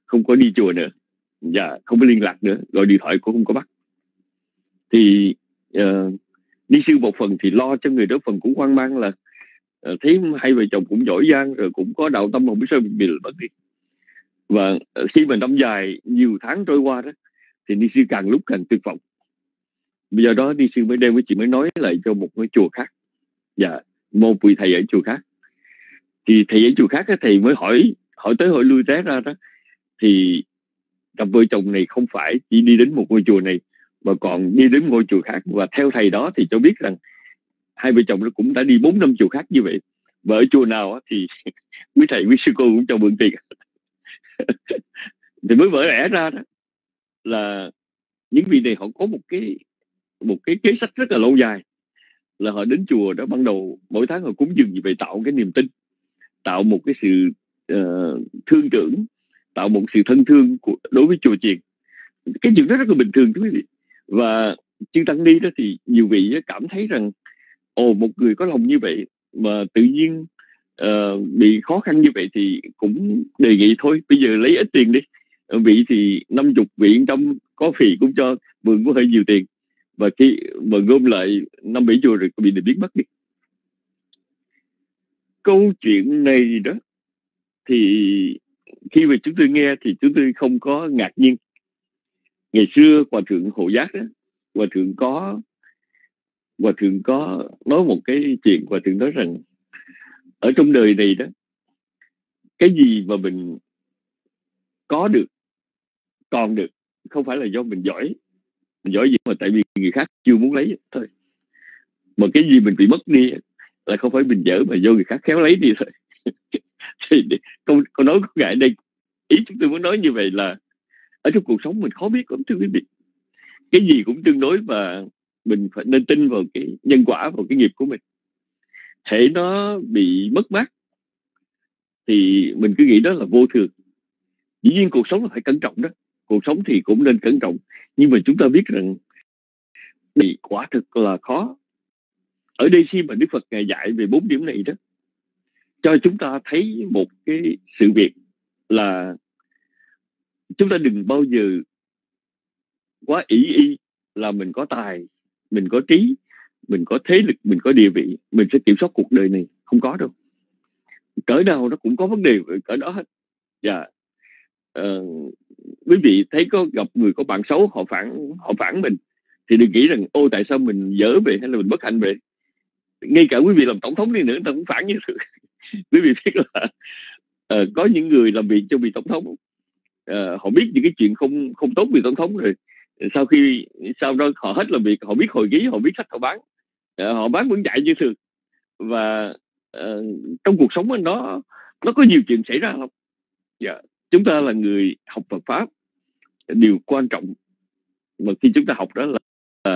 không có đi chùa nữa. Dạ không có liên lạc nữa gọi điện thoại cũng không có bắt. Thì uh, đi sư một phần thì lo cho người đó phần cũng hoang mang là Ờ, thấy hai vợ chồng cũng giỏi giang, rồi cũng có đạo tâm không biết sao bị mất đi. Và ờ, khi mà năm dài, nhiều tháng trôi qua đó, thì ni sư càng lúc càng tuyệt vọng. Bây giờ đó, ni sư mới đem với chị mới nói lại cho một cái chùa khác. Dạ một vị thầy ở chùa khác. Thì thầy ở chùa khác thầy mới hỏi hỏi tới hỏi lui té ra đó. Thì cặp vợ chồng này không phải chỉ đi đến một ngôi chùa này, mà còn đi đến ngôi chùa khác. Và theo thầy đó thì cho biết rằng hai vợ chồng nó cũng đã đi bốn năm chùa khác như vậy. Và ở chùa nào thì quý thầy quý sư cô cũng cho mượn tiền. Thì mới vỡ lẽ ra đó. Là những vị này họ có một cái một cái kế sách rất là lâu dài. Là họ đến chùa đó ban đầu mỗi tháng họ cúng dường gì vậy tạo cái niềm tin tạo một cái sự uh, thương tưởng tạo một sự thân thương của, đối với chùa chiền. Cái chuyện đó rất là bình thường quý vị. Và chư tăng đi đó thì nhiều vị cảm thấy rằng ồ một người có lòng như vậy mà tự nhiên uh, bị khó khăn như vậy thì cũng đề nghị thôi bây giờ lấy ít tiền đi. Ờ, vị thì năm chục vị trong có phì cũng cho mượn cũng hơi nhiều tiền. Và khi mà gom lại năm bảy chùa rồi bị biến mất đi. Câu chuyện này đó thì khi mà chúng tôi nghe thì chúng tôi không có ngạc nhiên. Ngày xưa hòa thượng hộ giác đó hòa thượng có hòa thượng có nói một cái chuyện hòa thượng nói rằng ở trong đời này đó cái gì mà mình có được còn được không phải là do mình giỏi mình giỏi gì mà tại vì người khác chưa muốn lấy thôi. Mà cái gì mình bị mất đi là không phải mình dở mà do người khác khéo lấy đi thôi. Thì câu, câu nói của ngài đây ý chúng tôi muốn nói như vậy là ở trong cuộc sống mình khó biết lắm thưa quý vị. Cái gì cũng tương đối và mình phải nên tin vào cái nhân quả, vào cái nghiệp của mình. Thể nó bị mất mát thì mình cứ nghĩ đó là vô thường. Dĩ nhiên cuộc sống là phải cẩn trọng đó. Cuộc sống thì cũng nên cẩn trọng. Nhưng mà chúng ta biết rằng bị quả thực là khó. Ở đây khi mà Đức Phật ngài dạy về bốn điểm này đó, cho chúng ta thấy một cái sự việc là chúng ta đừng bao giờ quá ý y là mình có tài mình có trí mình có thế lực mình có địa vị mình sẽ kiểm soát cuộc đời này. Không có đâu. Cỡ nào nó cũng có vấn đề cỡ đó hết. Dạ. Uh, quý vị thấy có gặp người có bạn xấu họ phản họ phản mình thì đừng nghĩ rằng ô tại sao mình dở về hay là mình bất hạnh về? Ngay cả quý vị làm tổng thống đi nữa ta cũng phản như thế. Quý vị biết là uh, có những người làm việc cho vị tổng thống. Uh, họ biết những cái chuyện không không tốt vì tổng thống rồi sau khi sau đó họ hết làm việc họ biết hồi ký họ biết sách họ bán. Uh, họ bán vẫn chạy như thường. Và uh, trong cuộc sống anh nó nó có nhiều chuyện xảy ra không? Dạ chúng ta là người học Phật pháp. Điều quan trọng mà khi chúng ta học đó là,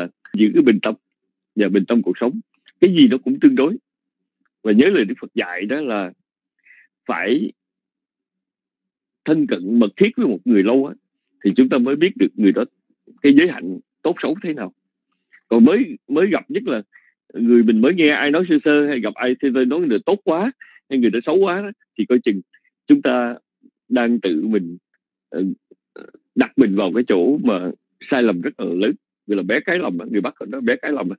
uh, giữ cái bình tâm và bình tâm cuộc sống. Cái gì nó cũng tương đối. Và nhớ lời Đức Phật dạy đó là phải thân cận mật thiết với một người lâu á, thì chúng ta mới biết được người đó cái giới hạnh tốt xấu thế nào. Còn mới mới gặp nhất là người mình mới nghe ai nói sơ sơ hay gặp ai thì nói người tốt quá hay người đó xấu quá đó, thì coi chừng chúng ta đang tự mình ờ, đặt mình vào cái chỗ mà sai lầm rất là lớn. Gọi là bé cái lòng người bắc nó bé cái lòng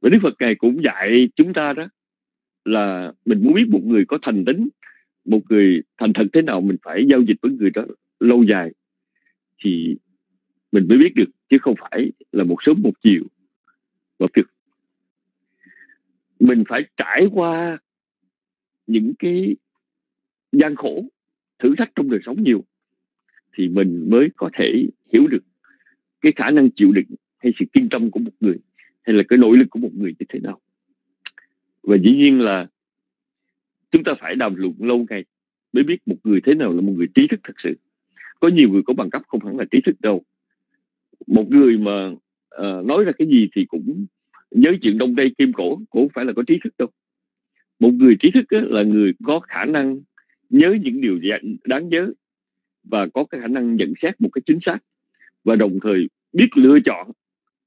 và đức phật này cũng dạy chúng ta đó là mình muốn biết một người có thành tính một người thành thật thế nào mình phải giao dịch với người đó lâu dài. Thì mình mới biết được chứ không phải là một sớm một chiều. Một việc mình phải trải qua những cái gian khổ, thử thách trong đời sống nhiều thì mình mới có thể hiểu được cái khả năng chịu đựng hay sự kiên tâm của một người hay là cái nỗ lực của một người như thế nào. Và dĩ nhiên là chúng ta phải đàm luận lâu ngày mới biết một người thế nào là một người trí thức thật sự. Có nhiều người có bằng cấp không hẳn là trí thức đâu một người mà uh, nói ra cái gì thì cũng nhớ chuyện đông tây kim cổ cũng không phải là có trí thức đâu. Một người trí thức là người có khả năng nhớ những điều đáng nhớ và có cái khả năng nhận xét một cái chính xác và đồng thời biết lựa chọn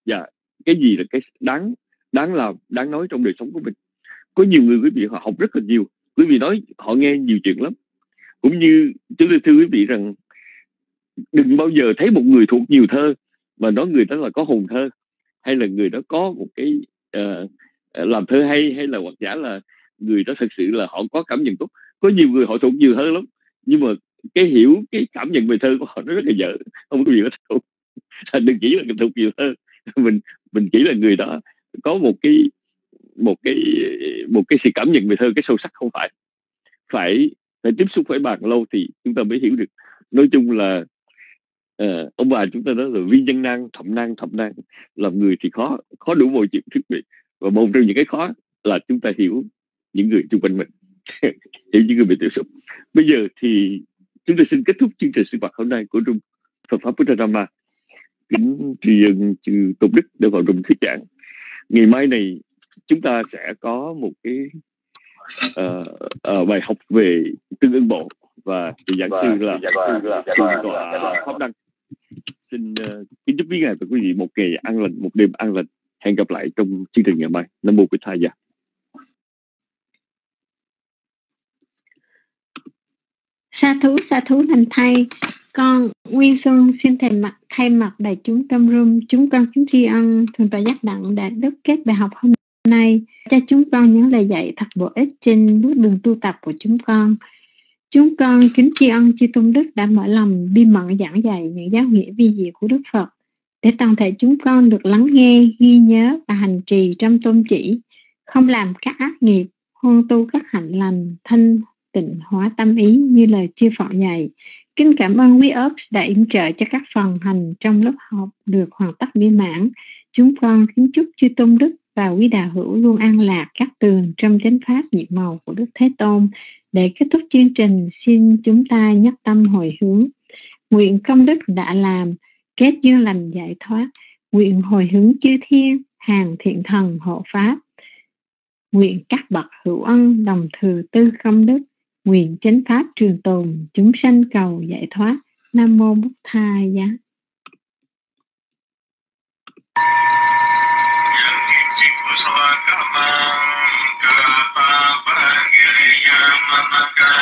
và cái gì là cái đáng đáng làm đáng nói trong đời sống của mình. Có nhiều người quý vị họ học rất là nhiều quý vị nói họ nghe nhiều chuyện lắm. Cũng như chúng tôi thưa quý vị rằng đừng bao giờ thấy một người thuộc nhiều thơ mà nói người đó là có hồn thơ hay là người đó có một cái uh, làm thơ hay hay là hoặc giả là người đó thật sự là họ có cảm nhận tốt. Có nhiều người họ thuộc nhiều thơ lắm nhưng mà cái hiểu cái cảm nhận về thơ của họ nó rất là dở. Không có gì hết thuộc đừng chỉ là người thuộc nhiều thơ. Mình mình chỉ là người đó có một cái một cái một cái sự cảm nhận về thơ cái sâu sắc không phải. Phải phải tiếp xúc phải bàn lâu thì chúng ta mới hiểu được. Nói chung là uh, ông bà chúng ta nói là vi nhân năng thậm năng thậm năng. Làm người thì khó khó đủ mọi chuyện thiết bị và một trong những cái khó là chúng ta hiểu những người xung quanh mình. Hiểu những người bị tiếp xúc. Bây giờ thì chúng ta xin kết thúc chương trình sinh hoạt hôm nay của trung Phật pháp Buddha kính tri ân chư tôn đức để vào trong thuyết giảng. Ngày mai này chúng ta sẽ có một cái uh, uh, bài học về tương ưng bộ. Và giảng sư là thượng tọa pháp đăng xin uh, kính chúc quý ngài và quý vị một ngày an lành một đêm an lành. Hẹn gặp lại trong chương trình ngày mai. Nam mô bích thai gia sa thú sa thú thành thay. Con Nguyên Xuân xin thầy mặt thay mặt đại chúng tâm room chúng con kính tri ân. Thường tòa giác đặng đã đúc kết bài học hôm nay. Cho chúng con những lời dạy thật bổ ích trên bước đường tu tập của chúng con chúng con kính tri ân chư tôn đức đã mở lòng bi mẫn giảng dạy những giáo nghĩa vi diệu của đức phật, để toàn thể chúng con được lắng nghe, ghi nhớ và hành trì trong tôn chỉ, không làm các ác nghiệp hôn tu các hạnh lành, thanh tịnh hóa tâm ý như lời chư Phật dạy. Kính cảm ơn quý ốp đã yểm trợ cho các phần hành trong lớp học được hoàn tất mỹ mãn. Chúng con kính chúc chư Tôn Đức và quý đạo hữu luôn an lạc các tường trong chánh pháp nhiệm màu của Đức Thế Tôn. Để kết thúc chương trình, xin chúng ta nhắc tâm hồi hướng. Nguyện công đức đã làm, kết duyên lành giải thoát. Nguyện hồi hướng chư thiên, hàng thiện thần hộ pháp. Nguyện các bậc hữu ân đồng thừa tư công đức. Nguyện chánh pháp trường tồn, chúng sanh cầu giải thoát. Nam mô Bụt Thai giá. Hãy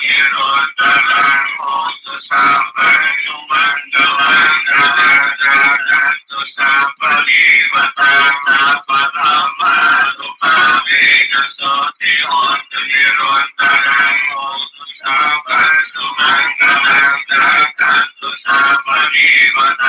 quiero cantar.